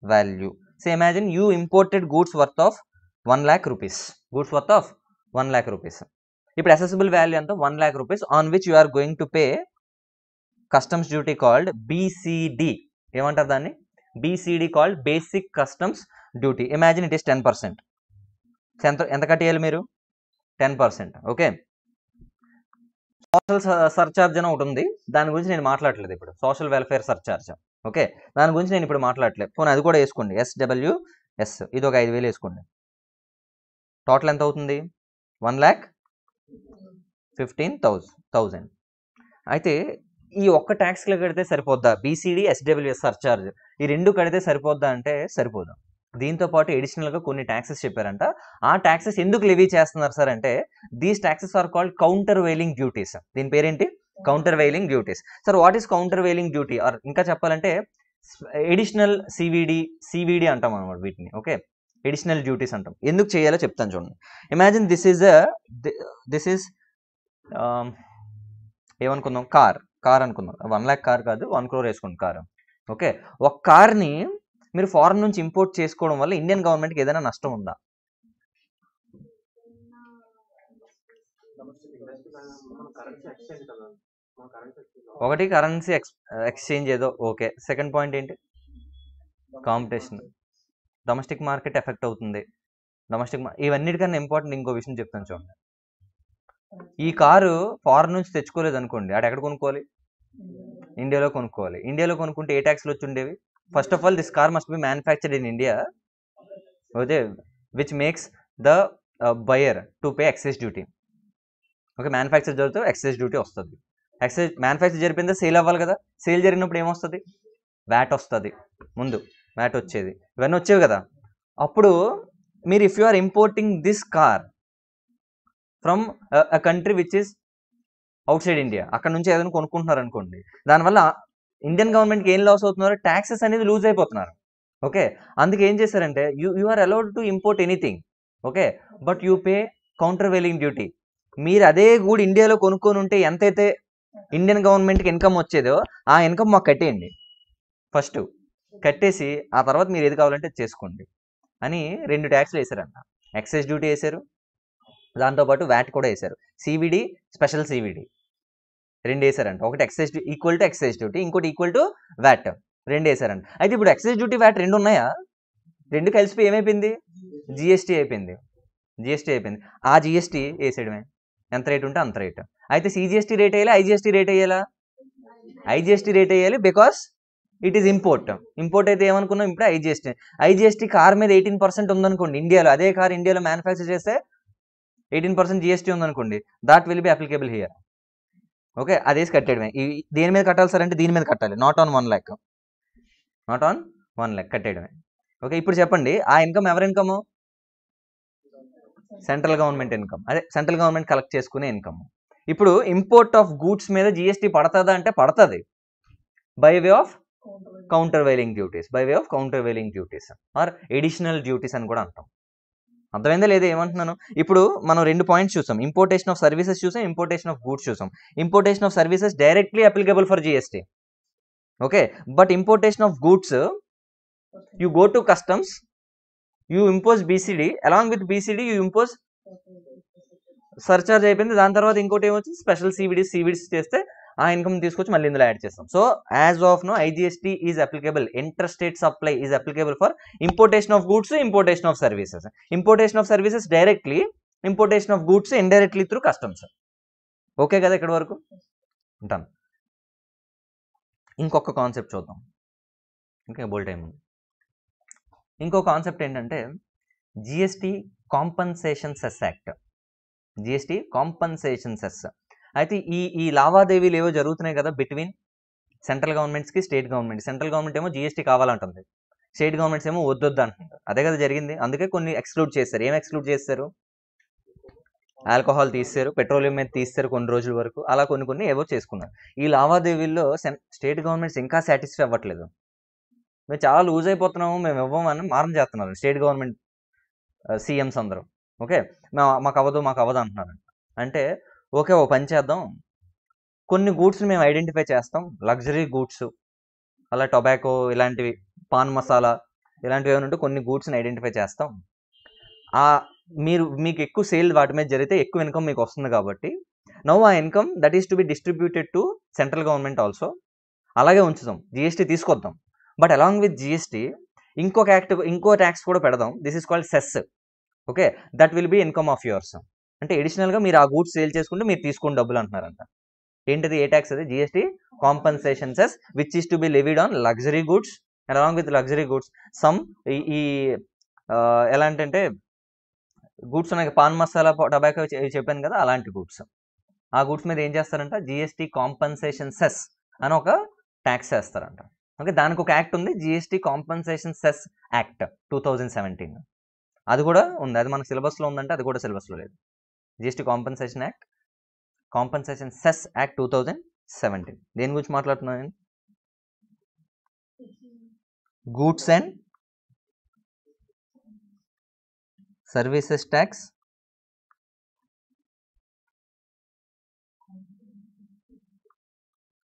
value so imagine you imported goods worth of one lakh rupees goods worth of one lakh rupees. ఇప్పుడు assessable value ఎంత? One lakh rupees on which you are going to pay customs duty called BCD. ఏమంటారు దాన్ని? BCD called basic customs duty. Imagine it is ten percent. ఎంత ఎంత కట్టేయాలి మీరు? Ten percent. Okay. Social surcharge అని ఒకటి ఉంది. దాని గురించి నేను మాట్లాడలేదు ఇప్పుడు. Social welfare surcharge. ఓకే. దాని గురించి నేను ఇప్పుడు మాట్లాడలేదు. పోనీ అది కూడా వేసుకోండి. ఎస్డబ్ల్యూ ఎస్ ఇది ఒక ఐదు వేలు వేసుకోండి. టోటల్ ఎంత అవుతుంది? One lakh fifteen thousand thousand అయితే ఈ ఒక్క ట్యాక్స్లో కడితే సరిపోద్దా? బీసీడీ ఎస్డబ్ల్యూఎస్ సర్చార్జ్ ఈ రెండు కడితే సరిపోద్దా అంటే సరిపోదు. దీంతో పాటు అడిషనల్గా కొన్ని ట్యాక్సెస్ చెప్పారంట. ఆ ట్యాక్సెస్ ఎందుకు లెవీ చేస్తున్నారు సార్ అంటే these taxes are called countervailing duties దీని పేరేంటి? Countervailing duties sir what is countervailing duty or ఇంకా చెప్పాలంటే ఎడిషనల్ సివిడి సివిడి అంటాం అనమాట వీటిని. ఓకే? ఎడిషనల్ డ్యూటీస్ అంటాం. ఎందుకు చేయాలో చెప్తాను చూడండి. Imagine this is this is ఏమనుకుందాం? Car. Car అనుకుందాం. వన్ ల్యాక్ కార్ కాదు వన్ క్రోర్ వేసుకోండి కార్. ఓకే? ఒక కార్ని మీరు ఫారెన్ నుంచి ఇంపోర్ట్ చేసుకోవడం వల్ల ఇండియన్ గవర్నమెంట్కి ఏదైనా నష్టం ఉందా? ఒకటి కరెన్సీ ఎక్స్ ఎక్స్చేంజ్ ఏదో ఓకే. సెకండ్ పాయింట్ ఏంటి? కాంపిటీషన్. డొమెస్టిక్ మార్కెట్ ఎఫెక్ట్ అవుతుంది. డొమెస్టిక్ ఇవన్నిటికన్నా ఇంపార్టెంట్ ఇంకో విషయం చెప్తాను చూడండి. ఈ కారు ఫారెన్ నుంచి తెచ్చుకోలేదు అనుకోండి అటు ఎక్కడ కొనుక్కోవాలి? ఇండియాలో కొనుక్కోవాలి. ఇండియాలో కొనుక్కుంటే ఏ ట్యాక్స్లు వచ్చి ఉండేవి? First of all this car must be manufactured in India. Okay which makes the buyer to pay excise duty. Okay manufacture జరిగితే ఎక్సైజ్ డ్యూటీ వస్తుంది. ఎక్సైజ్ మ్యానుఫ్యాక్చర్ జరిపిందే సేల్ అవ్వాలి కదా? సేల్ జరిగినప్పుడు ఏమొస్తుంది? వ్యాట్ వస్తుంది? ముందు. వ్యాట్ వచ్చేది. ఇవన్నీ వచ్చేవి కదా. అప్పుడు మీరు if you are importing this car from a country which is outside India అక్కడ నుంచి ఏదైనా కొనుక్కుంటున్నారు అనుకోండి దానివల్ల ఇండియన్ గవర్నమెంట్కి ఏం లాస్ అవుతున్నారు ట్యాక్సెస్ అనేది లూజ్ అయిపోతున్నారు. ఓకే? అందుకే ఏం చేశారంటే you you are allowed to import anything okay? But you pay countervailing duty మీరు అదే గూడ్ ఇండియాలో కొనుక్కొని ఉంటే ఎంతైతే ఇండియన్ గవర్నమెంట్కి ఇన్కమ్ వచ్చేదో ఆ ఇన్కమ్ మాకు కట్టేయండి. ఫస్ట్ కట్టేసి ఆ తర్వాత మీరు ఏది కావాలంటే అది చేసుకోండి అని రెండు ట్యాక్స్లు వేశారంట. ఎక్సైజ్ డ్యూటీ వేశారు. దాంతోపాటు వ్యాట్ కూడా వేశారు. సివిడి స్పెషల్ సివిడి రెండు వేశారంట. ఒకటి excise equal to excise duty ఇంకోటి ఈక్వల్ టు వ్యాట్ రెండు వేశారంట. అయితే ఇప్పుడు ఎక్సైజ్ డ్యూటీ వ్యాట్ రెండు ఉన్నాయా? రెండు కలిసిపోయి ఏమైపోయింది? జిఎస్టీ అయిపోయింది. జిఎస్టీ అయిపోయింది. ఆ జిఎస్టీ వేసేయడమే. ఎంత రేట్ ఉంటే అంత రేట్ అయితే సిజిఎస్టీ రేట్ వేయాలి? ఐజిఎస్టీ రేట్ వేయాలా? ఐజిఎస్టీ రేట్ వేయాలి because it is import import అయితే ఏమనుకున్నాం? ఇప్పుడు ఐజిఎస్టీ ఐజిఎస్టీ కార్ మీద ఎయిటీన్ పర్సెంట్ ఉందనుకోండి ఇండియాలో. అదే కార్ ఇండియాలో మ్యానుఫ్యాక్చర్ చేస్తే ఎయిటీన్ పర్సెంట్ జిఎస్టీ ఉందనుకోండి. That will be applicable here okay అదేసి కట్టేయడమే. ఈ దేని మీద కట్టాలి సార్ అంటే దీని మీద కట్టాలి. Not on one lakh not on one lakh కట్టేయడమే. Okay ఇప్పుడు చెప్పండి. ఆ ఇన్కమ్ ఎవరి ఇన్కమ్ సెంట్రల్ గవర్నమెంట్ ఇన్కమ్ అదే సెంట్రల్ గవర్నమెంట్ కలెక్ట్ చేసుకునే ఇన్కమ్ ఇప్పుడు ఇంపోర్ట్ ఆఫ్ గూడ్స్ మీద జిఎస్టీ పడుతుందా అంటే పడుతుంది. By way of countervailing duties by way of countervailing duties or additional duties అని కూడా అంటాం. అర్థమైందా లేదా ఏమంటున్నాను? ఇప్పుడు మనం రెండు పాయింట్స్ చూసాం. ఇంపోర్టేషన్ ఆఫ్ సర్వీసెస్ చూసాం ఇంపోర్టేషన్ ఆఫ్ గూడ్స్ చూసాం. Importation of services directly applicable for GST okay but importation of goods you go to customs you impose BCD along with BCD you impose surcharge అయిపోయింది. దాని తర్వాత ఇంకోటి ఏమొచ్చింది? Special CVD సివిడిస్ చేస్తే ఆ income తీసుకొచ్చి మళ్ళీ ఇందులో యాడ్ చేస్తాం. So as of now IGST is applicable inter state supply is applicable for importation of goods importation of services importation of services directly importation of goods indirectly through customs okay కదా ఇక్కడ వరకు? ఉంటాను ఇంకొక concept చూద్దాం. ఇంకా బోల్ time ఉంది. ఇంకో కాన్సెప్ట్ ఏంటంటే GST compensation cess act GST compensation cess అయితే ఈ ఈ లావాదేవీలు ఏవో జరుగుతున్నాయి కదా బిట్వీన్ సెంట్రల్ గవర్నమెంట్స్కి స్టేట్ గవర్నమెంట్ సెంట్రల్ గవర్నమెంట్ ఏమో జిఎస్టీ కావాలంటుంది. స్టేట్ గవర్నమెంట్స్ ఏమో వద్దొద్దు అంటున్నారు అదే కదా జరిగింది. అందుకే కొన్ని ఎక్స్క్లూడ్ చేస్తారు. ఏం ఎక్స్క్లూడ్ చేస్తారు? ఆల్కహాల్ తీస్తారు పెట్రోలియం మీద తీస్తారు కొన్ని రోజుల వరకు. అలా కొన్ని కొన్ని ఏవో చేసుకున్నారు. ఈ లావాదేవీల్లో స్టేట్ గవర్నమెంట్స్ ఇంకా సాటిస్ఫై అవ్వట్లేదు. మేము చాలా లూజ్ అయిపోతున్నాము మేము ఇవ్వమని మారం చేస్తున్నారు స్టేట్ గవర్నమెంట్ సీఎంస్ అందరూ. ఓకే మా- మాకు అవ్వదు మాకు అవ్వదు అంటున్నారు అంటే ఓకే ఓ పని చేద్దాం. కొన్ని గూడ్స్ని మేము ఐడెంటిఫై చేస్తాం. లగ్జరీ గూడ్స్ అలా టొబాకో ఇలాంటివి పాన్ మసాలా ఇలాంటివి ఏమైనా ఉంటే కొన్ని గూడ్స్ని ఐడెంటిఫై చేస్తాం. ఆ మీరు మీకు ఎక్కువ సేల్ వాటి మీద జరిగితే ఎక్కువ ఇన్కమ్ మీకు వస్తుంది కాబట్టి నవ్ ఆ income that is to be distributed to central government also అలాగే ఉంచుదాం. జిఎస్టీ తీసుకొద్దాం. బట్ అలాంగ్ విత్ జిఎస్టీ ఇంకొక యాక్ట్ ఇంకో ట్యాక్స్ కూడా పెడదాం. This is called cess okay? That will be income of yours. అంటే అడిషనల్గా మీరు ఆ గూడ్స్ సేల్ చేసుకుంటే మీరు తీసుకుని డబ్బులు అంటున్నారంట. ఏంటిది? ఏ ట్యాక్స్ అది? GST compensation cess which is to be levied on luxury goods and along with luxury goods some ఈ ఎలా అంటే గూడ్స్ ఉన్నాయి. పాన్ మసాలా టొబాకో చెప్పాను కదా అలాంటి గూడ్స్. ఆ గూడ్స్ మీద ఏం చేస్తారంట? జిఎస్టీ కాంపన్సేషన్ సెస్ అని ఒక ట్యాక్స్ వేస్తారంట. ఓకే దానికి ఒక యాక్ట్ ఉంది. GST compensation cess act two thousand seventeen అది కూడా ఉంది. అది మన సిలబస్లో ఉందంటే అది కూడా సిలబస్లో లేదు. GST compensation act compensation cess act two thousand seventeen దేని గురించి మాట్లాడుతున్నాను నేను? Goods and services tax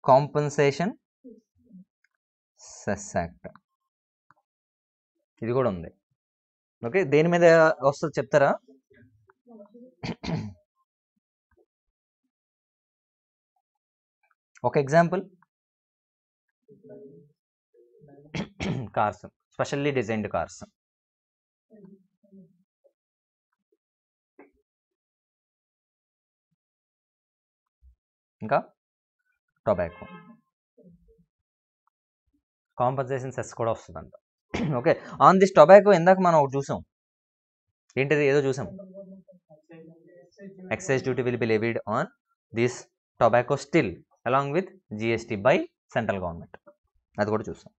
compensation cess act ఇది కూడా ఉంది. ఓకే దేని మీద వస్తుంది చెప్తారా? ఒక example cars specially designed cars ఇంకా? టొబాకో కాంపన్సేషన్ సెస్ కూడా వస్తుందంట. ఓకే ఆన్ దిస్ టొబాకో ఇందాక మనం ఒకటి చూసాం. ఏంటిది? ఏదో చూసాం. Excise duty will be levied on this tobacco still along with GST by central government. అది కూడా చూస్తాం.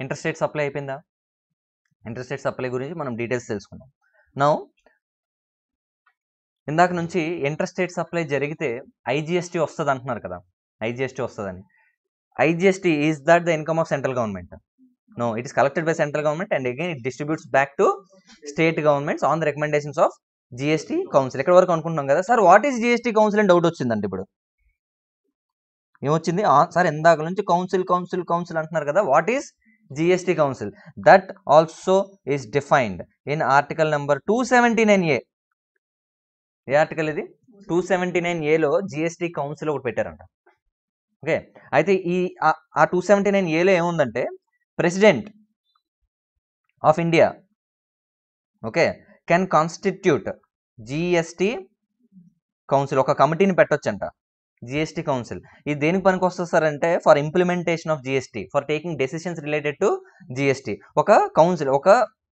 ఇంటర్స్టేట్ సప్లై అయిపోయిందా? ఇంటర్స్టేట్ సప్లై గురించి మనం డీటెయిల్స్ తెలుసుకుందాం. నౌ ఇందాక నుంచి ఇంటర్స్టేట్ సప్లై జరిగితే ఐజిఎస్టీ వస్తుంది అంటున్నారు కదా. ఐజిఎస్టీ వస్తుందని. IGST is that the income of central government no it is collected by central government and again it distributes back to state governments on the recommendations of GST council ఎక్కడ వరకు అనుకుంటున్నాం కదా? Sir what is GST council అని doubt వచ్చిందండి ఇప్పుడు? ఏమొచ్చింది? Sir ఇందాక నుంచి కౌన్సిల్ కౌన్సిల్ కౌన్సిల్ అంటున్నారు కదా? What is GST council that also is defined in article number two seventy nine A A article ఇది? టూ సెవెంటీ నైన్ ఏలో జిఎస్టీ కౌన్సిల్ ఒకటి పెట్టారంట. ఓకే అయితే ఈ ఆ టూ సెవెంటీ నైన్ ఏలో ఏముందంటే president of India okay can constitute GST council ఒక కమిటీని పెట్టొచ్చంట జిఎస్టీ కౌన్సిల్ ఇది దేనికి పనికి వస్తుంది సార్ అంటే for implementation of GST for taking decisions related to GST ఒక కౌన్సిల్ ఒక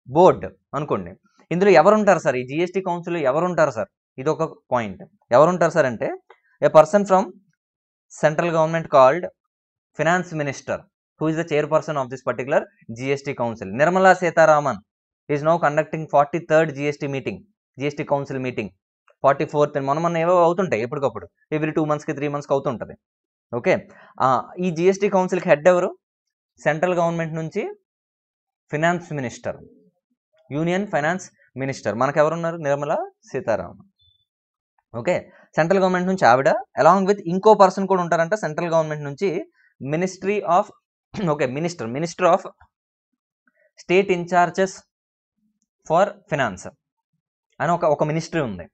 బోర్డ్ అనుకోండి ఇందులో ఎవరు ఉంటారు సార్? ఈ జిఎస్టీ కౌన్సిల్ ఎవరు ఉంటారు సార్? ఇది ఒక పాయింట్ ఎవరు ఉంటారు సార్ అంటే a person from central government called finance minister who is the chairperson of this particular GST council. Nirmala Setharaman is now conducting 43rd GST meeting. GST council meeting forty fourth మనం మొన్న ఏవో అవుతుంటాయి ఎప్పటికప్పుడు. Every two మంత్స్కి three మంత్స్కి అవుతుంటుంది. Okay ఈ GST కౌన్సిల్కి హెడ్ ఎవరు? సెంట్రల్ గవర్నమెంట్ నుంచి finance minister union finance minister మనకు ఎవరున్నారు Nirmala Sitharaman okay central government నుంచి ఆవిడ అలాంగ్ విత్ ఇంకో పర్సన్ కూడా ఉంటారంట. సెంట్రల్ గవర్నమెంట్ నుంచి ministry of okay minister minister of state incharges for finance అని ఒక ఒక మినిస్ట్రీ ఉంది.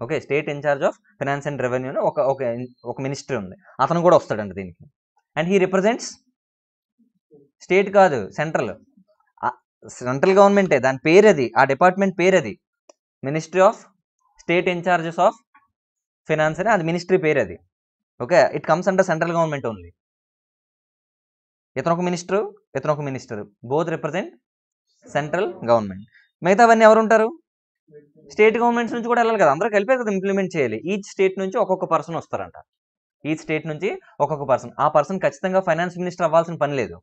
Okay state incharge of finance and revenue అని ఒక ఒక ఒక మినిస్ట్రీ ఉంది. అతను కూడా వస్తాడండి దీనికి. అండ్ హీ రిప్రజెంట్స్ స్టేట్ కాదు సెంట్రల్ సెంట్రల్ గవర్నమెంటే దాని పేరు అది ఆ డిపార్ట్మెంట్ పేరు అది ministry of state incharges of finance అని అది మినిస్ట్రీ పేరు అది okay it comes under central government only ఇతను ఒక మినిస్టర్ ఇతను ఒక minister. Both represent central government. మిగతావన్నీ ఎవరు ఉంటారు స్టేట్ గవర్నమెంట్స్ నుంచి కూడా వెళ్ళాలి కదా. అందరూ కలిపే కదా ఇంప్లిమెంట్ చేయాలి. ఈచ్ స్టేట్ నుంచి ఒక్కొక్క పర్సన్ వస్తారంట. ఈచ్ స్టేట్ నుంచి ఒక్కొక్క పర్సన్. ఆ పర్సన్ ఖచ్చితంగా ఫైనాన్స్ మినిస్టర్ అవ్వాల్సిన పని లేదు.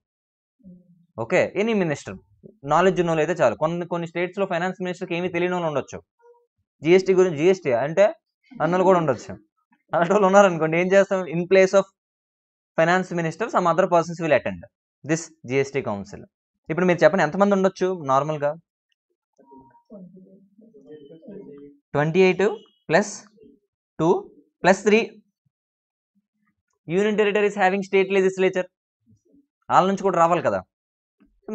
ఓకే? Any minister. నాలెడ్జ్ ఉన్న అయితే చాలు. కొన్ని కొన్ని స్టేట్స్లో ఫైనాన్స్ మినిస్టర్కి ఏమీ తెలియని వాళ్ళు ఉండొచ్చు. జిఎస్టీ గురించి జిఎస్టీ అంటే అన్నలు కూడా ఉండొచ్చు. అలాంటి వాళ్ళు ఉన్నారనుకోండి ఏం చేస్తాం? In place of finance minister some other persons will attend this GST council. ఇప్పుడు మీరు చెప్పండి ఎంతమంది ఉండొచ్చు నార్మల్గా? Twenty eight plus two plus three. Union territories having state legislature. వాళ్ళ నుంచి కూడా రావాలి కదా.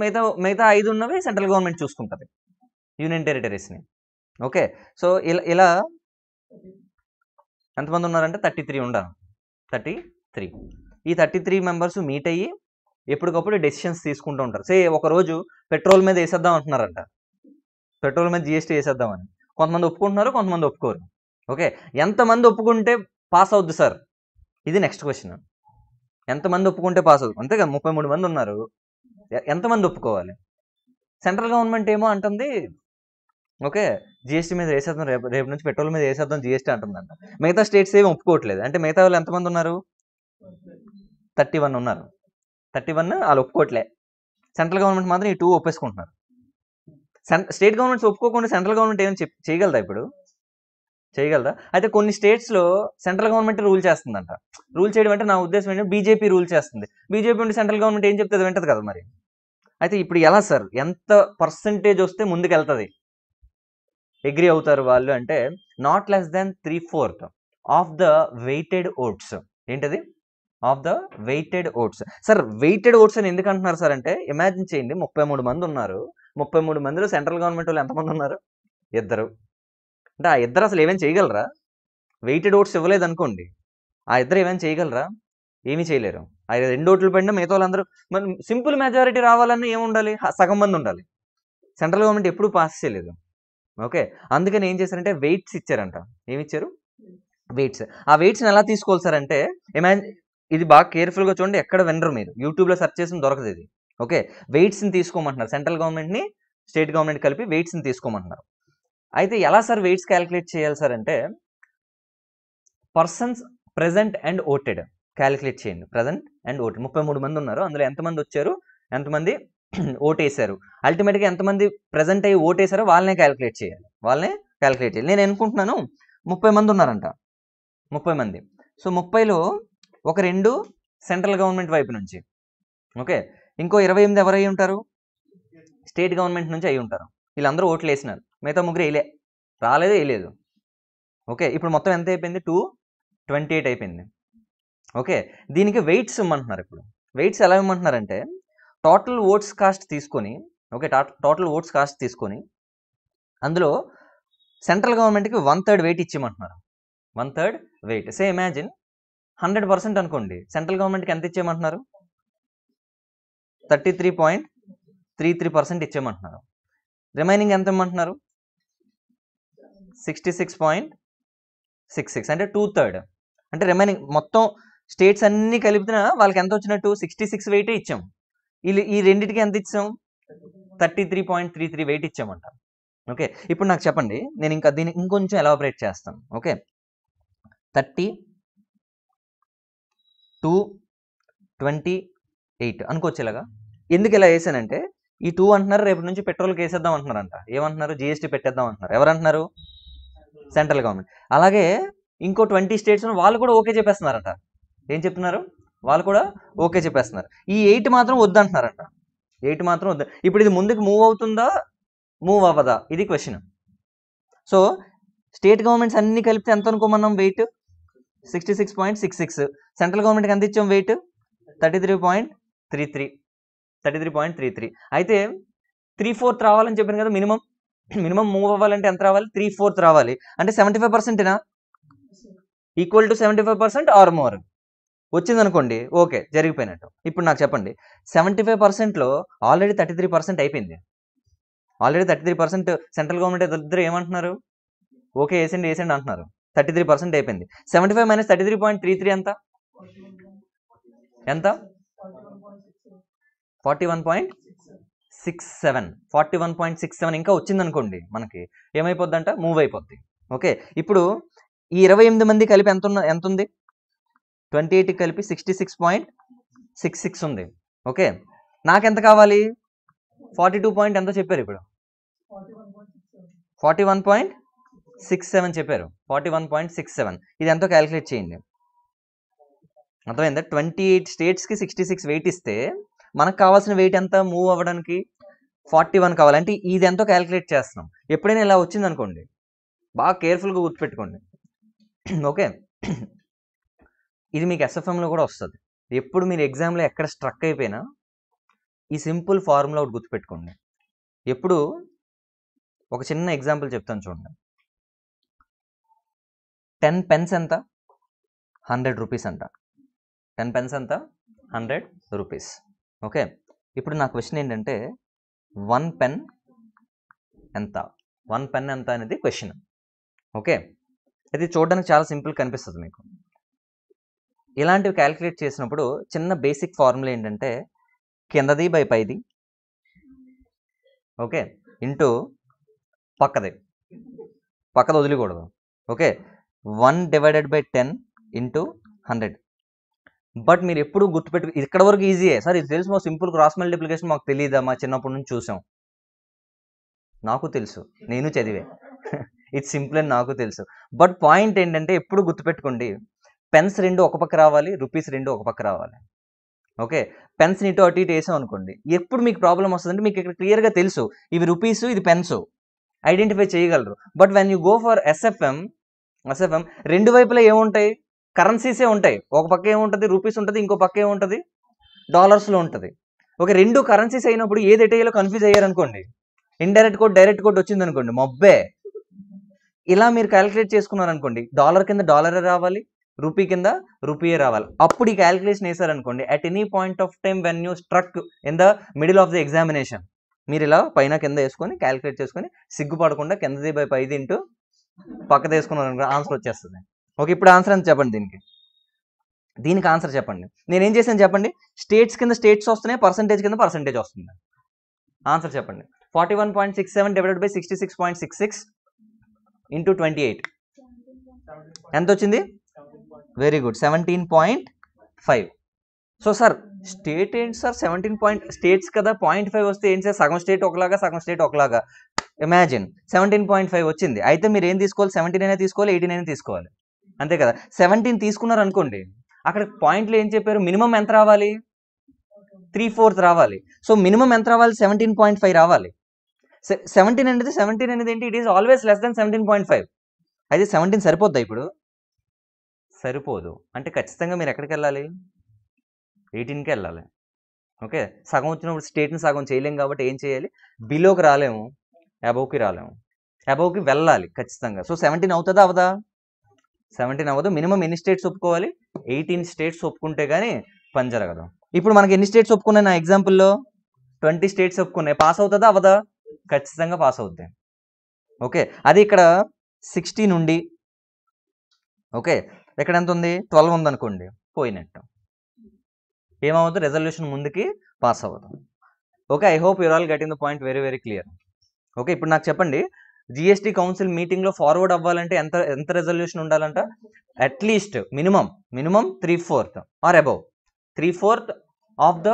మిగతా మిగతా ఐదు ఉన్నవి సెంట్రల్ గవర్నమెంట్ చూసుకుంటుంది యూనియన్ టెరిటరీస్ని. ఓకే సో ఇలా ఇలా ఎంతమంది ఉన్నారంటే థర్టీ త్రీ ఉండాలి. Thirty three. ఈ థర్టీ త్రీ మెంబర్స్ మీట్ అయ్యి ఎప్పటికప్పుడు డెసిషన్స్ తీసుకుంటూ ఉంటారు. సే ఒకరోజు పెట్రోల్ మీద వేసేద్దాం అంటున్నారంట. పెట్రోల్ మీద జిఎస్టీ వేసేద్దామని. కొంతమంది ఒప్పుకుంటున్నారు కొంతమంది ఒప్పుకోరు. ఓకే? ఎంతమంది ఒప్పుకుంటే పాస్ అవుద్ది సార్? ఇది నెక్స్ట్ క్వశ్చన్ ఎంతమంది ఒప్పుకుంటే పాస్ అవుతుంది అంతే ముప్పై మూడు మంది ఉన్నారు. ఎంతమంది ఒప్పుకోవాలి? సెంట్రల్ గవర్నమెంట్ ఏమో అంటుంది ఓకే జిఎస్టీ మీద వేసేద్దాం రేపు రేపు నుంచి పెట్రోల్ మీద వేసేద్దాం జిఎస్టీ అంటుందంట. మిగతా స్టేట్స్ ఏమి ఒప్పుకోవట్లేదు. అంటే మిగతా వాళ్ళు ఎంతమంది ఉన్నారు? థర్టీ వన్ ఉన్నారు. థర్టీ వన్ వాళ్ళు ఒప్పుకోవట్లే సెంట్రల్ గవర్నమెంట్ మాత్రం ఈ టూ ఒప్పేసుకుంటున్నారు. స్టేట్ గవర్నమెంట్స్ ఒప్పుకోకుండా సెంట్రల్ గవర్నమెంట్ ఏమైనా చెప్ చేయగలదా ఇప్పుడు? చేయగలదా? అయితే కొన్ని స్టేట్స్లో సెంట్రల్ గవర్నమెంట్ రూల్ చేస్తుందంట. రూల్ చేయడం అంటే నా ఉద్దేశం ఏంటంటే బీజేపీ రూల్ చేస్తుంది. బీజేపీ ఉంటే సెంట్రల్ గవర్నమెంట్ ఏం చెప్తుంది వింటది కదా మరి. అయితే ఇప్పుడు ఎలా సార్? ఎంత పర్సంటేజ్ వస్తే ముందుకు వెళ్తుంది అగ్రి అవుతారు వాళ్ళు అంటే not less than three fourth of the weighted votes. ఏంటది? Of the weighted votes. Sir weighted votes అని ఎందుకు అంటున్నారు సార్ అంటే ఇమాజిన్ చేయండి ముప్పై మూడు మంది ఉన్నారు. ముప్పై మూడు మందిలో సెంట్రల్ గవర్నమెంట్ వాళ్ళు ఎంతమంది ఉన్నారు? ఇద్దరు. అంటే ఆ ఇద్దరు అసలు ఏమైనా చేయగలరా? వెయిటెడ్ ఓట్స్ ఇవ్వలేదు అనుకోండి ఆ ఇద్దరు ఏమైనా చేయగలరా? ఏమీ చేయలేరు. ఆ రెండు ఓట్లు పడినా మిగతా వాళ్ళందరూ మరి సింపుల్ మెజారిటీ రావాలన్నా ఏముండాలి సగం మంది ఉండాలి. సెంట్రల్ గవర్నమెంట్ ఎప్పుడూ పాస్ చేయలేదు. ఓకే? అందుకని ఏం చేశారంటే వెయిట్స్ ఇచ్చారంట. ఏమి ఇచ్చారు? వెయిట్స్. ఆ వెయిట్స్ని ఎలా తీసుకోవాలి సార్ అంటే ఇమాజిన్ ఇది బాగా కేర్ఫుల్గా చూడండి ఎక్కడ వినరు మీరు. యూట్యూబ్లో సెర్చ్ చేసిన దొరకదు ఇది. ఓకే వెయిట్స్ని తీసుకోమంటున్నారు. సెంట్రల్ గవర్నమెంట్ని స్టేట్ గవర్నమెంట్ కలిపి వెయిట్స్ని తీసుకోమంటున్నారు. అయితే ఎలా సార్ వెయిట్స్ క్యాలిక్యులేట్ చేయాలి సార్ అంటే persons present and voted calculate చేయండి. ప్రజెంట్ అండ్ ఓటెడ్ ముప్పై మూడు మంది ఉన్నారు. అందులో ఎంతమంది వచ్చారు? ఎంతమంది ఓటేశారు అల్టిమేట్గా ఎంతమంది ప్రజెంట్ అయ్యి ఓటేశారో వాళ్ళనే క్యాలిక్యులేట్ చేయాలి. వాళ్ళనే క్యాలిక్యులేట్ చేయాలి. నేను అనుకుంటున్నాను ముప్పై మంది ఉన్నారంట. ముప్పై మంది. సో ముప్పైలో ఒక రెండు సెంట్రల్ గవర్నమెంట్ వైపు నుంచి. ఓకే? ఇంకో ఇరవై ఎనిమిది ఎవరు అయి ఉంటారు? స్టేట్ గవర్నమెంట్ నుంచి అయి ఉంటారు. వీళ్ళందరూ ఓట్లు వేసినారు. మిగతా ముగ్గురు వేయలే. రాలేదు వేయలేదు. ఓకే? ఇప్పుడు మొత్తం ఎంత అయిపోయింది? టూ ట్వంటీ ఎయిట్ అయిపోయింది. ఓకే? దీనికి వెయిట్స్ ఇమ్మంటున్నారు ఇప్పుడు. వెయిట్స్ ఎలా ఇమ్మంటున్నారంటే టోటల్ ఓట్స్ కాస్ట్ తీసుకొని ఓకే? టోటల్ ఓట్స్ కాస్ట్ తీసుకొని అందులో సెంట్రల్ గవర్నమెంట్కి one third weight ఇచ్చేయమంటున్నారు one third weight. Say imagine hundred percent అనుకోండి. సెంట్రల్ గవర్నమెంట్కి ఎంత ఇచ్చేయమంటున్నారు? Thirty three point three three percent ఇచ్చేయమంటున్నారు. Remaining ఎంత ఇమ్మంటున్నారు? Sixty six point six six అంటే two third. అంటే రిమైనింగ్ మొత్తం స్టేట్స్ అన్నీ కలిపినా వాళ్ళకి ఎంత వచ్చినట్టు? సిక్స్టీ సిక్స్ వెయిటే ఇచ్చాం. వీళ్ళు ఈ రెండింటికి ఎంత ఇచ్చాం? Thirty three point three three weight ఇచ్చామంట. Okay. ఇప్పుడు నాకు చెప్పండి. నేను ఇంకా దీన్ని ఇంకొంచెం ఎలాబరేట్ చేస్తాను. Okay. Thirty two twenty eight అనుకోవచ్చు ఇలాగా ఎందుకు ఇలా వేసానంటే ఈ టూ అంటున్నారు రేపు నుంచి పెట్రోల్కి వేసేద్దాం అంటున్నారంట. ఏమంటున్నారు? జిఎస్టీ పెట్టేద్దాం అంటున్నారు. ఎవరంటున్నారు? Central government. అలాగే ఇంకో ట్వంటీ స్టేట్స్ వాళ్ళు కూడా ఓకే చెప్పేస్తున్నారట. ఏం చెప్తున్నారు? వాళ్ళు కూడా ఓకే చెప్పేస్తున్నారు. ఈ ఎయిట్ మాత్రం వద్దంటున్నారంట. ఎయిట్ మాత్రం వద్దు ఇప్పుడు ఇది ముందుకు మూవ్ అవుతుందా? మూవ్ అవ్వదా? ఇది క్వశ్చన్. సో స్టేట్ గవర్నమెంట్స్ అన్ని కలిపితే ఎంత అనుకోమన్నాం weight? Sixty six point six six. Central గవర్నమెంట్కి ఎంత ఇచ్చాం weight? Thirty three point three three. Thirty three point three three. అయితే త్రీ ఫోర్త్ రావాలని చెప్పాను కదా మినిమం. మినిమం మూవ్ అవ్వాలంటే ఎంత రావాలి? త్రీ ఫోర్త్ రావాలి. అంటే seventy five పర్సెంటేనా? Equal to seventy five percent or more. వచ్చింది అనుకోండి ఓకే జరిగిపోయినట్టు. ఇప్పుడు నాకు చెప్పండి సెవెంటీ ఫైవ్ పర్సెంట్లో ఆల్రెడీ థర్టీ త్రీ పర్సెంట్ అయిపోయింది. Already thirty three percent central government ఇద్దరు ఏమంటున్నారు? ఓకే వేసండి వేసండి అంటున్నారు. థర్టీ త్రీ పర్సెంట్ అయిపోయింది. Seventy five minus thirty three point three three ఎంత? ఎంత? Forty one point six seven. Forty one point six seven ఇంకా వచ్చిందనుకోండి మనకి. ఏమైపోద్దంట? మూవ్ అయిపోద్ది ఓకే ఇప్పుడు ఈ ఇరవై ఎనిమిది మంది కలిపి ఎంత ఉన్న ఎంత ఉంది ట్వంటీ ఎయిట్కి కలిపి sixty six point six six ఉంది. ఓకే నాకెంత కావాలి? ఫార్టీ టూ పాయింట్ ఎంతో చెప్పారు ఇప్పుడు? Forty one point six seven చెప్పారు. Forty one point six seven. ఇది ఎంతో క్యాలిక్యులేట్ చేయండి. అర్థమైందా? ట్వంటీ ఎయిట్ స్టేట్స్కి సిక్స్టీ సిక్స్ వెయిట్ ఇస్తే మనకు కావాల్సిన వెయిట్ ఎంత? మూవ్ అవ్వడానికి ఫార్టీ వన్ కావాలంటే ఇది ఎంతో క్యాలిక్యులేట్ చేస్తున్నాం. ఎప్పుడైనా ఇలా వచ్చింది అనుకోండి బాగా కేర్ఫుల్గా గుర్తుపెట్టుకోండి. ఓకే? ఇది మీకు ఎస్ఎఫ్ఎంలో కూడా వస్తుంది. ఎప్పుడు మీరు ఎగ్జామ్లో ఎక్కడ స్ట్రక్ అయిపోయినా ఈ సింపుల్ ఫార్ములా ఒకటి గుర్తుపెట్టుకోండి. ఎప్పుడు ఒక చిన్న ఎగ్జాంపుల్ చెప్తాను చూడండి. టెన్ పెన్స్ ఎంత? హండ్రెడ్ రూపీస్ అంట. టెన్ పెన్స్ ఎంత? Hundred rupees. ఓకే. ఇప్పుడు నా క్వశ్చన్ ఏంటంటే వన్ పెన్ ఎంత? వన్ పెన్ ఎంత అనేది క్వశ్చన్. ఓకే. ఇది చూడడానికి చాలా సింపుల్ కనిపిస్తుంది మీకు. ఇలాంటివి క్యాలిక్యులేట్ చేసినప్పుడు చిన్న బేసిక్ ఫార్ములా ఏంటంటే కిందది బై పైది. ఓకే. ఇంటూ పక్కది. పక్కది వదిలికూడదు. Okay. One divided by ten into hundred. But మీరు ఎప్పుడు గుర్తుపెట్టు ఇక్కడ వరకు ఈజీయే. సార్ ఇది తెలుసు మా సింపుల్ క్రాస్ మల్టిప్లికేషన్ మాకు తెలియదా మా చిన్నప్పటి నుంచి చూసాం. నాకు తెలుసు నేను చదివే. ఇది సింపుల్ అని నాకు తెలుసు. బట్ పాయింట్ ఏంటంటే ఎప్పుడు గుర్తుపెట్టుకోండి పెన్స్ రెండు ఒక పక్క రావాలి రూపీస్ రెండు ఒక పక్క రావాలి. ఓకే? పెన్స్ ఇటు అటు ఇటు వేసాం అనుకోండి ఎప్పుడు మీకు ప్రాబ్లం వస్తుందంటే మీకు ఇక్కడ క్లియర్గా తెలుసు ఇవి రూపీస్ ఇది పెన్స్. ఐడెంటిఫై చేయగలరు. But when you go for SFM SFM రెండు వైపులా ఏముంటాయి? కరెన్సీసే ఉంటాయి. ఒక పక్క ఏముంటుంది? రూపీస్ ఉంటుంది ఇంకో పక్క ఏముంటుంది? డాలర్స్లో ఉంటుంది. ఓకే రెండు కరెన్సీస్ అయినప్పుడు ఏది ఎటేయాలో కన్ఫ్యూజ్ అయ్యారనుకోండి ఇండైరెక్ట్ కోడ్ డైరెక్ట్ కోడ్ వచ్చింది అనుకోండి మొబ్బే! ఇలా మీరు క్యాలిక్యులేట్ చేసుకున్నారనుకోండి డాలర్ కింద డాలరే రావాలి రూపీ కింద రూపీయే రావాలి. అప్పుడు ఈ calculation వేసారనుకోండి at any point of time when you struck in the middle of the examination మీరు ఇలా పైన కింద వేసుకొని క్యాలిక్యులేట్ చేసుకొని సిగ్గుపడకుండా కిందది బై పైది ఇంటూ పక్క వేసుకున్నారు ఆన్సర్ వచ్చేస్తుంది. ఓకే ఇప్పుడు ఆన్సర్ ఎంత చెప్పండి దీనికి? దీనికి ఆన్సర్ చెప్పండి. నేను ఏం చేశాను చెప్పండి? స్టేట్స్ కింద స్టేట్స్ వస్తున్నాయి పర్సంటేజ్ కింద పర్సంటేజ్ వస్తుంది. ఆన్సర్ చెప్పండి. Forty one point six seven divided by sixty six point six six into twenty eight ఎంత వచ్చింది? Very good seventeen point five so sir state ఏంటి సార్ సెవెంటీన్ పాయింట్ స్టేట్స్ కదా point five వస్తే ఏంటి sir సగం state ఒకలాగా సగం state ఒకలాగా. ఇమాజిన్ సెవెంటీన్ పాయింట్ ఫైవ్ వచ్చింది. అయితే మీరు ఏం తీసుకోవాలి? సెవెంటీన్ అయినా తీసుకోవాలి ఎయిటీన్ అయినా తీసుకోవాలి. అంతే కదా? సెవెంటీన్ తీసుకున్నారు అనుకోండి అక్కడ పాయింట్లు ఏం చెప్పారు? మినిమం ఎంత రావాలి? త్రీ ఫోర్త్ రావాలి. సో మినిమం ఎంత రావాలి? సెవెంటీన్ పాయింట్ ఫైవ్ రావాలి. సెవెంటీన్ అనేది సెవెంటీన్ అనేది ఏంటి? It is always less than seventeen point five అయితే సెవెంటీన్ సరిపోద్దా ఇప్పుడు? సరిపోదు. అంటే ఖచ్చితంగా మీరు ఎక్కడికి వెళ్ళాలి? ఎయిటీన్కి వెళ్ళాలి. ఓకే? సగం వచ్చినప్పుడు స్టేట్ని సగం చేయలేము కాబట్టి ఏం చేయాలి? బిలోకి రాలేము. అబోవ్కి రాలేము. అబోవ్కి వెళ్ళాలి ఖచ్చితంగా. సో సెవెంటీన్ అవుతుందా అవదా? సెవెంటీన్ అవ్వదు. మినిమం ఎన్ని స్టేట్స్ ఒప్పుకోవాలి? ఎయిటీన్ స్టేట్స్ ఒప్పుకుంటే కానీ పని జరగదు. ఇప్పుడు మనకి ఎన్ని స్టేట్స్ ఒప్పుకున్నాయి నా ఎగ్జాంపుల్లో? ట్వంటీ స్టేట్స్ ఒప్పుకున్నాయి. పాస్ అవుతుందా అవదా? ఖచ్చితంగా పాస్ అవుద్ది. ఓకే. అది ఇక్కడ సిక్స్టీ నుండి ఓకే. ఇక్కడ ఎంత ఉంది? ట్వెల్వ్ ఉంది అనుకోండి పోయినట్టు. ఏమవుతుంది రెజల్యూషన్ ముందుకి పాస్ అవ్వదు. Okay. I hope you're all getting the point very very clear. Okay ఇప్పుడు నాకు చెప్పండి. జిఎస్టీ కౌన్సిల్ మీటింగ్లో ఫార్వర్డ్ అవ్వాలంటే ఎంత ఎంత రెజల్యూషన్ ఉండాలంట? At least minimum minimum three fourth or above three fourth of the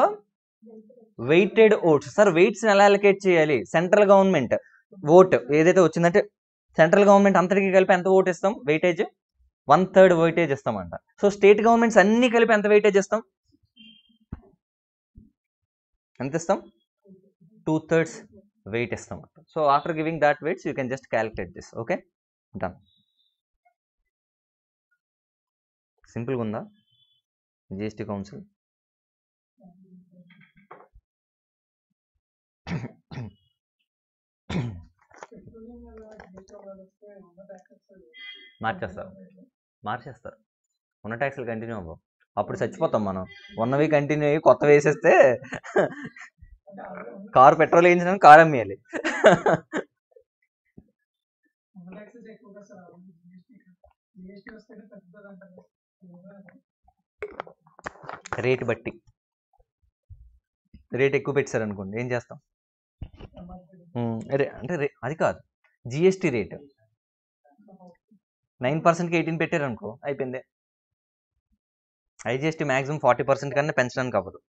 weighted votes sir వెయిట్స్ని ఎలా allocate చేయాలి? సెంట్రల్ గవర్నమెంట్ ఓట్ ఏదైతే వచ్చిందంటే సెంట్రల్ గవర్నమెంట్ అంతటికి కలిపి ఎంత ఓట్ ఇస్తాం? వెయిటేజ్ వన్ థర్డ్ వెయిటేజ్ ఇస్తామంట. సో స్టేట్ గవర్నమెంట్స్ అన్ని కలిపి ఎంత వెయిటేజ్ ఇస్తాం? ఎంత ఇస్తాం? టూ థర్డ్స్ వెయిట్ ఇస్తాం so after giving that weights you can just calculate this okay done సింపుల్గా ఉందా? జిఎస్టీ కౌన్సిల్ మార్చేస్తారు. మార్చేస్తారు. ఉన్న ట్యాక్స్లు కంటిన్యూ అవ్వవు. అప్పుడు చచ్చిపోతాం మనం. ఉన్నవి కంటిన్యూ అయ్యి కొత్త వేసేస్తే కారు పెట్రోల్ వేయించిన కారు అమ్మేయాలి రేట్ బట్టి. రేట్ ఎక్కువ పెట్టారు అనుకోండి ఏం చేస్తాం? అంటే అది కాదు. GST rate. నైన్ పర్సెంట్కి ఎయిటీన్ పెట్టారు అనుకో అయిపోయింది. ఐజిఎస్టీ మ్యాక్సిమం ఫార్టీ పర్సెంట్ కన్నా పెంచడానికి అవ్వదు.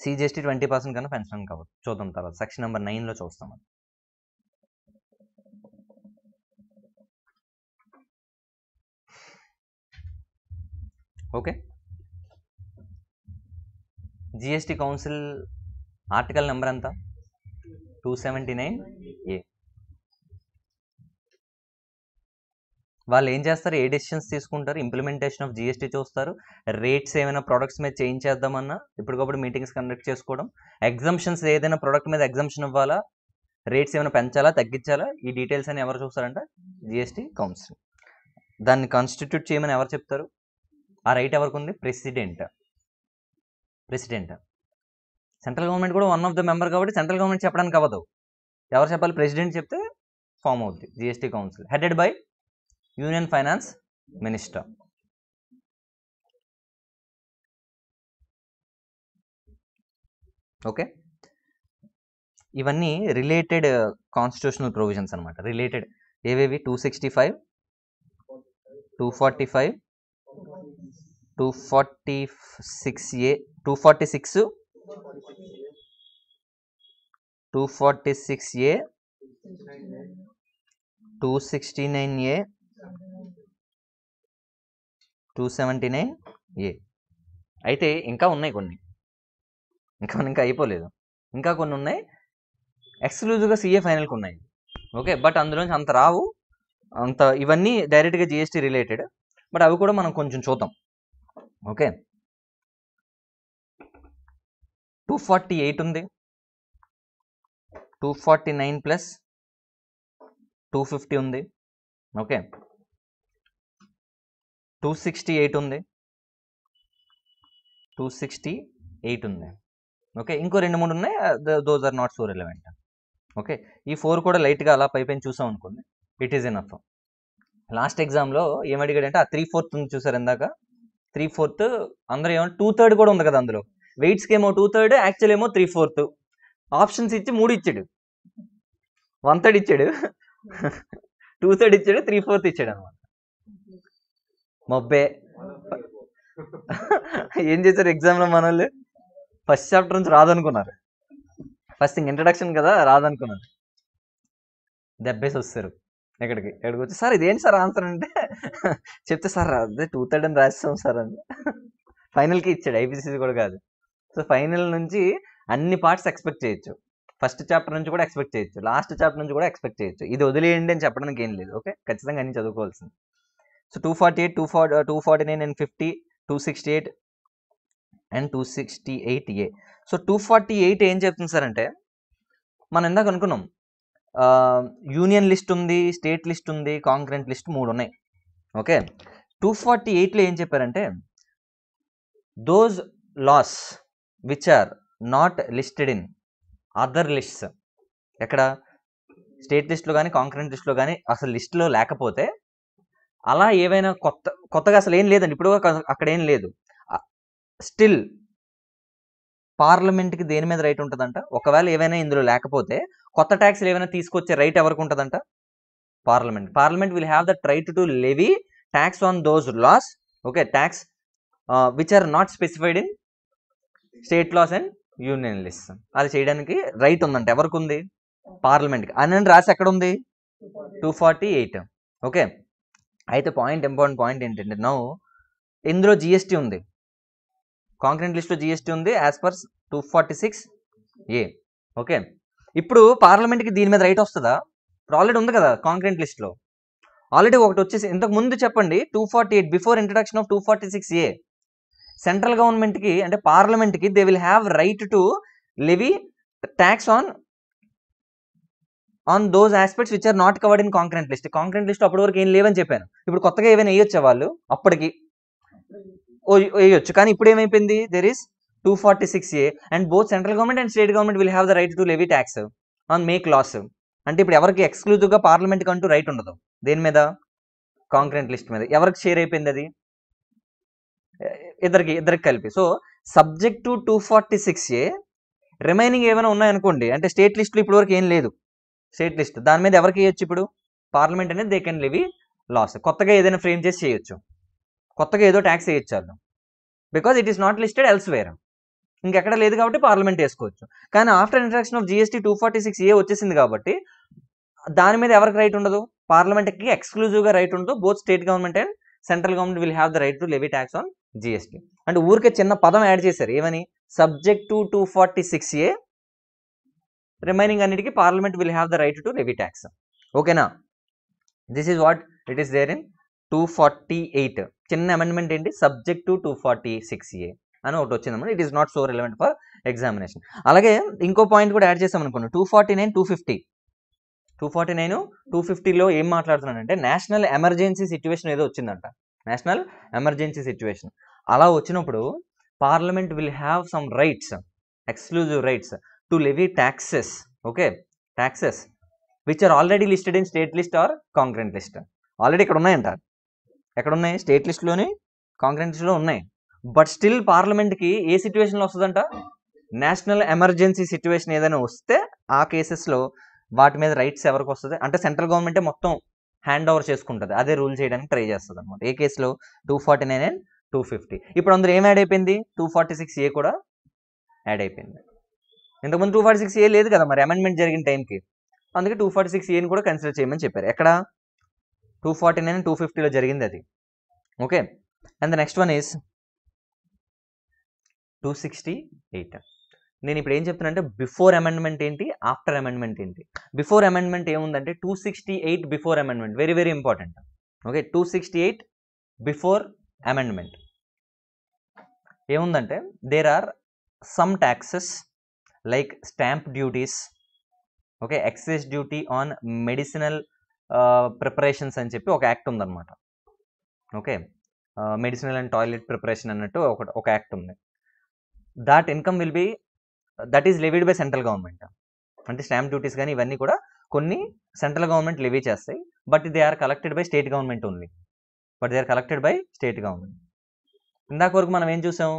సిజిఎస్టీ ట్వంటీ పర్సెంట్ కన్నా పెంచడానికి అవ్వదు చూద్దాం తర్వాత. సెక్షన్ నెంబర్ నైన్లో చూస్తాం అది okay. GST council article number ఎంత? Two seventy nine A. వాళ్ళు ఏం చేస్తారు? ఏ డెసిషన్స్ తీసుకుంటారు? ఇంప్లిమెంటేషన్ ఆఫ్ జిఎస్టీ చూస్తారు. రేట్స్ ఏమైనా ప్రొడక్ట్స్ మీద చేంజ్ చేద్దామన్నా ఇప్పటికప్పుడు మీటింగ్స్ కండక్ట్ చేసుకోవడం. ఎగ్జామ్షన్స్ ఏదైనా ప్రొడక్ట్ మీద ఎగ్జంప్షన్ ఇవ్వాలా? రేట్స్ ఏమైనా పెంచాలా? తగ్గించాలా? ఈ డీటెయిల్స్ అని ఎవరు చూస్తారంటే? జిఎస్టీ కౌన్సిల్ దాన్ని కాన్స్టిట్యూట్ చేయమని ఎవరు చెప్తారు? ఆ రైట్ ఎవరికి ఉంది? ప్రెసిడెంట్ ప్రెసిడెంట్ సెంట్రల్ గవర్నమెంట్ కూడా వన్ ఆఫ్ ద మెంబర్ కాబట్టి సెంట్రల్ గవర్నమెంట్ చెప్పడానికి అవ్వదు. ఎవరు చెప్పాలి? ప్రెసిడెంట్ చెప్తే ఫామ్ అవుద్ది. GST council headed by union finance minister. Okay. ఇవన్నీ రిలేటెడ్ కాన్స్టిట్యూషనల్ ప్రొవిజన్స్ అనమాట రిలేటెడ్ ఏవేవి? Two sixty five two forty five two forty six A two forty six two forty six A two sixty nine A two seventy nine A. అయితే ఇంకా ఉన్నాయి కొన్ని. ఇంకా ఇంకా అయిపోలేదు. ఇంకా కొన్ని ఉన్నాయి. ఎక్స్క్లూజివ్గా సిఏ ఫైనల్కి ఉన్నాయి. ఓకే బట్ అందులోంచి అంత రావు. అంత ఇవన్నీ డైరెక్ట్గా జిఎస్టీ రిలేటెడ్ బట్ అవి కూడా మనం కొంచెం చూద్దాం. ఓకే. టూ ఫార్టీ ఎయిట్ ఉంది. Two forty nine plus two fifty ఉంది. ఓకే. టూ సిక్స్టీ ఎయిట్ ఉంది. టూ సిక్స్టీ ఎయిట్ ఉంది. ఓకే ఇంకో రెండు మూడు ఉన్నాయి. Those are not so relevant okay ఈ ఫోర్ కూడా లైట్గా అలా పైపైన చూసాం అనుకోండి ఇట్ ఈస్ ఎనఫ్ లాస్ట్ ఎగ్జామ్లో ఏమడిగాడంటే ఆ త్రీ ఫోర్త్ ఉంది చూసారు ఇందాక? త్రీ ఫోర్త్ అందరూ ఏమో టూ థర్డ్ కూడా ఉంది కదా అందులో. వెయిట్స్కి ఏమో టూ థర్డ్ యాక్చువల్ ఏమో త్రీ ఫోర్త్ ఆప్షన్స్ ఇచ్చి మూడు ఇచ్చాడు. వన్ థర్డ్ ఇచ్చాడు. టూ థర్డ్ ఇచ్చాడు త్రీ ఫోర్త్ ఇచ్చాడు అనమాట మొబ్బే. ఏం చేశారు ఎగ్జామ్లో మన వాళ్ళు ఫస్ట్ చాప్టర్ నుంచి రాదనుకున్నారు. ఫస్ట్ ఇంక ఇంట్రడక్షన్ కదా రాదనుకున్నారు. దెబ్బేసి వస్తారు. ఎక్కడికి? ఎక్కడికి వచ్చి సార్ ఇదేంటి సార్ ఆన్సర్ అంటే? చెప్తే సార్ అదే టూ థర్డ్ అని రాస్తాం సార్ అని. ఫైనల్కి ఇచ్చాడు ఐపీసీసీ కూడా కాదు. సో ఫైనల్ నుంచి అన్ని పార్ట్స్ ఎక్స్పెక్ట్ చేయొచ్చు. ఫస్ట్ చాప్టర్ నుంచి కూడా ఎక్స్పెక్ట్ చేయొచ్చు. లాస్ట్ చాప్టర్ నుంచి కూడా ఎక్స్పెక్ట్ చేయొచ్చు. ఇది వదిలేయండి అని చెప్పడానికి ఏం లేదు ఓకే? ఖచ్చితంగా అన్ని చదువుకోవాల్సింది. So two forty eight two forty two forty nine and fifty two sixty eight and two sixty eight A so two forty eight ఏం చెప్తుంది సార్ అంటే మనం ఇందాక అనుకున్నాం యూనియన్ లిస్ట్ ఉంది స్టేట్ లిస్ట్ ఉంది కాంక్రెంట్ లిస్ట్ మూడు ఉన్నాయి. ఓకే టూ ఫార్టీ ఎయిట్లో ఏం చెప్పారంటే those laws which are not listed in other lists ఎక్కడ? స్టేట్ లిస్ట్లో కానీ కాంక్రెంట్ లిస్ట్లో కానీ అసలు లిస్ట్లో లేకపోతే అలా ఏవైనా కొత్త కొత్తగా అసలు ఏం లేదండి. ఇప్పుడు అక్కడ ఏం లేదు. స్టిల్ పార్లమెంట్కి దేని మీద రైట్ ఉంటుందంట? ఒకవేళ ఏవైనా ఇందులో లేకపోతే కొత్త ట్యాక్స్లు ఏమైనా తీసుకొచ్చే రైట్ ఎవరికి ఉంటుందంట? Parliament. Parliament will have that right to levy tax on those laws okay tax which are not specified in state laws and union list అది చేయడానికి రైట్ ఉందంట. ఎవరికి ఉంది? పార్లమెంట్కి. అని రాసి ఎక్కడ ఉంది? Two forty eight. ఓకే. అయితే పాయింట్ ఇంపార్టెంట్ పాయింట్ ఏంటంటే నౌ ఇందులో జిఎస్టీ ఉంది. కాంక్రీట్ లిస్ట్లో జిఎస్టీ ఉంది as per two forty six A okay ఇప్పుడు పార్లమెంట్కి దీని మీద రైట్ వస్తుందా? ఇప్పుడు ఆల్రెడీ ఉంది కదా కాంక్రీట్ లిస్ట్లో ఆల్రెడీ ఒకటి వచ్చేసి ఇంతకు ముందు చెప్పండి two forty eight before introduction of two forty six A central గవర్నమెంట్కి అంటే పార్లమెంట్కి they will have right to levy tax on on those aspects which are not covered in concurrent list concurrent list అప్పటి వరకు ఏం లేవని చెప్పాను. ఇప్పుడు కొత్తగా ఏమైనా వేయొచ్చా వాళ్ళు? అప్పటికి. వేయొచ్చు. కానీ ఇప్పుడు ఏమైపోయింది? There is two forty six A and both central government and state government will have the right to levy tax on make laws అంటే ఇప్పుడు ఎవరికి ఎక్స్క్లూజివ్గా పార్లమెంట్కి అంటూ రైట్ ఉండదు. దేని మీద? కాంక్రెంట్ లిస్ట్ మీద. ఎవరికి షేర్ అయిపోయింది అది? ఇద్దరికి ఇద్దరికి కలిపి. So subject to two forty six A remaining ఏమైనా ఉన్నాయనుకోండి అంటే స్టేట్ లిస్టులు ఇప్పటివరకు ఏం లేదు. State list. దాని మీద ఎవరికి వేయొచ్చు ఇప్పుడు? పార్లమెంట్ అనేది దే కెన్ లివ్ లాస్ కొత్తగా ఏదైనా ఫ్రేమ్ చేసి చేయొచ్చు. కొత్తగా ఏదో ట్యాక్స్ వేయొచ్చు వాళ్ళు. Because it is not listed elsewhere ఇంకెక్కడ లేదు కాబట్టి పార్లమెంట్ వేసుకోవచ్చు. కానీ after introduction of GST two forty six A వచ్చేసింది కాబట్టి దాని మీద ఎవరికి రైట్ ఉండదు? పార్లమెంట్కి ఎక్స్క్లూజివ్గా రైట్ ఉండదు. Both state government and central government will have the right to levy tax on GST అంటే ఊరికే చిన్న పదం యాడ్ చేశారు. ఏమని? Subject to two forty six A remaining అన్నిటికీ parliament will have the right to levy tax ఓకేనా this is what it is there in two forty eight చిన్న amendment ఏంటి? Subject to two forty six A అని ఒకటి వచ్చిందన్నమాట it is not so relevant for examination అలాగే ఇంకో point కూడా add చేసాం అనుకోండి. Two forty nine two fifty two forty nine two ఫిఫ్టీలో ఏం మాట్లాడుతున్నానంటే నేషనల్ ఎమర్జెన్సీ సిచ్యువేషన్ ఏదో వచ్చిందంట. నేషనల్ ఎమర్జెన్సీ సిచ్యువేషన్ అలా వచ్చినప్పుడు parliament will have some rights exclusive rights to levy taxes okay taxes which are already listed in state list or concurrent list already ఇక్కడ ఉన్నాయంట. ఎక్కడ ఉన్నాయి స్టేట్ లిస్ట్లోని కాంక్రెంట్ లిస్ట్లో ఉన్నాయి. బట్ స్టిల్ పార్లమెంట్కి ఏ సిచ్యువేషన్లో వస్తుందంట? నేషనల్ ఎమర్జెన్సీ సిచ్యువేషన్ ఏదైనా వస్తే ఆ కేసెస్లో వాటి మీద రైట్స్ ఎవరికి వస్తుంది? అంటే సెంట్రల్ గవర్నమెంటే మొత్తం హ్యాండ్ ఓవర్ చేసుకుంటుంది. అదే రూల్ చేయడానికి ట్రై చేస్తుంది అనమాట ఏ కేసులో two forty nine and two fifty ఇప్పుడు అందరూ ఏం యాడ్ అయిపోయింది? టూ ఫార్టీ సిక్స్ ఏ కూడా యాడ్ అయిపోయింది. ఇంతకుముందు టూ ఫార్టీ సిక్స్ ఏ లేదు కదా మరి అమెండ్మెంట్ జరిగిన టైంకి అందుకే టూ ఫార్టీ సిక్స్ ఏని కూడా కన్సిడర్ చేయమని చెప్పారు. ఎక్కడ? టూ ఫార్టీ నైన్ టూ ఫిఫ్టీలో జరిగింది అది. Okay. And the next one is two sixty eight నేను ఇప్పుడు ఏం చెప్తున్నా బిఫోర్ అమెండ్మెంట్ ఏంటి ఆఫ్టర్ అమెండ్మెంట్ ఏంటి? బిఫోర్ అమెండ్మెంట్ ఏముందంటే two sixty eight before amendment very very important okay. Two sixty eight before amendment ఏముందంటే there are some taxes like stamp duties okay excise duty on medicinal preparations అని చెప్పి ఒక act ఉందన్నమాట. Okay medicinal and toilet preparation అన్నట్టు ఒక ఒక act ఉంది. That income will be that is levied by central government. అంటే స్టాంప్ డ్యూటీస్ కానీ ఇవన్నీ కూడా కొన్ని సెంట్రల్ గవర్నమెంట్ లెవీ చేస్తాయి. But they are collected by state government ఉంది but they are collected by state government. ఇందాక వరకు మనం ఏం చూసాం?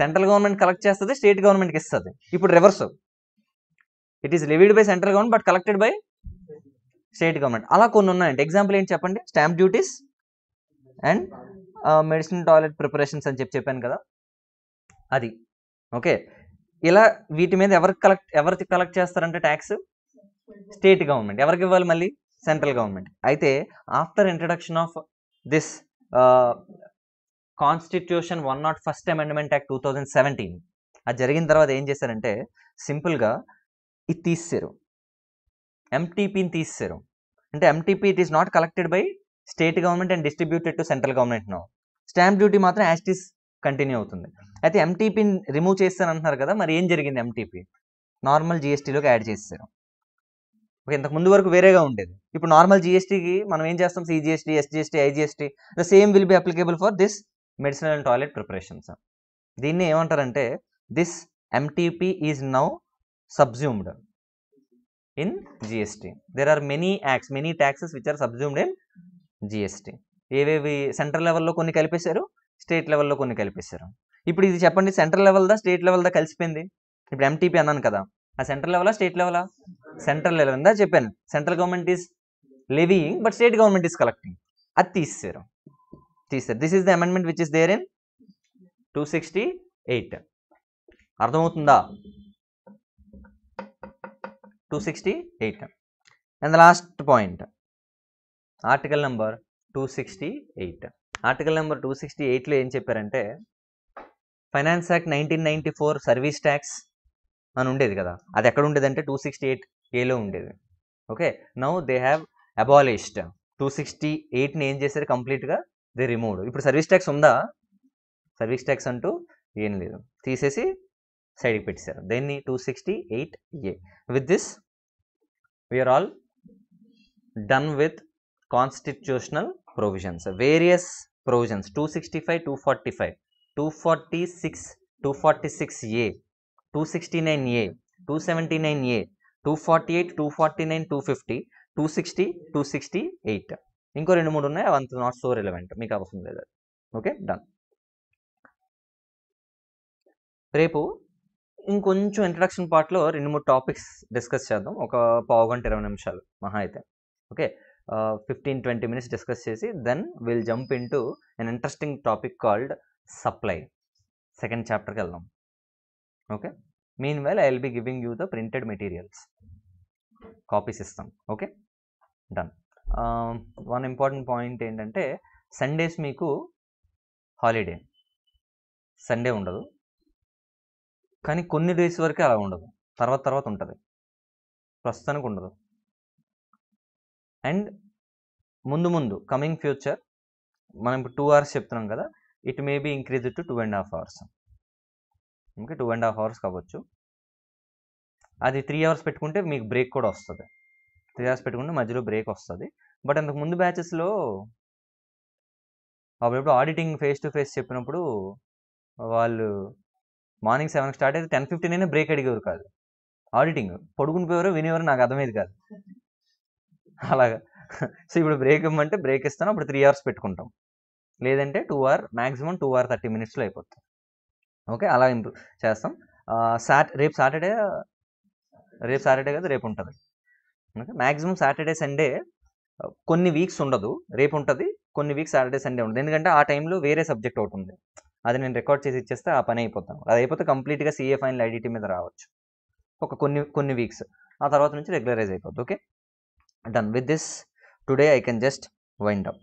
సెంట్రల్ గవర్నమెంట్ కలెక్ట్ చేస్తుంది స్టేట్ గవర్నమెంట్కి ఇస్తుంది. ఇప్పుడు reverse. It is levied by central government but collected by state government అలా కొన్ని ఉన్నాయండి. ఎగ్జాంపుల్ ఏంటి చెప్పండి? Stamp duties and medicine toilet preparations అని చెప్పి చెప్పాను కదా? అది. ఓకే ఇలా వీటి మీద ఎవరికి కలెక్ట్ ఎవరికి కలెక్ట్ చేస్తారంటే ట్యాక్స్ స్టేట్ గవర్నమెంట్ ఎవరికి ఇవ్వాలి మళ్ళీ? సెంట్రల్ గవర్నమెంట్ అయితే after introduction of this constitution one not first amendment act two thousand seventeen. అది జరిగిన తర్వాత ఏం చేశారంటే సింపుల్గా ఇది తీసేశారు. ఎంటీపీని తీసేశారు. అంటే MTP it is not collected by state government and distributed to central government no stamp duty మాత్రం యాస్టీస్ కంటిన్యూ అవుతుంది. అయితే ఎంటీపీని రిమూవ్ చేస్తాను అంటున్నారు కదా మరి ఏం జరిగింది ఎంటీపీ నార్మల్ జిఎస్టీలోకి యాడ్ చేస్తారు ఓకే ఇంతకు ముందు వరకు వేరేగా ఉండేది. ఇప్పుడు నార్మల్ జిఎస్టీకి మనం ఏం చేస్తాం? CGST SGST IGST the same will be applicable for this medicinal and toilet preparations దీన్ని ఏమంటారంటే this MTP is now subsumed in GST there are many acts many taxes which are subsumed in GST ఏవేవి central లెవెల్లో కొన్ని కలిపేశారు state లెవెల్లో కొన్ని కలిపేశారు. ఇప్పుడు ఇది చెప్పండి సెంట్రల్ లెవెల్దా స్టేట్ లెవెల్దా కలిసిపోయింది? ఇప్పుడు ఎంటీపీ అన్నాను కదా ఆ సెంట్రల్ లెవెలా స్టేట్ లెవెలా సెంట్రల్ లెవెల్ ఉందా చెప్పాను. Central government is levying but state government is collecting అది తీసేశారు. తీసారు this is the amendment which is there in two sixty eight అర్థమవుతుందా? Two sixty eight and the last point article number two sixty eight article number two sixty ఎయిట్లో ఏం చెప్పారంటే finance act nineteen ninety four service tax అని ఉండేది కదా. అది ఎక్కడ ఉండేది అంటే టూ సిక్స్టీ ఎయిట్ ఏలో ఉండేది. Okay now they have abolished two sixty ఎయిట్ని ఏం చేశారు? కంప్లీట్గా దే రిమూవ్డ్. ఇప్పుడు సర్వీస్ ట్యాక్స్ ఉందా? సర్వీస్ ట్యాక్స్ అంటూ ఏం లేదు. తీసేసి సైడ్కి పెట్టేశారు. దేన్ని? Two sixty eight A. With this we're all done with constitutional provisions various provisions two sixty five two forty five two forty six two forty six A two sixty nine A two seventy nine A two forty eight two forty nine two fifty two sixty two sixty eight ఇంకో రెండు మూడు ఉన్నాయి అవంత not so relevant మీకు అవసరం లేదు okay? Done రేపు ఇంకొంచెం introduction పార్ట్లో రెండు మూడు టాపిక్స్ డిస్కస్ చేద్దాం. ఒక పావు గంట ఇరవై నిమిషాలు మహా అయితే. Okay? Fifteen twenty minutes discuss చేసి then will jump in to an interesting topic called supply second చాప్టర్కి వెళ్దాం. Okay? Mean well I will be giving you the printed materials copies ఇస్తాం. Okay? Done one important point ఏంటంటే Sundays మీకు holiday Sunday ఉండదు. కానీ కొన్ని days వరకే అలా ఉండదు. తర్వాత తర్వాత ఉంటుంది. ప్రస్తుతానికి ఉండదు. అండ్ ముందు ముందు కమింగ్ ఫ్యూచర్ మనం ఇప్పుడు టూ అవర్స్ చెప్తున్నాం కదా it may be increase to two and half hours okay two and half hours కావచ్చు. అది త్రీ అవర్స్ పెట్టుకుంటే మీకు బ్రేక్ కూడా వస్తుంది. త్రీ అవర్స్ పెట్టుకుంటే మధ్యలో బ్రేక్ వస్తుంది. బట్ అంతకు ముందు బ్యాచెస్లో అప్పుడప్పుడు ఆడిటింగ్ ఫేస్ టు ఫేస్ చెప్పినప్పుడు వాళ్ళు మార్నింగ్ సెవెన్కి స్టార్ట్ అయితే టెన్ ఫిఫ్టీన్ అయినా బ్రేక్ అడిగేవారు కాదు. ఆడిటింగ్ పడుకుని పోయేవారు వినేవారు నాకు అర్థమయ్యేది కాదు. అలాగా. సో ఇప్పుడు బ్రేక్ ఇవ్వమంటే బ్రేక్ ఇస్తాను. అప్పుడు త్రీ అవర్స్ పెట్టుకుంటాం. లేదంటే two hour maximum two hour thirty మినిట్స్లో అయిపోతాం ఓకే అలా ఇంప్రూవ్ చేస్తాం. సాట్ రేపు సాటర్డే రేపు సాటర్డే కదా రేపు ఉంటుంది. మ్యాక్సిమం సాటర్డే సండే కొన్ని వీక్స్ ఉండదు. రేపు ఉంటుంది కొన్ని వీక్స్ సాటర్డే సండే ఉండదు. ఎందుకంటే ఆ టైంలో వేరే సబ్జెక్ట్ ఒకటి ఉంది. అది నేను రికార్డ్ చేసి ఇచ్చేస్తే ఆ పని అయిపోతాను. అది అయిపోతే కంప్లీట్గా సిఏ ఫైనల్ ఐడిటీ మీద రావచ్చు. ఒక కొన్ని కొన్ని వీక్స్. ఆ తర్వాత నుంచి రెగ్యులరైజ్ అయిపోద్ది. Okay? Done with this today I can just wind up